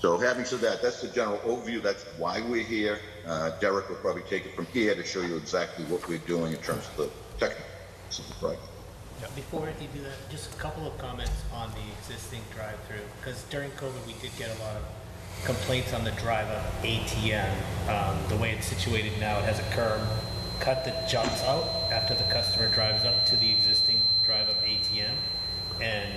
[SPEAKER 19] So having said that, that's the general overview. That's why we're here. Uh, Derek will probably take it from here to show you exactly what we're doing in terms of the technical of.
[SPEAKER 18] Before you do that, just a couple of comments on the existing drive-through, because during COVID, we did get a lot of complaints on the drive-up ATM. Um, the way it's situated now, it has a curb cut that jumps out after the customer drives up to the existing drive-up ATM, and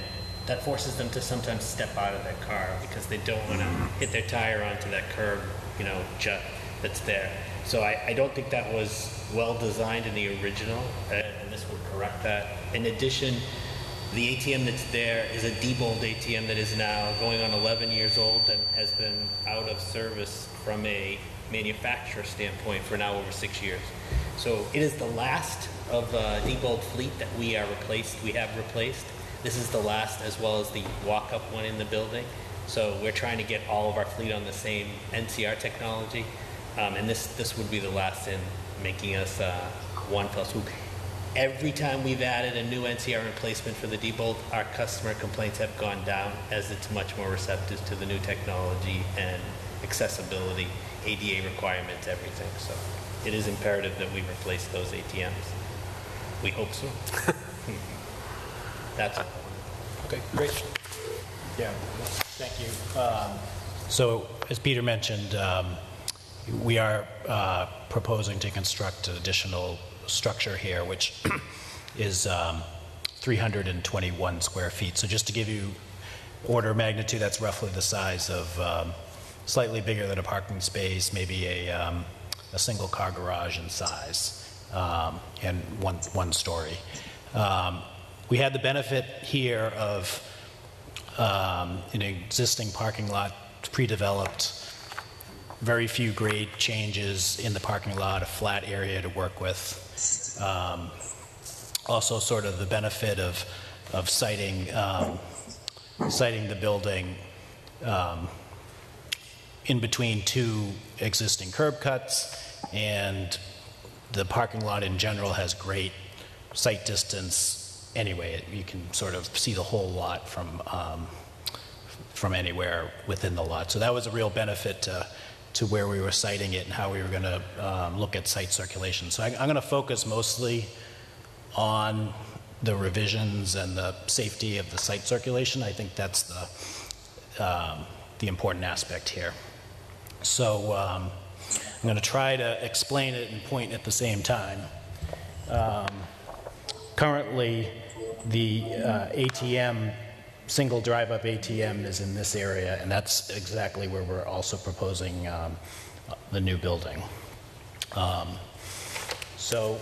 [SPEAKER 18] that forces them to sometimes step out of their car because they don't want to hit their tire onto that curb, you know, jut that's there. So I, I don't think that was well designed in the original, uh, and this would correct that. In addition, the ATM that's there is a Diebold ATM that is now going on 11 years old and has been out of service from a manufacturer standpoint for now over six years. So it is the last of uh, Diebold fleet that we are replaced. We have replaced. This is the last, as well as the walk-up one in the building. So we're trying to get all of our fleet on the same NCR technology, um, and this this would be the last in making us uh, one fell swoop. Every time we've added a new NCR replacement for the Diebold, our customer complaints have gone down as it's much more receptive to the new technology and accessibility, ADA requirements, everything. So it is imperative that we replace those ATMs. We hope so. That's it.
[SPEAKER 17] Okay, great. Yeah, thank you. Um, So, as Peter mentioned, um, we are uh, proposing to construct an additional structure here, which is um, 321 square feet. So just to give you order of magnitude, that's roughly the size of, um, slightly bigger than a parking space, maybe a, um, a single-car garage in size, um, and one, one story. We had the benefit here of um, an existing parking lot, pre-developed, very few grade changes in the parking lot, a flat area to work with. Um, Also sort of the benefit of, of siting, um, siting the building um, in between two existing curb cuts, and the parking lot in general has great sight distance anyway. You can sort of see the whole lot from, um, from anywhere within the lot. So that was a real benefit to, to where we were siting it and how we were going to um, look at site circulation. So I, I'm going to focus mostly on the revisions and the safety of the site circulation. I think that's the, um, the important aspect here. So um, I'm going to try to explain it and point at the same time. Um, currently, the uh, ATM single drive-up ATM is in this area, and that's exactly where we're also proposing um, the new building. Um, So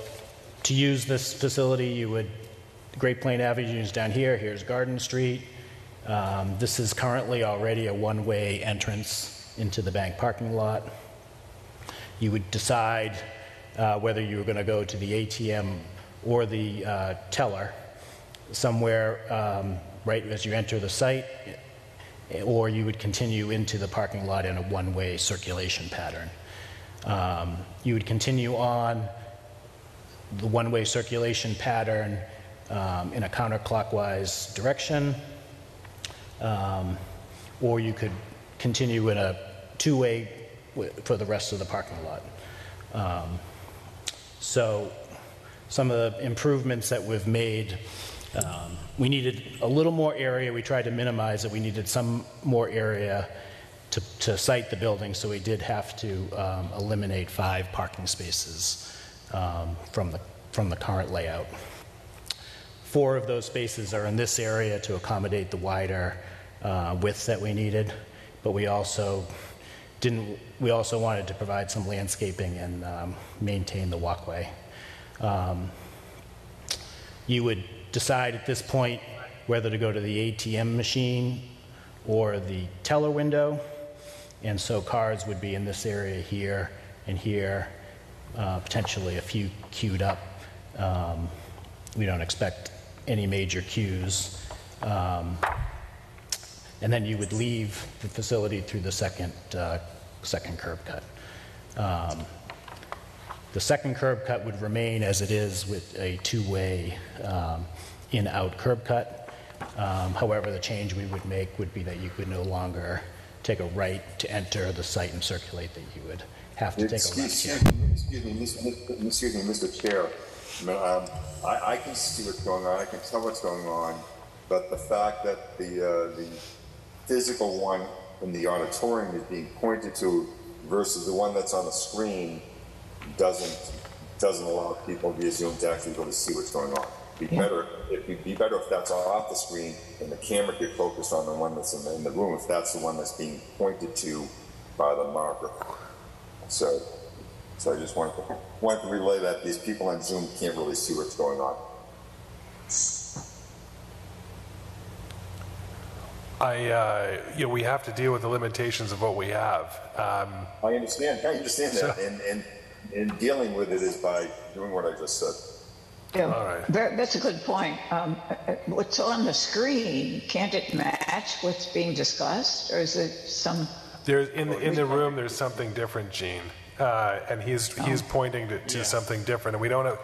[SPEAKER 17] to use this facility, you would, Great Plain Avenue is down here, here's Garden Street. Um, This is currently already a one-way entrance into the bank parking lot. You would decide uh, whether you were going to go to the ATM or the uh, teller somewhere um, right as you enter the site, or you would continue into the parking lot in a one-way circulation pattern. Um, You would continue on the one-way circulation pattern um, in a counterclockwise direction, um, or you could continue in a two-way for the rest of the parking lot. Um, So some of the improvements that we've made, um, we needed a little more area. We tried to minimize it. We needed some more area to, to site the building, so we did have to um, eliminate five parking spaces um, from the, from the current layout. Four of those spaces are in this area to accommodate the wider uh, width that we needed, but we also didn't, we also wanted to provide some landscaping and um, maintain the walkway. Um, You would decide at this point whether to go to the ATM machine or the teller window, and so cars would be in this area here and here, uh, potentially a few queued up. Um, We don't expect any major queues. Um, And then you would leave the facility through the second, uh, second curb cut. Um, The second curb cut would remain as it is with a two-way um, in-out curb cut. Um, However, the change we would make would be that you could no longer take a right to enter the site and circulate, that you would have to take a
[SPEAKER 3] excuse
[SPEAKER 17] left here.
[SPEAKER 3] me, excuse me, Mr. excuse me, Mr. Chair. I um, I, I can see what's going on, I can tell what's going on, but the fact that the, uh, the physical one in the auditorium is being pointed to versus the one that's on the screen doesn't, doesn't allow people via Zoom to actually go to see what's going on. Be better, it'd be better if that's off the screen and the camera could focus on the one that's in the, in the room, if that's the one that's being pointed to by the marker. So, so I just wanted to, wanted to relay that these people on Zoom can't really see what's going on.
[SPEAKER 1] I, uh, you know, we have to deal with the limitations of what we have. Um,
[SPEAKER 3] I understand, I understand that, and, and, and dealing with it is by doing what I just said.
[SPEAKER 10] Yeah, Ver- that's a good point. Um, uh, uh, What's on the screen, can't it match what's being discussed, or is it some,
[SPEAKER 1] There's, in, the- in the room, there's something different, Jeanne. Uh, and he's, he's pointing to, to something different. And we don't have,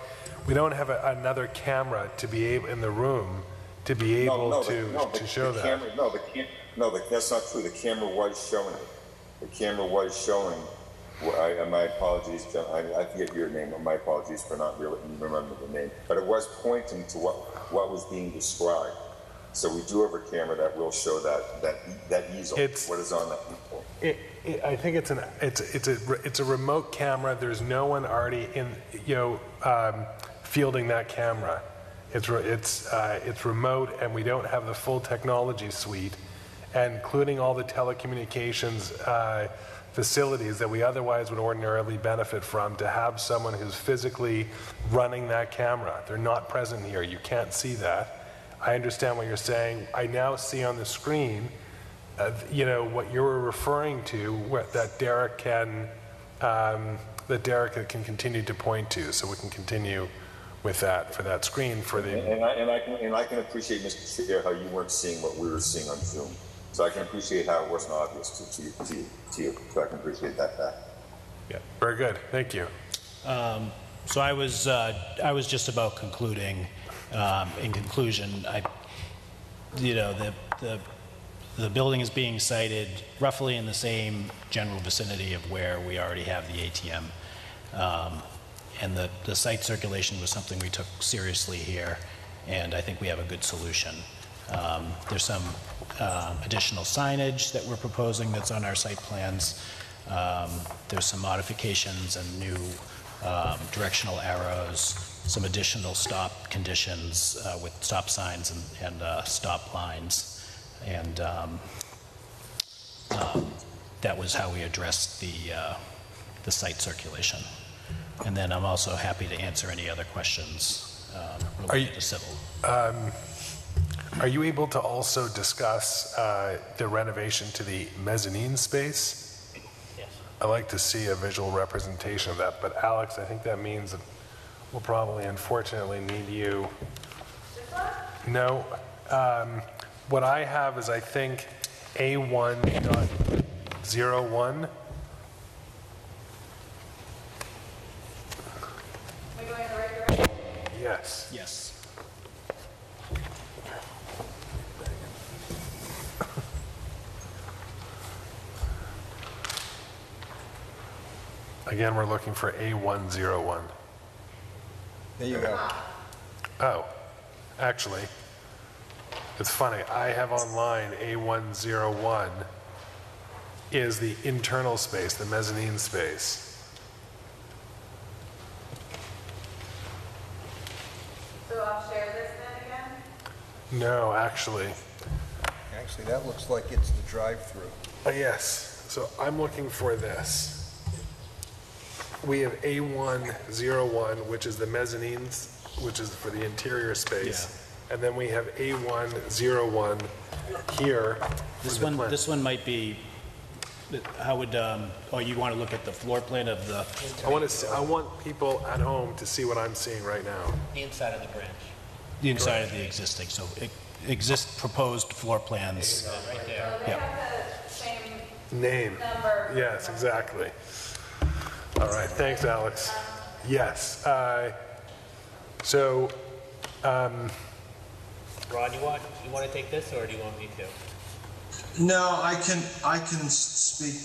[SPEAKER 1] we don't have a- another camera to be able, in the room, to be
[SPEAKER 3] No,
[SPEAKER 1] able
[SPEAKER 3] no, the-
[SPEAKER 1] to,
[SPEAKER 3] no, the-
[SPEAKER 1] to show
[SPEAKER 3] the
[SPEAKER 1] that.
[SPEAKER 3] camera- No, the cam, no, the- that's not true. The camera was showing it. The camera was showing, well, I, my apologies, John, I, I forget your name, and my apologies for not really remembering the name, but it was pointing to what, what was being described. So we do have a camera that will show that, that, that easel,
[SPEAKER 1] It's-
[SPEAKER 3] what is on that easel.
[SPEAKER 1] It, it, I think it's an, it's, it's a, it's a remote camera. There's no one already in, you know, um, fielding that camera. It's, re- it's, uh, it's remote and we don't have the full technology suite, including all the telecommunications, uh, facilities that we otherwise would ordinarily benefit from to have someone who's physically running that camera. They're not present here. You can't see that. I understand what you're saying. I now see on the screen uh, you know, what you were referring to, what, that Derek can, um, that Derek can continue to point to, so we can continue with that, for that screen, for the,
[SPEAKER 3] And I, and I can, and I can appreciate, Mr. Chair, how you weren't seeing what we were seeing on Zoom. So I can appreciate how it wasn't obvious to, to, you- to, you- to you. So I can appreciate that fact.
[SPEAKER 1] yeah, very good, thank you.
[SPEAKER 17] Um, So I was, uh, I was just about concluding. Um, In conclusion, I, you know, the, the, the building is being sited roughly in the same general vicinity of where we already have the ATM. Um, And the, the site circulation was something we took seriously here, and I think we have a good solution. Um, There's some um, additional signage that we're proposing that's on our site plans. Um, There's some modifications and new um, directional arrows, some additional stop conditions uh, with stop signs and, and uh, stop lines. And um, um, that was how we addressed the, uh, the site circulation. And then I'm also happy to answer any other questions um, related to civil.
[SPEAKER 1] Are you able to also discuss uh, the renovation to the mezzanine space?
[SPEAKER 18] Yes.
[SPEAKER 1] I'd like to see a visual representation of that, but Alex, I think that means that we'll probably unfortunately need you. No, um, what I have is I think A1.01. Yes.
[SPEAKER 17] Yes.
[SPEAKER 1] Again, we're looking for A101.
[SPEAKER 7] There you go.
[SPEAKER 1] Oh, actually, it's funny. I have online A101 is the internal space, the mezzanine space.
[SPEAKER 5] So I'll share this then again?
[SPEAKER 1] No, actually.
[SPEAKER 7] Actually, that looks like it's the drive-through.
[SPEAKER 1] Uh, yes. So I'm looking for this. We have A101, which is the mezzanines, which is for the interior space. And then we have A101 here.
[SPEAKER 17] This
[SPEAKER 1] the
[SPEAKER 17] one,
[SPEAKER 1] plan.
[SPEAKER 17] this one might be, how would, um, oh, you want to look at the floor plan of the?
[SPEAKER 1] I want to, see, I want people at home to see what I'm seeing right now.
[SPEAKER 18] The inside of the branch.
[SPEAKER 17] The inside of the existing, so e- exist proposed floor plans.
[SPEAKER 18] Right there.
[SPEAKER 17] Yeah.
[SPEAKER 1] Name.
[SPEAKER 5] Number.
[SPEAKER 1] Yes, exactly. All right, thanks, Alex. Yes. uh, So, um,
[SPEAKER 18] Ron, you want, you want to take this, or do you want me to?
[SPEAKER 21] No, I can, I can speak,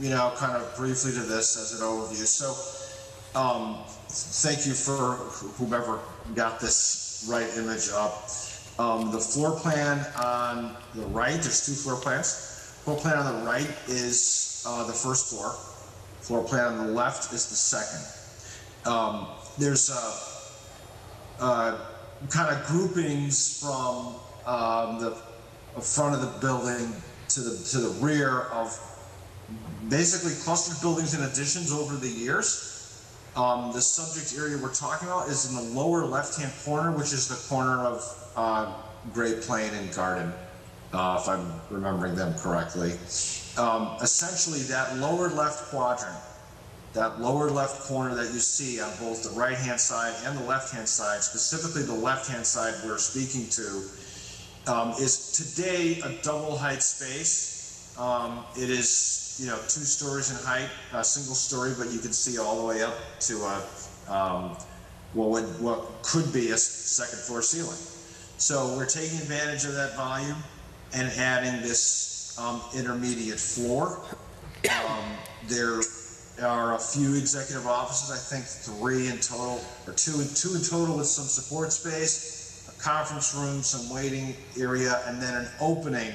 [SPEAKER 21] you know, kind of briefly to this as an overview. So, um, thank you for whomever got this right image up. Um, the floor plan on the right, there's two floor plans. Floor plan on the right is, uh, the first floor. Floor plan on the left is the second. Um, there's, uh, uh, kind of groupings from um, the front of the building to the to the rear of basically clustered buildings and additions over the years. Um, the subject area we're talking about is in the lower left-hand corner, which is the corner of uh, Great Plain and Garden, uh, if I'm remembering them correctly. Um, essentially, that lower left quadrant that lower left corner that you see on both the right hand side and the left hand side, specifically the left hand side we're speaking to, um, is today a double height space. Um, it is, you know, two stories in height, a single story, but you can see all the way up to a, um, what would, what could be a second floor ceiling. So we're taking advantage of that volume and adding this um, intermediate floor. Um, there are a few executive offices, I think three in total, or two, two in total with some support space, a conference room, some waiting area, and then an opening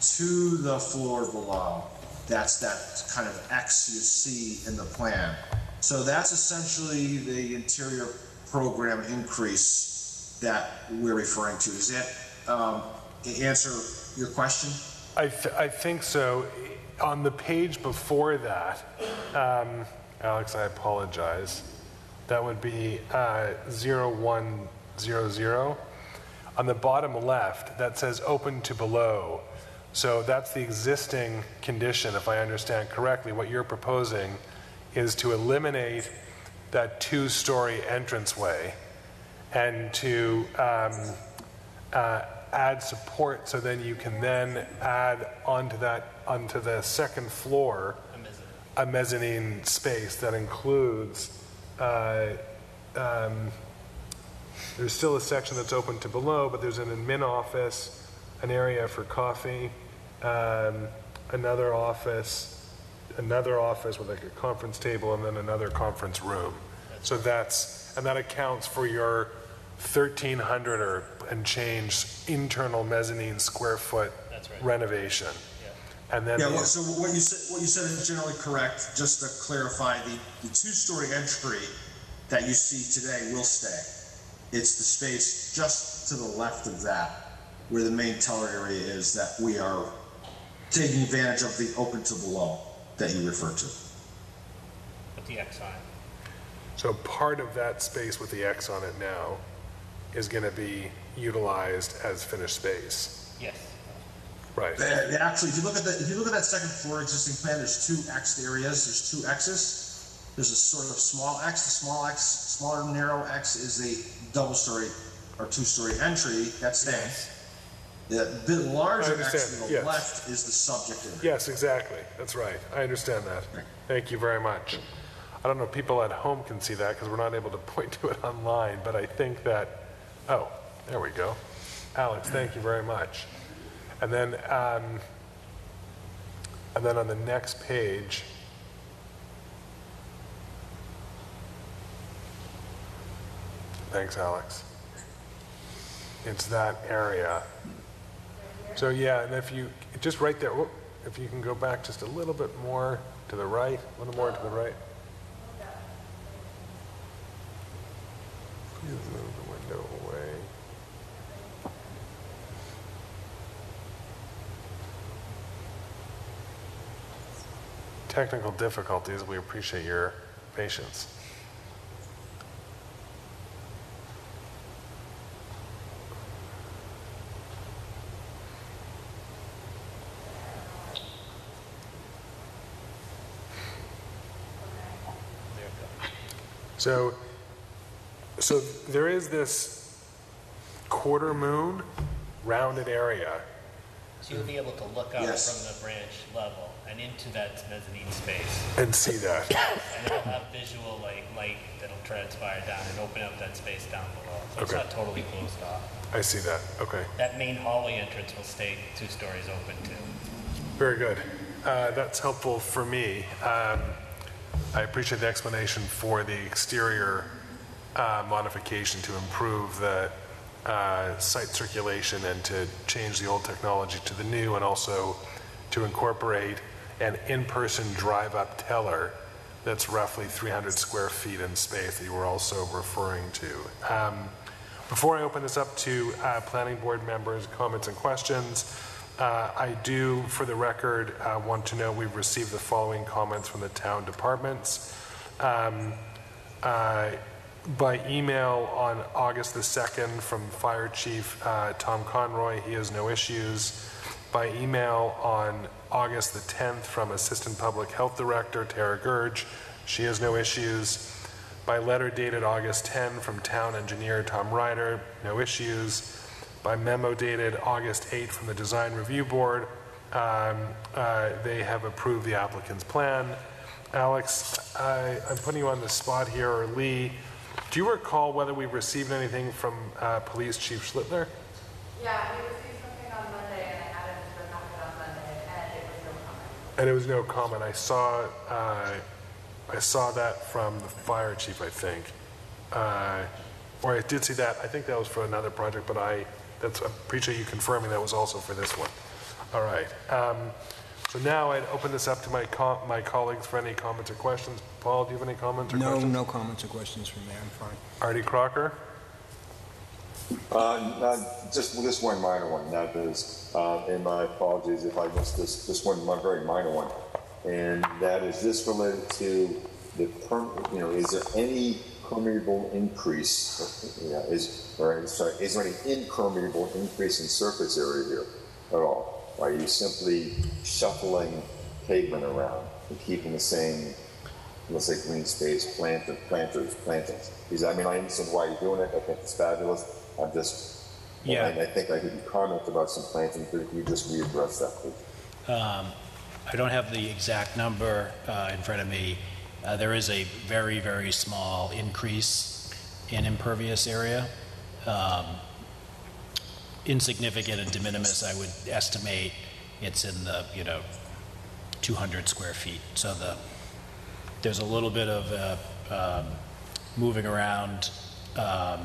[SPEAKER 21] to the floor below. That's that kind of X you see in the plan. So that's essentially the interior program increase that we're referring to. Does that um, answer your question?
[SPEAKER 1] I, th- I think so. On the page before that, um, Alex, I apologize. That would be uh, 0100. On the bottom left, that says open to below. So that's the existing condition, if I understand correctly. What you're proposing is to eliminate that two story entranceway and to um, uh, add support so then you can then add onto that onto the second floor a mezzanine. space that includes uh, um, there's still a section that's open to below but there's an admin office an area for coffee um, another office another office with like a conference table and then another conference room. So that's and that accounts for your 1,300 or and change internal mezzanine square foot renovation. And then
[SPEAKER 21] Yeah, well, so what you said, what you said is generally correct. Just to clarify, the, the two-story entry that you see today will stay. It's the space just to the left of that where the main teller area is that we are taking advantage of the open to below that you referred to.
[SPEAKER 18] Put the X on it.
[SPEAKER 1] So part of that space with the X on it now is going to be utilized as finished space.
[SPEAKER 18] Yes.
[SPEAKER 1] Right.
[SPEAKER 21] They- they Actually, if you look at the, if you look at that second floor existing plan, there's two X areas, there's two X's. There's a sort of small X, the small X, smaller narrow X is the double story or two story entry, that stands. The bit larger
[SPEAKER 1] I
[SPEAKER 21] X
[SPEAKER 1] understand,
[SPEAKER 21] to the
[SPEAKER 1] yes.
[SPEAKER 21] left is the subject area.
[SPEAKER 1] Yes, exactly. That's right. I understand that. Thank you very much. I don't know if people at home can see that because we're not able to point to it online, but I think that, oh, there we go. Alex, thank you very much. And then, um, and then on the next page, thanks, Alex. It's that area. So yeah, and if you, just right there, if you can go back just a little bit more to the right, a little more to the right. Please move the window away. Technical difficulties, we appreciate your patience. So, so there is this quarter moon rounded area.
[SPEAKER 18] So you'll be able to look up
[SPEAKER 1] Yes.
[SPEAKER 18] from the branch level and into that mezzanine space.
[SPEAKER 1] And see that.
[SPEAKER 18] And it'll have visual like light that'll transpire down and open up that space down below. So it's
[SPEAKER 1] Okay.
[SPEAKER 18] not totally closed off.
[SPEAKER 1] I see that. Okay.
[SPEAKER 18] That main hallway entrance will stay two stories open too.
[SPEAKER 1] Very good. Uh, That's helpful for me. Um, I appreciate the explanation for the exterior uh, modification to improve the uh, site circulation and to change the old technology to the new, and also to incorporate an in-person drive-up teller that's roughly 300 square feet in space that you were also referring to. Um, Before I open this up to uh, planning board members' comments and questions, uh, I do, for the record, uh, want to know we've received the following comments from the town departments. Um, uh, By email on August the 2nd from Fire Chief uh, Tom Conroy, he has no issues. By email on August the 10th from Assistant Public Health Director Tara Gurge, she has no issues. By letter dated August 10 from Town Engineer Tom Ryder, no issues. By memo dated August 8 from the Design Review Board, um, uh, they have approved the applicant's plan. Alex, I, I'm putting you on the spot here, or Lee. Do you recall whether we received anything from uh, Police Chief Schlittler?
[SPEAKER 5] Yeah, we received something on Monday and I had it in the packet on Monday and it was no comment.
[SPEAKER 1] And it was no comment. I saw, uh, I saw that from the fire chief, I think. Uh, Or I did see that, I think that was for another project, but I, that's, I appreciate you confirming that was also for this one. All right. Um, So now I'd open this up to my co- my colleagues for any comments or questions. Paul, do you have any comments or
[SPEAKER 7] No,
[SPEAKER 1] questions?
[SPEAKER 7] no comments or questions from me, I'm fine.
[SPEAKER 1] Artie Crocker?
[SPEAKER 3] Uh, no, just, just one minor one, that is, uh, and my apologies if I missed this, just one, one very minor one. And that is this related to the perm, you know, is there any permeable increase? Yeah, is, or, sorry, is there any impermeable increase in surface area here at all? Are you simply shuffling pavement around and keeping the same, let's say, green space, planter, planters, plantings? Because, I mean, I understand why you're doing it, I think it's fabulous, I'm just,
[SPEAKER 18] Yeah.
[SPEAKER 3] and I think I heard you comment about some plantings, but if you just readdress that, please.
[SPEAKER 18] Um, I don't have the exact number uh, in front of me. Uh, There is a very, very small increase in impervious area. Um, Insignificant and de minimis, I would estimate it's in the, you know, 200 square feet. So the, there's a little bit of uh, um, moving around. Um,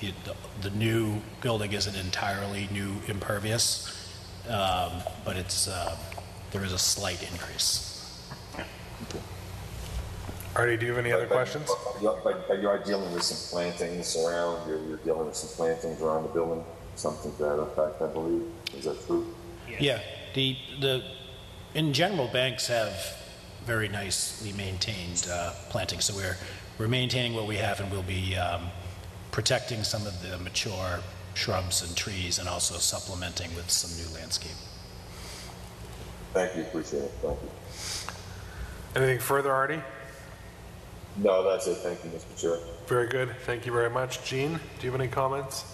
[SPEAKER 18] The, the- the new building isn't entirely new impervious, um, but it's, uh, there is a slight increase.
[SPEAKER 1] Artie, do you have any other questions?
[SPEAKER 3] But, but you are dealing with some plantings around, you're, you're dealing with some plantings around the building? Something to that effect, I believe. Is that true?
[SPEAKER 17] Yeah, the, the, in general, banks have very nicely maintained uh, planting, so we're, we're maintaining what we have and we'll be um, protecting some of the mature shrubs and trees and also supplementing with some new landscape.
[SPEAKER 3] Thank you, appreciate it, thank you.
[SPEAKER 1] Anything further, Artie?
[SPEAKER 3] No, that's it, thank you, Mr. Chair.
[SPEAKER 1] Very good. Thank you very much. Jeanne, do you have any comments?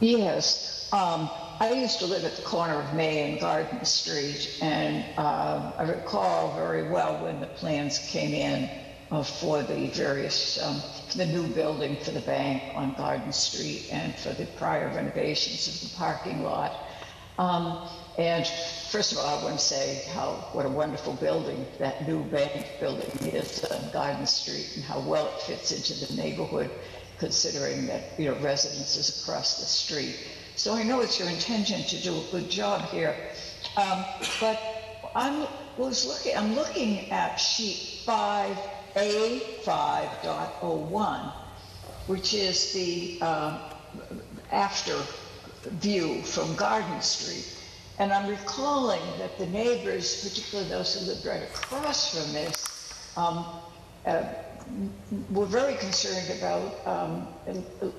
[SPEAKER 10] Yes. Um, I used to live at the corner of May and Garden Street, and uh, I recall very well when the plans came in uh, for the various, um, the new building for the bank on Garden Street and for the prior renovations of the parking lot. Um, and first of all, I want to say how what a wonderful building that new bank building is on Garden Street, and how well it fits into the neighborhood, considering that you know residences across the street. So I know it's your intention to do a good job here, um, but I'm was looking. I'm looking at sheet five A five dot oh one, which is the uh, after view from Garden Street. And I'm recalling that the neighbors, particularly those who lived right across from this, um, uh, were very concerned about um,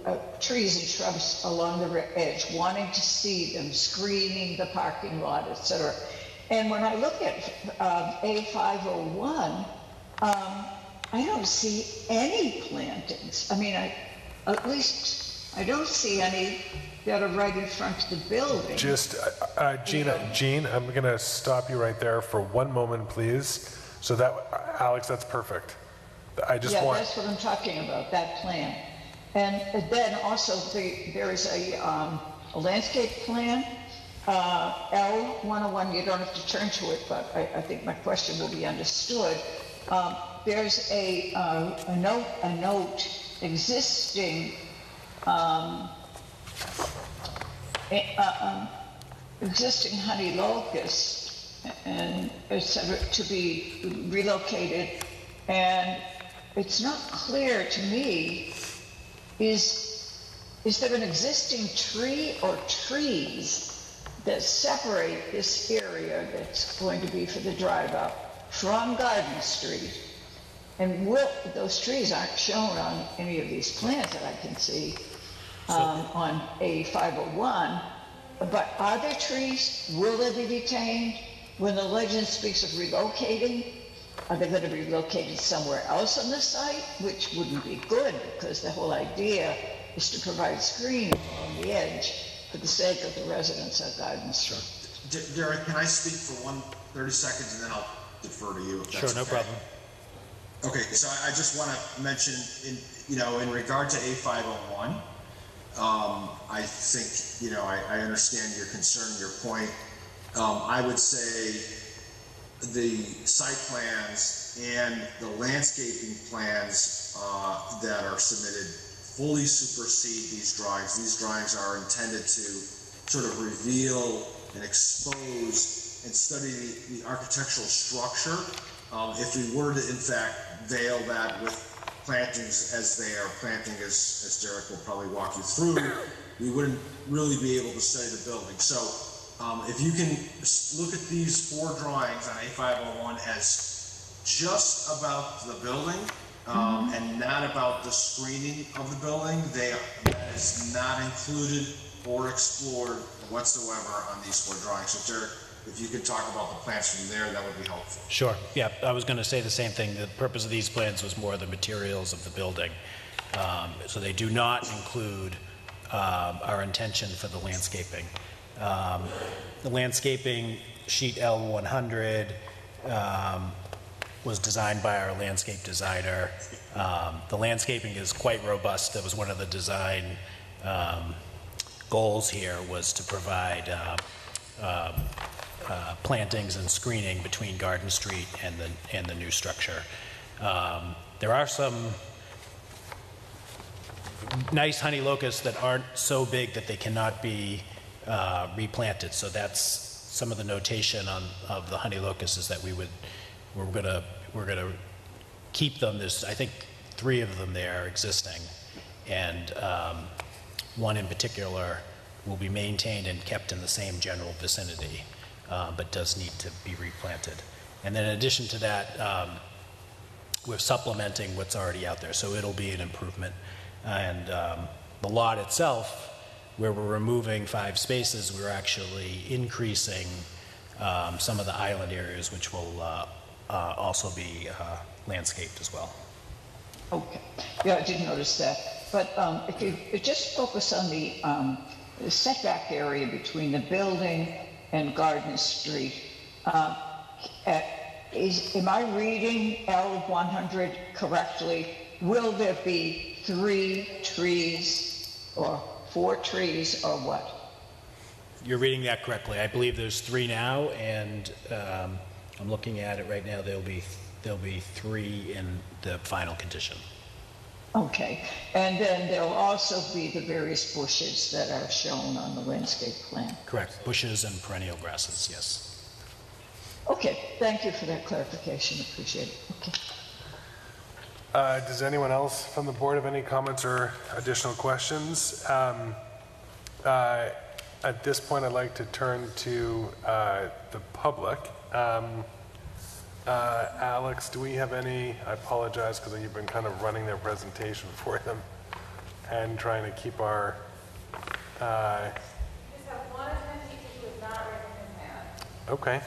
[SPEAKER 10] uh, trees and shrubs along the edge, wanting to see them, screening the parking lot, etc. And when I look at uh, A501, um, I don't see any plantings. I mean, I, at least I don't see any that are right in front of the building.
[SPEAKER 1] Just, uh, uh, Gina, Jeanne, I'm going to stop you right there for one moment, please. So that, Alex, that's perfect. I just
[SPEAKER 10] yeah,
[SPEAKER 1] want.
[SPEAKER 10] that's what I'm talking about, that plan. And then also the, there is a, um, a landscape plan, uh, L101. You don't have to turn to it, but I, I think my question will be understood. Um, there's a, uh, a note, a note existing um, eh, uh, um, existing honey locust and et cetera, to be relocated. And it's not clear to me, is, is there an existing tree or trees that separate this area that's going to be for the drive up from Garden Street? And will, those trees aren't shown on any of these plans that I can see um, on A501. But are there trees? Will they be retained? When the legend speaks of relocating, are they going to be relocated somewhere else on the site? Which wouldn't be good because the whole idea is to provide screening on the edge for the sake of the residents of Garden Street.
[SPEAKER 21] D- Derek, can I speak for one, 30 seconds and then I'll defer to you if
[SPEAKER 17] Sure,
[SPEAKER 21] that's
[SPEAKER 17] no
[SPEAKER 21] okay?
[SPEAKER 17] problem.
[SPEAKER 21] Okay, so I I just want to mention, in, you know, in regard to A501, um, I think, you know, I, I understand your concern, your point. Um, I would say the site plans and the landscaping plans uh, that are submitted fully supersede these drawings. These drawings are intended to sort of reveal and expose and study the, the architectural structure. Um, if we were to, in fact, veil that with plantings as they are planting, as, as Derek will probably walk you through, we wouldn't really be able to study the building. So um, if you can look at these four drawings on A501 as just about the building um, and not about the screening of the building, they, that is not included or explored whatsoever on these four drawings. So Derek, if you could talk about the plans from there, that would be helpful.
[SPEAKER 17] Sure, yeah, I was going to say the same thing. The purpose of these plans was more the materials of the building. Um, So they do not include um, our intention for the landscaping. Um, The landscaping, sheet L100, um, was designed by our landscape designer. Um, The landscaping is quite robust. That was one of the design um, goals here, was to provide uh, um, uh, plantings and screening between Garden Street and the, and the new structure. There are some nice honey locusts that aren't so big that they cannot be uh, replanted. So that's some of the notation on, of the honey locusts is that we would, we're gonna, we're gonna keep them. There's, I think, three of them there existing. And um, one in particular will be maintained and kept in the same general vicinity, uh, but does need to be replanted. And then in addition to that, um, we're supplementing what's already out there, so it'll be an improvement. And um, the lot itself, where we're removing five spaces, we're actually increasing um, some of the island areas, which will uh, uh, also be uh, landscaped as well.
[SPEAKER 10] Okay, yeah, I did notice that. But um, if you just focus on the, um, the setback area between the building and Garden Street, um, uh, is, am I reading L100 correctly? Will there be three trees or four trees or what?
[SPEAKER 17] You're reading that correctly. I believe there's three now, and um, I'm looking at it right now. There'll be there'll be three in the final condition.
[SPEAKER 10] Okay, and then there'll also be the various bushes that are shown on the landscape plan.
[SPEAKER 17] Correct. Bushes and perennial grasses. Yes.
[SPEAKER 10] Okay, thank you for that clarification. Appreciate it. Okay.
[SPEAKER 1] Uh, Does anyone else from the board have any comments or additional questions? Um, uh, At this point, I'd like to turn to uh, the public. Um, uh, Alex, do we have any, I apologize because you've been kind of running their presentation for them and trying to keep our, uh,
[SPEAKER 5] Just have one attendee who is not raising his hand.
[SPEAKER 1] okay.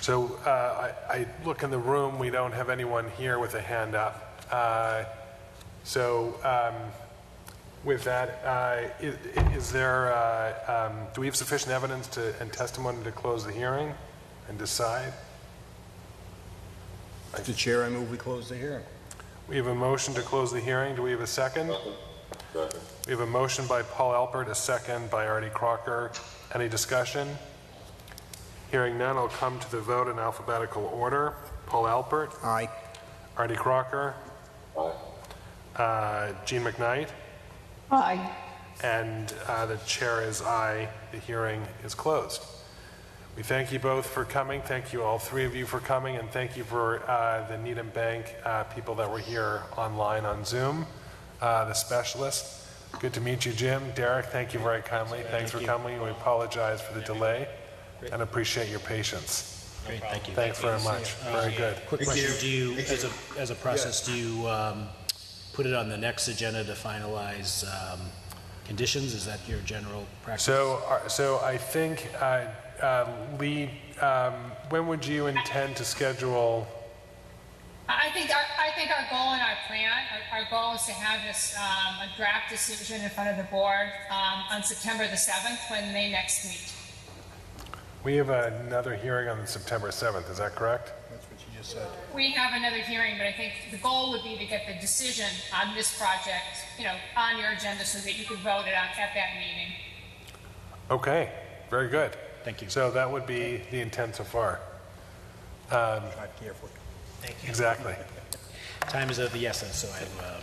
[SPEAKER 1] So uh, I I look in the room, we don't have anyone here with a hand up. Uh, So um, with that, uh, i- is there, uh, um, do we have sufficient evidence to, and testimony to close the hearing and decide?
[SPEAKER 7] Mr. Chair, I move we close the hearing.
[SPEAKER 1] We have a motion to close the hearing. Do we have a second? We have a motion by Paul Alpert, a second by Artie Crocker. Any discussion? Hearing none, I'll come to the vote in alphabetical order. Paul Alpert?
[SPEAKER 7] Aye.
[SPEAKER 1] Artie Crocker? Aye. Jeanne McKnight?
[SPEAKER 10] Aye.
[SPEAKER 1] And uh, the chair is aye. The hearing is closed. We thank you both for coming. Thank you, all three of you, for coming, and thank you for uh, the Needham Bank uh, people that were here online on Zoom, uh, the specialists. Good to meet you, Jim. Derek, thank you very kindly. Thanks for coming. We apologize for the delay and appreciate your patience.
[SPEAKER 17] Great. Thank you.
[SPEAKER 1] Thanks very much. Very good.
[SPEAKER 17] Quick question: Do you, as a as a process, do you um, put it on the next agenda to finalize um, conditions? Is that your general practice?
[SPEAKER 1] So, uh, so I think, uh, uh, Lee, um, when would you intend to schedule
[SPEAKER 4] I think our, I think our goal and our plan, our, our goal is to have this, um, a draft decision in front of the board, um, on September the seventh, when they next meet.
[SPEAKER 1] We have another hearing on September 7th, is that correct?
[SPEAKER 6] That's what you just said.
[SPEAKER 4] We have another hearing, but I think the goal would be to get the decision on this project, you know, on your agenda so that you could vote it on at that meeting.
[SPEAKER 1] Okay, very good.
[SPEAKER 17] Thank you.
[SPEAKER 1] So that would be the intent so far. Um,
[SPEAKER 17] Drive carefully. Thank you.
[SPEAKER 1] Exactly.
[SPEAKER 17] Time is of the essence, so I um,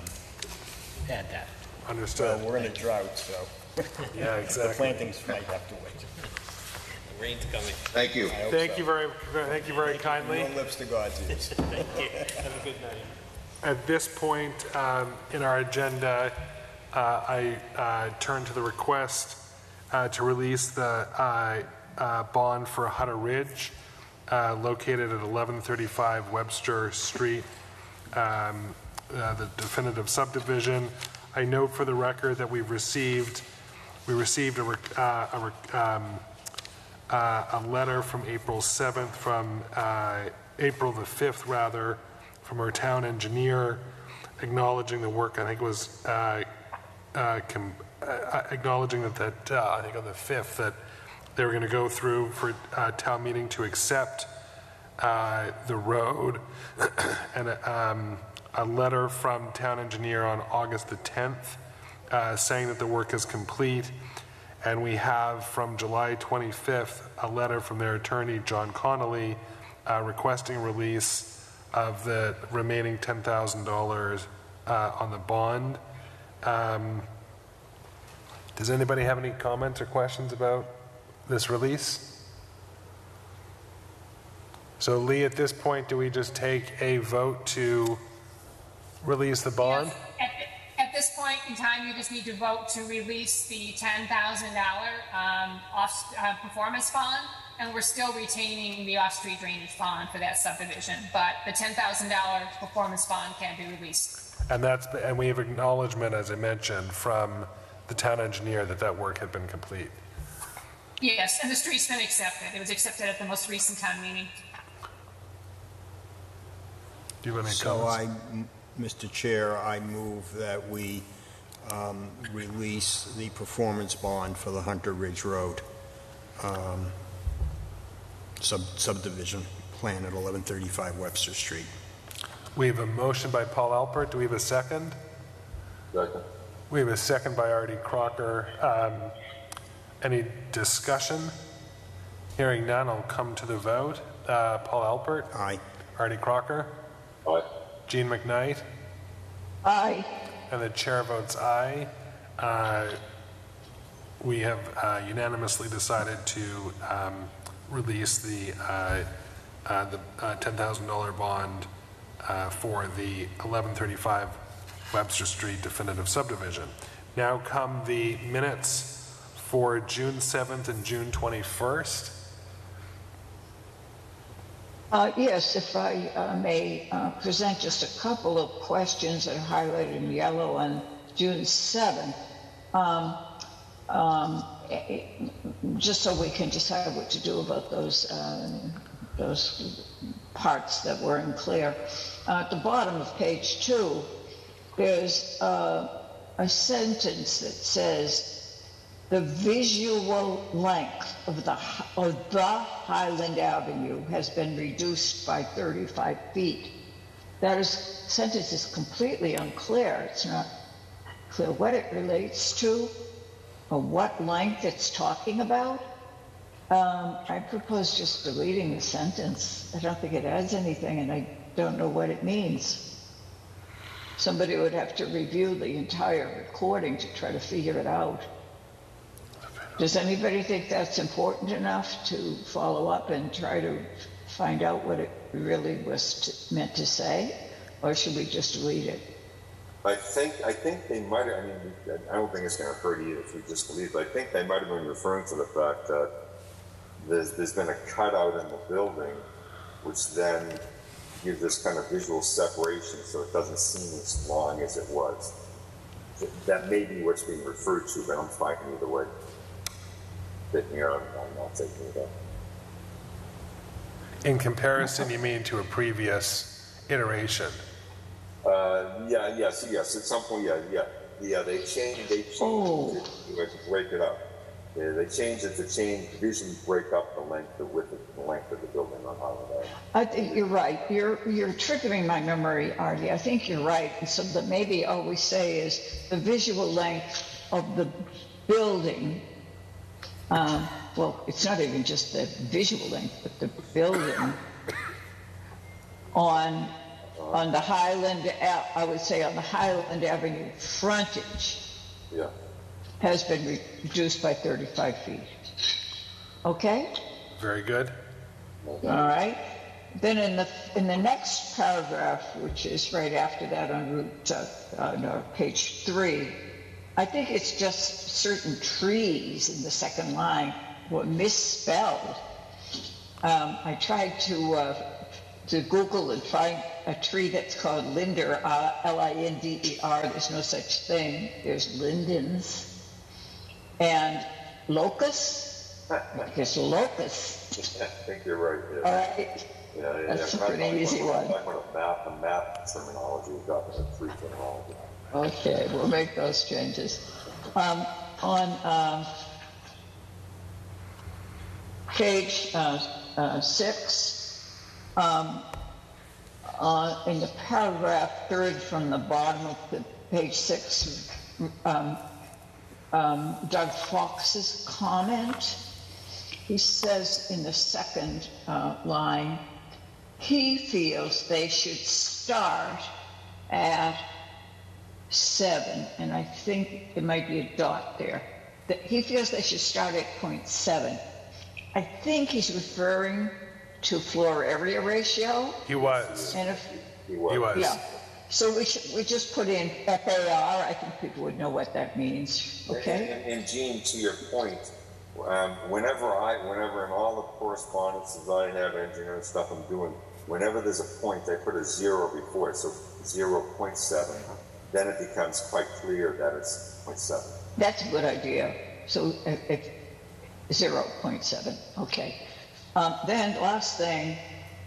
[SPEAKER 17] add that.
[SPEAKER 1] Understood.
[SPEAKER 7] Well, we're in a drought, so.
[SPEAKER 1] Yeah,
[SPEAKER 7] The
[SPEAKER 1] exactly.
[SPEAKER 7] plantings might have to wait.
[SPEAKER 18] Rain's coming.
[SPEAKER 19] Thank you.
[SPEAKER 7] I hope
[SPEAKER 1] Thank
[SPEAKER 7] so.
[SPEAKER 1] you very, thank you very kindly.
[SPEAKER 7] One lips to God's ears.
[SPEAKER 18] Thank you. Have a good night.
[SPEAKER 1] At this point um, in our agenda, uh, I uh, turn to the request uh, to release the uh, uh, bond for Hutter Ridge, uh, located at 1135 Webster Street, um, uh, the definitive subdivision. I note for the record that we've received, we received a, rec- uh, a rec- um, uh, a letter from April 7th, from uh, April the 5th, rather, from our town engineer acknowledging the work, I think it was uh, uh, com- uh, acknowledging that, that uh, I think on the 5th, that they were going to go through for uh, town meeting to accept uh, the road, and um, a letter from town engineer on August the 10th uh, saying that the work is complete. And we have from July 25th, a letter from their attorney, John Connolly, uh, requesting release of the remaining $10,000 uh, on the bond. Um, Does anybody have any comments or questions about this release? So Lee, at this point, do we just take a vote to release the bond?
[SPEAKER 4] At, at this point, in time, you just need to vote to release the ten thousand dollar, um, off, uh, performance bond. And we're still retaining the off-street drainage bond for that subdivision, but the ten thousand dollar performance bond can be released.
[SPEAKER 1] And that's, and we have acknowledgement, as I mentioned, from the town engineer that that work had been complete.
[SPEAKER 4] Yes, and the street's been accepted. It was accepted at the most recent town meeting.
[SPEAKER 1] Do you have any
[SPEAKER 7] So
[SPEAKER 1] comments?
[SPEAKER 7] I, m- Mr. Chair, I move that we um, release the performance bond for the Hutter Ridge Road um, sub subdivision plan at 1135 Webster Street.
[SPEAKER 1] We have a motion by Paul Alpert. Do we have a second?
[SPEAKER 3] Second.
[SPEAKER 1] We have a second by Artie Crocker. Um, Any discussion? Hearing none, I'll come to the vote. Uh, Paul Alpert?
[SPEAKER 7] Aye.
[SPEAKER 1] Artie Crocker?
[SPEAKER 3] Aye.
[SPEAKER 1] Jeanne McKnight?
[SPEAKER 10] Aye.
[SPEAKER 1] And the chair votes aye. Uh, We have uh, unanimously decided to um, release the, uh, uh, the uh, $10,000 bond uh, for the 1135 Webster Street definitive subdivision. Now come the minutes for June 7th and June 21st.
[SPEAKER 10] Uh, Yes, if I uh, may uh, present just a couple of questions that are highlighted in yellow on June 7th, um, um, eh, eh, just so we can decide what to do about those, um, those parts that were unclear. Uh, At the bottom of page two, there's uh, a sentence that says, the visual length of the, of the Highland Avenue has been reduced by 35 feet. That is, sentence is completely unclear. It's not clear what it relates to or what length it's talking about. Um, I propose just deleting the sentence. I don't think it adds anything and I don't know what it means. Somebody would have to review the entire recording to try to figure it out. Does anybody think that's important enough to follow up and try to find out what it really was meant to say? Or should we just delete it?
[SPEAKER 3] I think I think they might have. I mean, I don't think it's going to hurt either if we just believe. But I think they might have been referring to the fact that there's there's been a cutout in the building, which then gives this kind of visual separation, so it doesn't seem as long as it was. That may be what's being referred to, but I'm fine either way. Taking it out, I'm not taking it out.
[SPEAKER 1] In comparison, you mean to a previous iteration?
[SPEAKER 3] Uh, yeah, yes, yes. At some point, yeah, yeah, yeah. They changed. They changed it to, to break it up. Yeah, they changed it to change visually break up the length, the width, of, the length of the building on Highland Avenue.
[SPEAKER 10] I think you're right. You're you're triggering my memory, Artie. I think you're right. And so that maybe all we say is the visual length of the building. Um, well, it's not even just the visual length, but the building on on the Highland. I would say on the Highland Avenue frontage
[SPEAKER 3] Yeah.
[SPEAKER 10] has been reduced by 35 feet. Okay.
[SPEAKER 1] Very good.
[SPEAKER 10] All right. Then in the in the next paragraph, which is right after that on route uh, uh, page three, I think it's just certain trees in the second line were misspelled. Um, I tried to uh, to Google and find a tree that's called linder, uh, L-I-N-D-E-R. There's no such thing. There's lindens and locust. Guess locust.
[SPEAKER 3] I think you're right. Yeah.
[SPEAKER 10] All right.
[SPEAKER 3] Yeah, yeah,
[SPEAKER 10] That's
[SPEAKER 3] yeah.
[SPEAKER 10] a pretty easy one.
[SPEAKER 3] Talking about a map, a map terminology, got the free terminology.
[SPEAKER 10] Okay, we'll make those changes. Um, on um, page uh, uh, six, um, uh, in the paragraph third from the bottom of the page six, um, um, Doug Fox's comment. He says in the second uh, line, he feels they should start at seven, and I think it might be a dot there. That he feels they should start at point seven. I think he's referring to floor area ratio.
[SPEAKER 1] He was.
[SPEAKER 10] And if
[SPEAKER 1] He was.
[SPEAKER 10] yeah, So we should, we just put in FAR, I think people would know what that means, okay?
[SPEAKER 3] And, and Jeanne, to your point, um, whenever I, whenever in all the correspondences I have, engineering stuff I'm doing, whenever there's a point, I put a zero before it, so 0.7. Then it becomes quite clear that it's 0.7.
[SPEAKER 10] That's a good idea. So if, if 0.7, okay. Um, then last thing,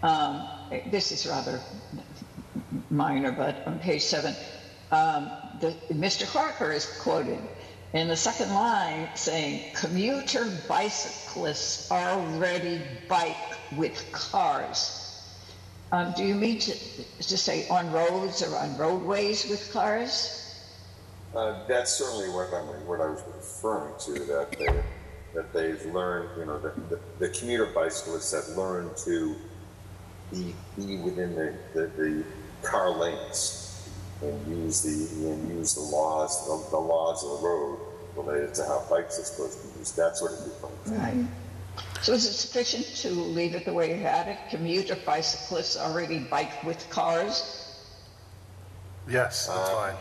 [SPEAKER 10] um, this is rather minor, but on page seven, um, the, Mr. Crocker is quoted in the second line saying, commuter bicyclists already bike with cars. Um, do you mean to, to say on roads or on roadways with cars?
[SPEAKER 3] Uh, that's certainly what I'm, what I was referring to, that they, that they've learned, you know, that the, the commuter bicyclists have learned to be, be within the, the, the car lanes and use the, and use the laws, the, the laws of the road related to how bikes are supposed to be used. That's what it's referring to.
[SPEAKER 10] Right. So is it sufficient to leave it the way you had it? Commuter bicyclists already bike with cars?
[SPEAKER 1] Yes, that's fine.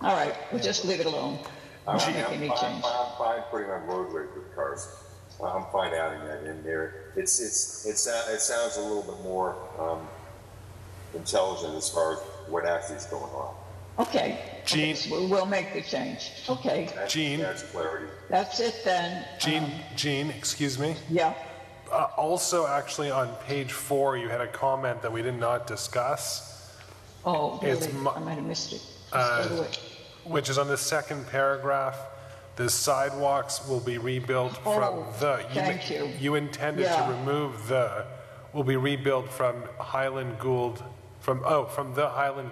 [SPEAKER 10] All right, we'll just leave it alone.
[SPEAKER 3] I'm,
[SPEAKER 10] Not
[SPEAKER 3] I'm,
[SPEAKER 10] make any
[SPEAKER 3] fine,
[SPEAKER 10] change.
[SPEAKER 3] I'm fine putting on roadways with cars. I'm fine adding that in there. It's, it's, it's, uh, it sounds a little bit more, um, intelligent as far as what actually is going on.
[SPEAKER 10] Okay. Jeanne. We'll make the change. Okay.
[SPEAKER 1] Jeanne.
[SPEAKER 3] That's clarity.
[SPEAKER 10] That's it then.
[SPEAKER 1] Jeanne, Jeanne, excuse me?
[SPEAKER 10] Yeah.
[SPEAKER 1] Uh, also, actually, on page four, you had a comment that we did not discuss.
[SPEAKER 10] Oh,
[SPEAKER 1] It's
[SPEAKER 10] really? I might have missed it.
[SPEAKER 1] Uh,
[SPEAKER 10] Let's go to it.
[SPEAKER 1] which is on the second paragraph. The sidewalks will be rebuilt from
[SPEAKER 10] Oh,
[SPEAKER 1] the. ma-
[SPEAKER 10] thank you.
[SPEAKER 1] You intended
[SPEAKER 10] Yeah.
[SPEAKER 1] to remove the, will be rebuilt from Highland Gould, from, oh, from the Highland,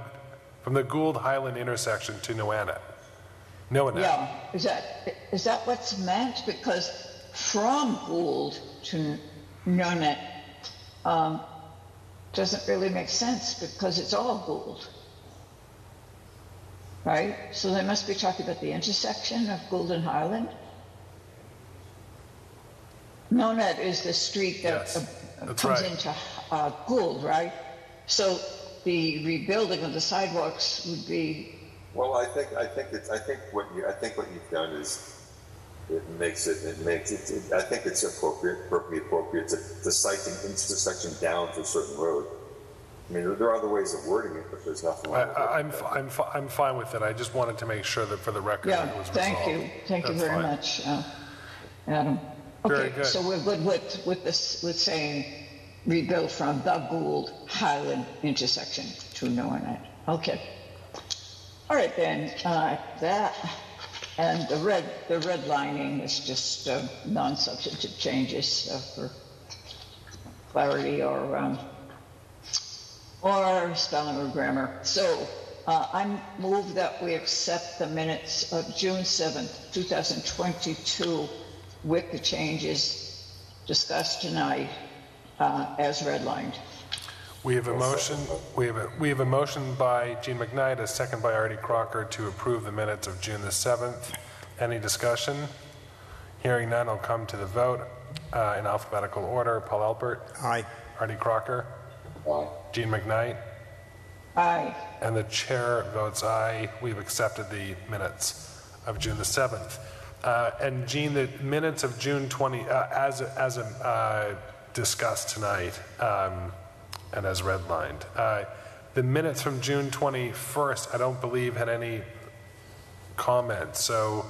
[SPEAKER 1] from the Gould Highland intersection to Noannet. Noannet.
[SPEAKER 10] Yeah, is that, is that what's meant? Because from Gould to Nonet, um, doesn't really make sense because it's all Gould. Right? So they must be talking about the intersection of Gould and Highland? Nonet is the street that uh, comes
[SPEAKER 1] right.
[SPEAKER 10] into uh, Gould, right? So the rebuilding of the sidewalks would be
[SPEAKER 3] Well, I think, I think it's, I think what you, I think what you've done is, it makes it, it makes it, it- I think it's appropriate, perfectly appropriate to, to cite an intersection down to a certain road. I mean, there- there are other ways of wording it, but there's nothing
[SPEAKER 1] I,
[SPEAKER 3] wrong with it.
[SPEAKER 1] I- I'm, fi- I'm, fi- I'm fine with it. I just wanted to make sure that for the record
[SPEAKER 10] Yeah,
[SPEAKER 1] it was resolved.
[SPEAKER 10] thank you, thank you
[SPEAKER 1] That's
[SPEAKER 10] very
[SPEAKER 1] fine.
[SPEAKER 10] much, uh, Adam.
[SPEAKER 1] Very
[SPEAKER 10] Okay,
[SPEAKER 1] good.
[SPEAKER 10] so we're good with, with this, with saying rebuild from the Gould Highland intersection to Noanette. Okay. All right then, uh, that, and the red, the red lining is just uh, non-substantive changes uh, for clarity or, um, or spelling or grammar. So uh, I move that we accept the minutes of June 7th, 2022 with the changes discussed tonight uh, as redlined.
[SPEAKER 1] We have a motion, we have a, we have a motion by Jeanne McKnight, a second by Artie Crocker to approve the minutes of June the 7th. Any discussion? Hearing none, I'll come to the vote uh, in alphabetical order. Paul Alpert?
[SPEAKER 7] Aye.
[SPEAKER 1] Artie Crocker?
[SPEAKER 3] Aye.
[SPEAKER 1] Jeanne McKnight?
[SPEAKER 10] Aye.
[SPEAKER 1] And the chair votes aye. We've accepted the minutes of June the 7th. Uh, And Jeanne, the minutes of June 20, uh, as, as uh, discussed tonight um, and as redlined, uh, the minutes from June 21st, I don't believe had any comments, so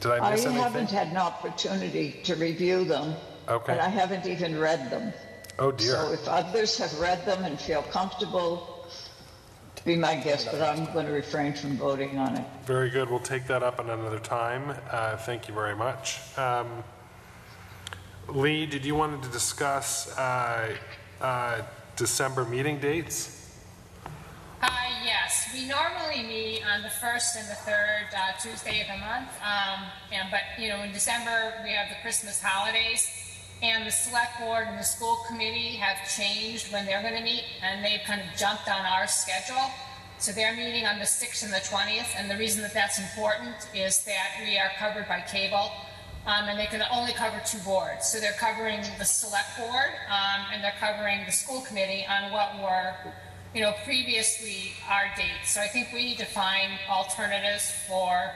[SPEAKER 1] did I
[SPEAKER 10] I
[SPEAKER 1] miss anything?
[SPEAKER 10] I haven't had an opportunity to review them.
[SPEAKER 1] Okay.
[SPEAKER 10] And I haven't even read them.
[SPEAKER 1] Oh, dear.
[SPEAKER 10] So if others have read them and feel comfortable, to be my guest, but I'm going to refrain from voting on it.
[SPEAKER 1] Very good. We'll take that up at another time. Uh, Thank you very much. Um, Lee, did you want to discuss uh, uh, December meeting dates?
[SPEAKER 4] Uh, yes, we normally meet on the first and the third uh, Tuesday of the month. Um, and, but, you know, in December, we have the Christmas holidays. And the select board and the school committee have changed when they're going to meet, and they've kind of jumped on our schedule. So they're meeting on the 6th and the 20th, and the reason that that's important is that we are covered by cable, um, and they can only cover two boards. So they're covering the select board, um, and they're covering the school committee on what were you know, previously our dates. So I think we need to find alternatives for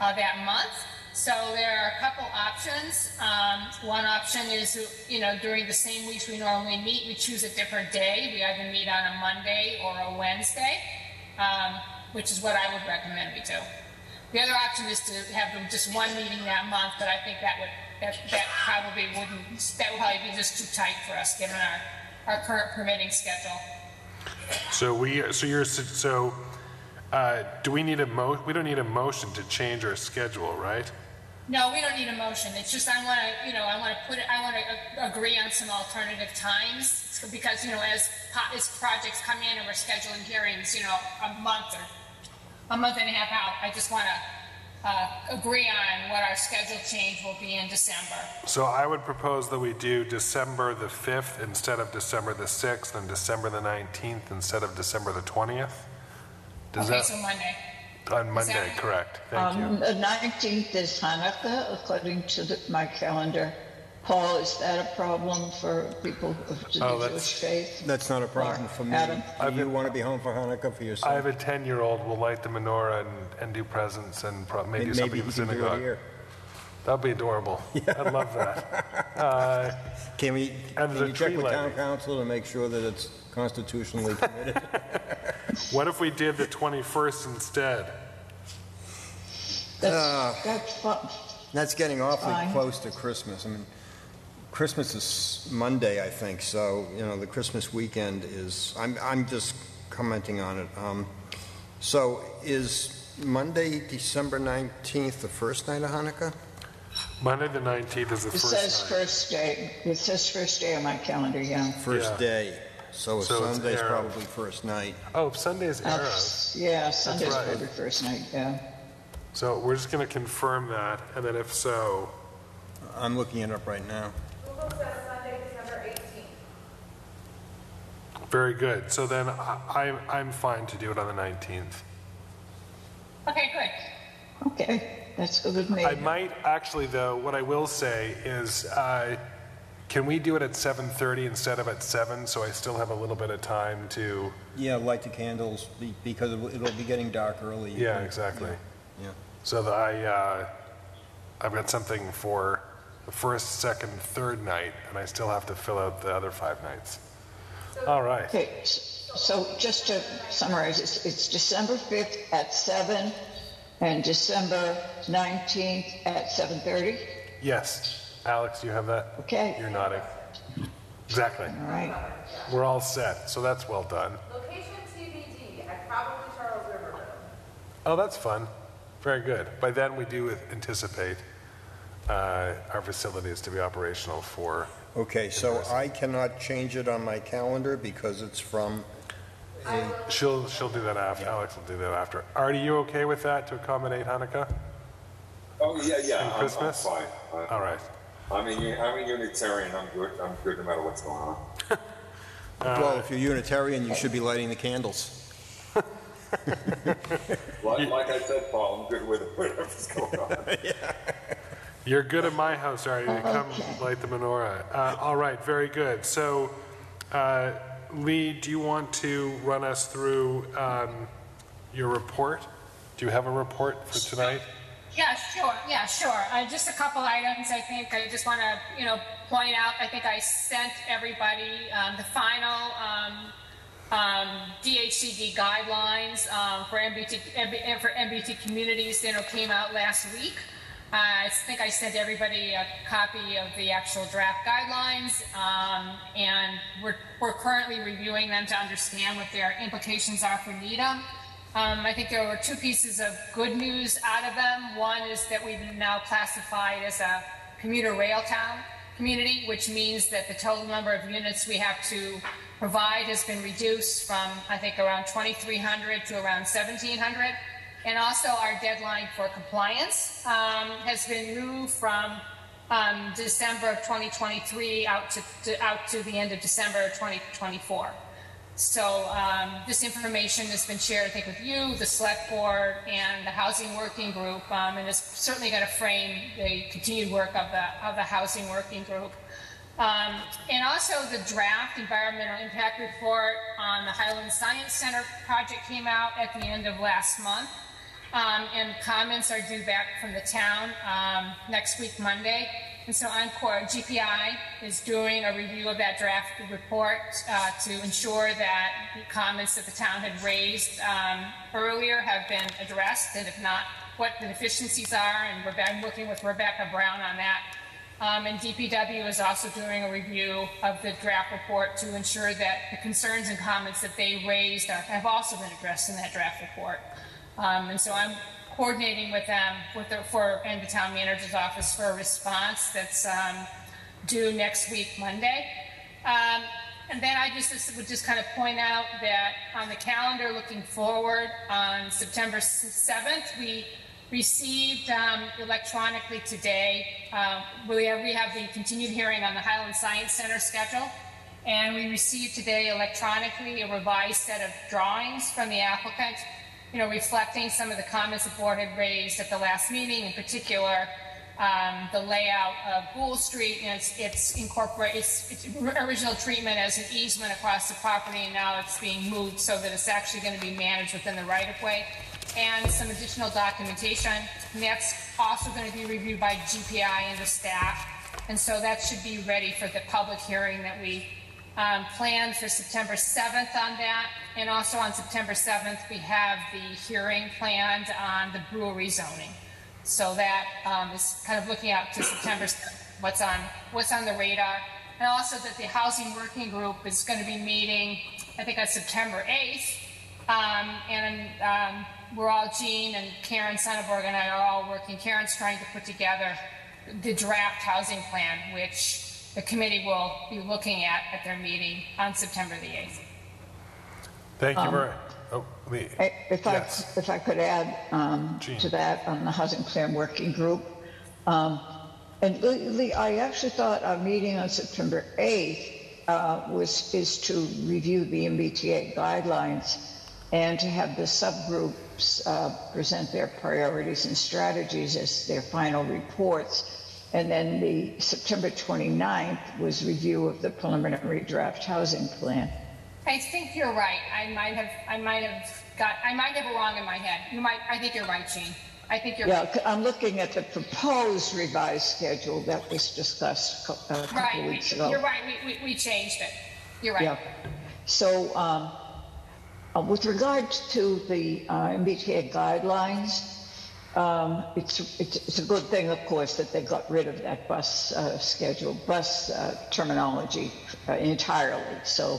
[SPEAKER 4] uh, that month. So there are a couple options. Um, one option is, you know, during the same weeks we normally meet, we choose a different day. We either meet on a Monday or a Wednesday, um, which is what I would recommend we do. The other option is to have them just one meeting that month, but I think that would that, that probably wouldn't that would probably be just too tight for us given our our current permitting schedule.
[SPEAKER 1] So we, so you're, so, uh, do we need a mo, we don't need a motion to change our schedule, right?
[SPEAKER 4] No, we don't need a motion. It's just I want to, you know, I want to put it, I want to agree on some alternative times because, you know, as, as projects come in and we're scheduling hearings, you know, a month or a month and a half out, I just want to uh, agree on what our schedule change will be in December.
[SPEAKER 1] So I would propose that we do December the 5th instead of December the 6th and December the 19th instead of December the 20th? Does
[SPEAKER 4] okay,
[SPEAKER 1] that,
[SPEAKER 4] so Monday.
[SPEAKER 1] on Monday, correct, thank you.
[SPEAKER 10] Um, The 19th is Hanukkah, according to the- my calendar. Paul, is that a problem for people of the
[SPEAKER 1] Oh,
[SPEAKER 10] Jewish faith?
[SPEAKER 7] That's not a problem for me.
[SPEAKER 10] Adam?
[SPEAKER 7] Do you want to be home for Hanukkah for yourself?
[SPEAKER 1] I have a 10-year-old, we'll light the menorah and, and do presents and pro- maybe
[SPEAKER 7] Maybe
[SPEAKER 1] something
[SPEAKER 7] he
[SPEAKER 1] in the
[SPEAKER 7] can do it
[SPEAKER 1] synagogue.
[SPEAKER 7] here.
[SPEAKER 1] That'd be adorable. I'd love that. Uh,
[SPEAKER 7] Can we,
[SPEAKER 1] And
[SPEAKER 7] can
[SPEAKER 1] the
[SPEAKER 7] you check
[SPEAKER 1] tree
[SPEAKER 7] with town
[SPEAKER 1] lighting.
[SPEAKER 7] council to make sure that it's constitutionally permitted?
[SPEAKER 1] What if we did the 21st instead?
[SPEAKER 7] Ah,
[SPEAKER 10] That's fun.
[SPEAKER 7] That's getting awfully
[SPEAKER 10] Fine.
[SPEAKER 7] close to Christmas. I mean, Christmas is Monday, I think, so, you know, the Christmas weekend is, I'm, I'm just commenting on it. Um, So is Monday, December 19th, the first night of Hanukkah?
[SPEAKER 1] Monday the 19th is the
[SPEAKER 10] It
[SPEAKER 1] first
[SPEAKER 10] says
[SPEAKER 1] night.
[SPEAKER 10] first day, it says first day on my calendar, yeah.
[SPEAKER 7] First
[SPEAKER 1] Yeah.
[SPEAKER 7] day. So
[SPEAKER 1] So it's
[SPEAKER 7] Sunday's
[SPEAKER 1] Erev.
[SPEAKER 7] probably first night.
[SPEAKER 1] Oh, Sunday's
[SPEAKER 10] Uh,
[SPEAKER 1] Erev.
[SPEAKER 10] Yeah, Sunday's
[SPEAKER 1] right.
[SPEAKER 10] probably first night, yeah.
[SPEAKER 1] So we're just going to confirm that, and then if so,
[SPEAKER 7] I'm looking it up right now.
[SPEAKER 5] Google says Sunday, December 18th.
[SPEAKER 1] very good. So then I, I'm, I'm fine to do it on the 19th.
[SPEAKER 4] Okay, good.
[SPEAKER 10] Okay, that's a good with me.
[SPEAKER 1] I might actually, though, what I will say is, uh, can we do it at 7:30 instead of at 7, so I still have a little bit of time to?
[SPEAKER 7] Yeah, light the candles, be- because it'll it'll be getting dark early.
[SPEAKER 1] Yeah, exactly.
[SPEAKER 7] Yeah.
[SPEAKER 1] So that I, uh, I've got something for the first, second, third night, and I still have to fill out the other five nights. All right.
[SPEAKER 10] Okay, so just to summarize, it's, it's December 5th at 7 and December 19th at 7:30?
[SPEAKER 1] Yes. Alex, you have that?
[SPEAKER 10] Okay.
[SPEAKER 1] You're nodding. Exactly.
[SPEAKER 10] All right.
[SPEAKER 1] We're all set, so that's well done.
[SPEAKER 5] Location TBD at probably Charles River Road.
[SPEAKER 1] Oh, that's fun. Very good. By then, we do anticipate uh, our facilities to be operational for,
[SPEAKER 7] Okay, so I cannot change it on my calendar because it's from a,
[SPEAKER 1] she'll, she'll do that after, Alex will do that after. Artie, you okay with that to accommodate Hanukkah?
[SPEAKER 3] Oh, yeah, yeah,
[SPEAKER 1] And
[SPEAKER 3] I'm, I'm
[SPEAKER 1] Christmas?
[SPEAKER 3] fine. I-
[SPEAKER 1] All right.
[SPEAKER 3] I'm a, u- I'm a Unitarian, I'm good, I'm good no matter what's going on.
[SPEAKER 7] well, if you're Unitarian, you should be lighting the candles.
[SPEAKER 3] Like, like I said, Paul, I'm good with whatever's going on.
[SPEAKER 1] You're good at my house, Artie, to come light the menorah. Uh, All right, very good. So, uh, Lee, do you want to run us through um, your report? Do you have a report for tonight?
[SPEAKER 4] Yeah, sure. Yeah, sure. Uh, just a couple items. I think I just want to, you know, point out. I think I sent everybody um, the final um, um, DHCD guidelines um, for MBT for MBT communities. You know, came out last week. I think I sent everybody a copy of the actual draft guidelines, um, and we're, we're currently reviewing them to understand what their implications are for Needham. Um, I think there were two pieces of good news out of them. One is that we've now classified as a commuter rail town community, which means that the total number of units we have to provide has been reduced from, I think, around 2,300 to around 1,700. And also our deadline for compliance um, has been moved from um, December of 2023 out to, to out to the end of December of 2024. So um, this information has been shared, I think, with you, the select board, and the housing working group, um, and it's certainly going to frame the continued work of the of the housing working group. Um, and also the draft environmental impact report on the Highland Science Center project came out at the end of last month. Um, and comments are due back from the town um, next week, Monday. And so Encore GPI is doing a review of that draft report uh, to ensure that the comments that the town had raised um, earlier have been addressed, and if not, what the deficiencies are. And Rebe- I'm working with Rebecca Brown on that. Um, and DPW is also doing a review of the draft report to ensure that the concerns and comments that they raised are, have also been addressed in that draft report. Um, and so I'm coordinating with them with the, for and the town manager's office for a response that's um, due next week, Monday. Um, and then I just, just would just kind of point out that on the calendar, looking forward, on September 7th, we received um, electronically today. Uh, we, have, we have the continued hearing on the Highland Science Center schedule. And we received today electronically a revised set of drawings from the applicant, you know, reflecting some of the comments the board had raised at the last meeting, in particular, um, the layout of Gould Street and its, its its original treatment as an easement across the property, and now it's being moved so that it's actually going to be managed within the right of way, and some additional documentation. And that's also going to be reviewed by GPI and the staff. And so that should be ready for the public hearing that we um, planned for September 7th on that. And also on September 7th, we have the hearing planned on the brewery zoning. So that um, is kind of looking out to September 7th, what's on, what's on the radar. And also that the housing working group is going to be meeting, I think on September 8th. Um, and um, we're all, Jeanne and Karen Sunnarborg and I are all working. Karen's trying to put together the draft housing plan, which the committee will be looking at at their meeting on September the 8th.
[SPEAKER 1] Thank you
[SPEAKER 10] Um,
[SPEAKER 1] very, oh, me,
[SPEAKER 10] I- If I,
[SPEAKER 1] Yes.
[SPEAKER 10] if I could add um,
[SPEAKER 1] Jeanne.
[SPEAKER 10] to that on the Housing Plan Working Group. um, And Lee, Lee, I actually thought our meeting on September 8th uh, was, is to review the MBTA guidelines and to have the subgroups uh, present their priorities and strategies as their final reports. And then the September 29th was review of the preliminary draft housing plan.
[SPEAKER 4] I think you're right. I might have, I might have got, I might have it wrong in my head. You might, I think you're right, Jeanne. I think you're
[SPEAKER 10] Yeah,
[SPEAKER 4] right.
[SPEAKER 10] I'm looking at the proposed revised schedule that was discussed a couple
[SPEAKER 4] Right,
[SPEAKER 10] weeks
[SPEAKER 4] we-
[SPEAKER 10] ago.
[SPEAKER 4] you're right. We, we, we changed it. You're right.
[SPEAKER 10] Yeah. So, um, uh, with regard to the uh, MBTA guidelines, um, it's, it's, it's a good thing, of course, that they got rid of that bus uh, schedule, bus uh, terminology uh, entirely. So,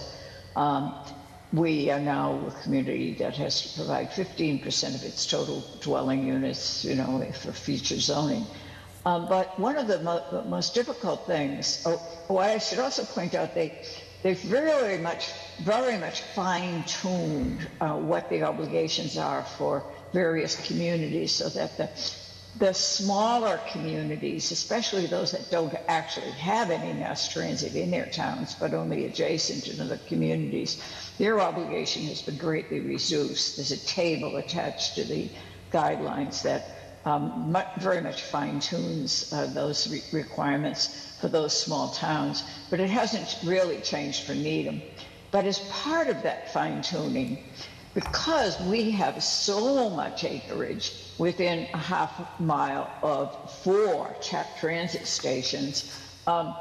[SPEAKER 10] um, we are now a community that has to provide 15% of its total dwelling units, you know, for future zoning. Um, but one of the mo- most difficult things, oh, I should also point out they, they've very much, very much fine-tuned uh, what the obligations are for various communities so that the, the smaller communities, especially those that don't actually have any mass transit in their towns, but only adjacent to the communities, their obligation has been greatly reduced. There's a table attached to the guidelines that um, very much fine tunes uh, those re- requirements for those small towns, but it hasn't really changed for Needham. But as part of that fine tuning, because we have so much acreage within a half mile of four tra- transit stations, um,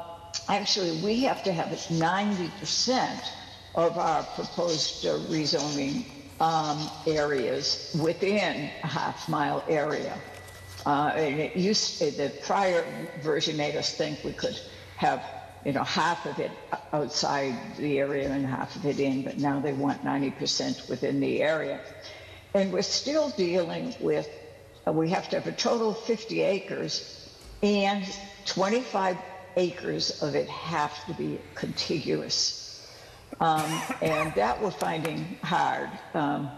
[SPEAKER 10] actually we have to have 90% of our proposed uh, rezoning um, areas within a half mile area. Uh, and it used, the prior version made us think we could have, you know, half of it outside the area and half of it in, but now they want 90% within the area. And we're still dealing with, uh, we have to have a total of 50 acres and 25 acres of it have to be contiguous. Um, and that we're finding hard um,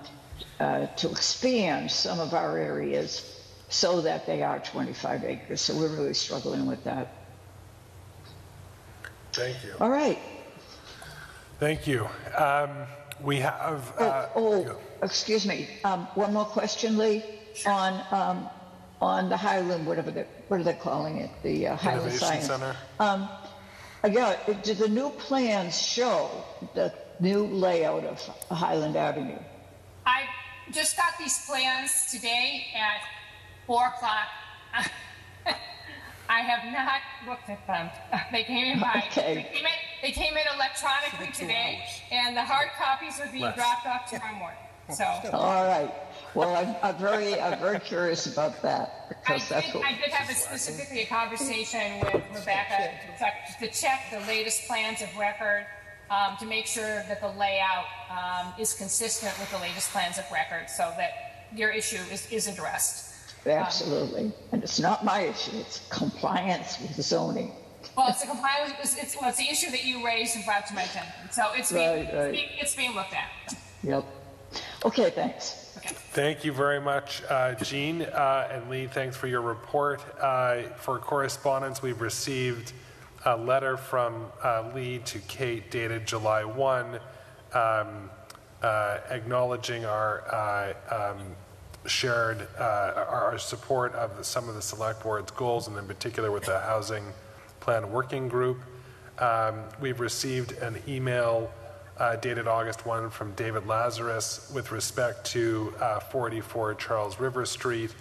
[SPEAKER 10] uh, to expand some of our areas so that they are 25 acres. So we're really struggling with that.
[SPEAKER 1] Thank you.
[SPEAKER 10] All right.
[SPEAKER 1] Thank you. Um, We have, uh,
[SPEAKER 10] Oh, excuse me. Um, one more question, Lee, on, um, on the Highland, whatever they, what are they calling it? The uh, Highland
[SPEAKER 1] Innovation
[SPEAKER 10] Science.
[SPEAKER 1] Center.
[SPEAKER 10] Um, Uh, Yeah, do the new plans show the new layout of Highland Avenue?
[SPEAKER 4] I just got these plans today at four o'clock. I have not looked at them. They came in by,
[SPEAKER 10] Okay.
[SPEAKER 4] they came in, they came in electronically today, and the hard copies are being
[SPEAKER 10] Less.
[SPEAKER 4] dropped off tomorrow morning. So.
[SPEAKER 10] All right. Well, I'm, I'm very, I'm very curious about that
[SPEAKER 4] I
[SPEAKER 10] because that's
[SPEAKER 4] did,
[SPEAKER 10] what.
[SPEAKER 4] I did have a specifically a conversation with Rebecca to- to check the latest plans of record, um, to make sure that the layout, um, is consistent with the latest plans of record, so that your issue is, is addressed.
[SPEAKER 10] Absolutely. And it's not my issue, it's compliance with zoning.
[SPEAKER 4] Well, it's a compliance, it's, it's, well, it's the issue that you raised and brought to my attention, so it's being,
[SPEAKER 10] Right,
[SPEAKER 4] it's being, it's being looked at.
[SPEAKER 10] Yep. Okay, thanks.
[SPEAKER 1] Thank you very much, uh, Jeanne. Uh, And Lee, thanks for your report. Uh, For correspondence, we've received a letter from uh, Lee to Kate dated July 1, um, uh, acknowledging our uh, um, shared, uh, our support of some of the select board's goals, and in particular with the Housing Plan Working Group. Um, We've received an email uh, dated August 1 from David Lazarus with respect to uh, 484 Charles River Street.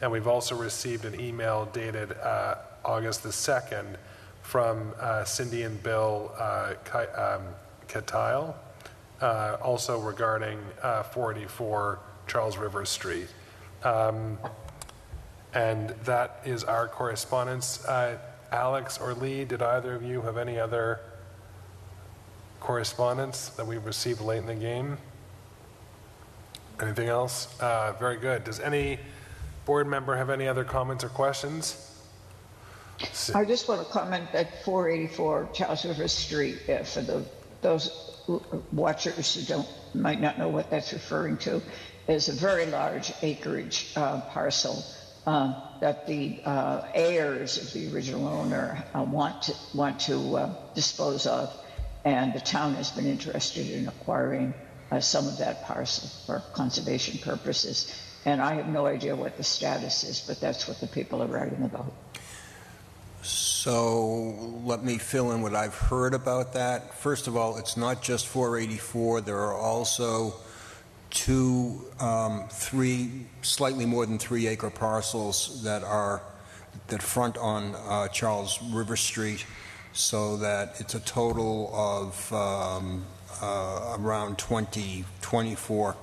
[SPEAKER 1] And we've also received an email dated uh, August the 2nd from uh, Cindy and Bill uh, um, uh, also regarding uh, 484 Charles River Street. Um, And that is our correspondence. Uh, Alex or Lee, did either of you have any other correspondence that we've received late in the game? Anything else? Uh, Very good. Does any board member have any other comments or questions?
[SPEAKER 10] I just want to comment that 484 Charles River Street, uh, for the, those watchers who don't, might not know what that's referring to, is a very large acreage uh, parcel um, that the uh, heirs of the original owner uh, want to, want to uh, dispose of, and the town has been interested in acquiring uh, some of that parcel for conservation purposes. And I have no idea what the status is, but that's what the people are writing about.
[SPEAKER 7] So let me fill in what I've heard about that. First of all, it's not just 484. There are also two, um, three, slightly more than three acre parcels that are, that front on uh, Charles River Street, so that it's a total of um, uh, around 20, 24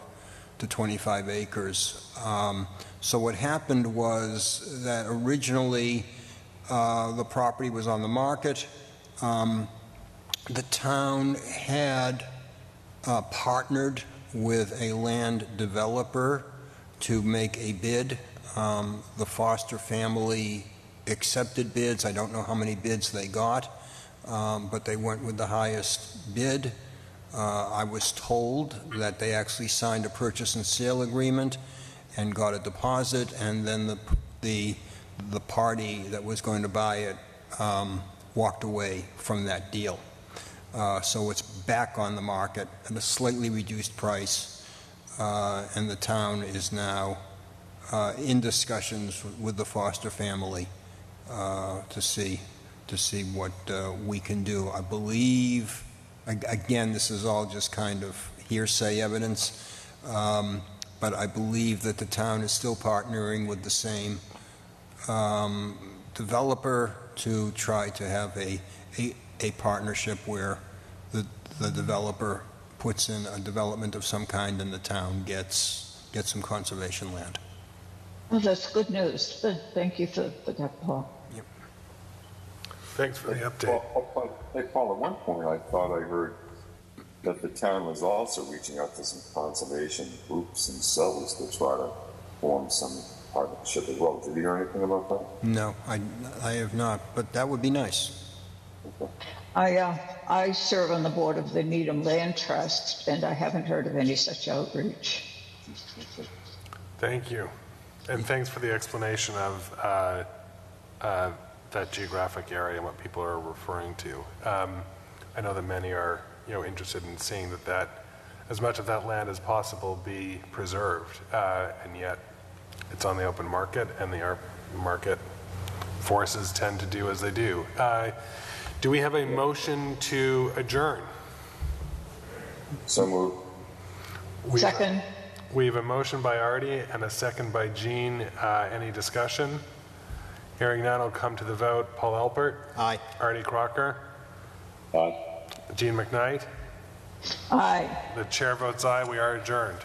[SPEAKER 7] to 25 acres. Um, So what happened was that originally, uh, the property was on the market. Um, The town had uh, partnered with a land developer to make a bid. Um, The Foster family accepted bids. I don't know how many bids they got, um, but they went with the highest bid. Uh, I was told that they actually signed a purchase and sale agreement and got a deposit, and then the, the, the party that was going to buy it um, walked away from that deal. Uh, So it's back on the market at a slightly reduced price, uh, and the town is now uh, in discussions with the Foster family uh, to see, to see what uh, we can do. I believe, again, this is all just kind of hearsay evidence, um, but I believe that the town is still partnering with the same um, developer to try to have a, a, a partnership where the, the developer puts in a development of some kind and the town gets, gets some conservation land.
[SPEAKER 10] Well, that's good news. Thank you for, for that, Paul.
[SPEAKER 1] Thanks for the update.
[SPEAKER 3] Paul, Paul- hey, Paul, at one point, I thought I heard that the town was also reaching out to some conservation groups and themselves to try to form some partnership as well. Did you hear anything about that?
[SPEAKER 7] No, I, I have not, but that would be nice.
[SPEAKER 10] I, uh, I serve on the board of the Needham Land Trust, and I haven't heard of any such outreach.
[SPEAKER 1] Thank you. And thanks for the explanation of uh, uh, that geographic area and what people are referring to. Um, I know that many are, you know, interested in seeing that that, as much of that land as possible be preserved, uh, and yet it's on the open market, and the market forces tend to do as they do. Do we have a motion to adjourn?
[SPEAKER 3] So moved.
[SPEAKER 1] We-
[SPEAKER 10] Second.
[SPEAKER 1] We have a motion by Artie and a second by Jeanne. Uh, Any discussion? Hearing none, I'll come to the vote. Paul Alpert?
[SPEAKER 7] Aye.
[SPEAKER 1] Artie Crocker?
[SPEAKER 3] Aye.
[SPEAKER 1] Jeanne McKnight?
[SPEAKER 10] Aye.
[SPEAKER 1] The chair votes aye. We are adjourned.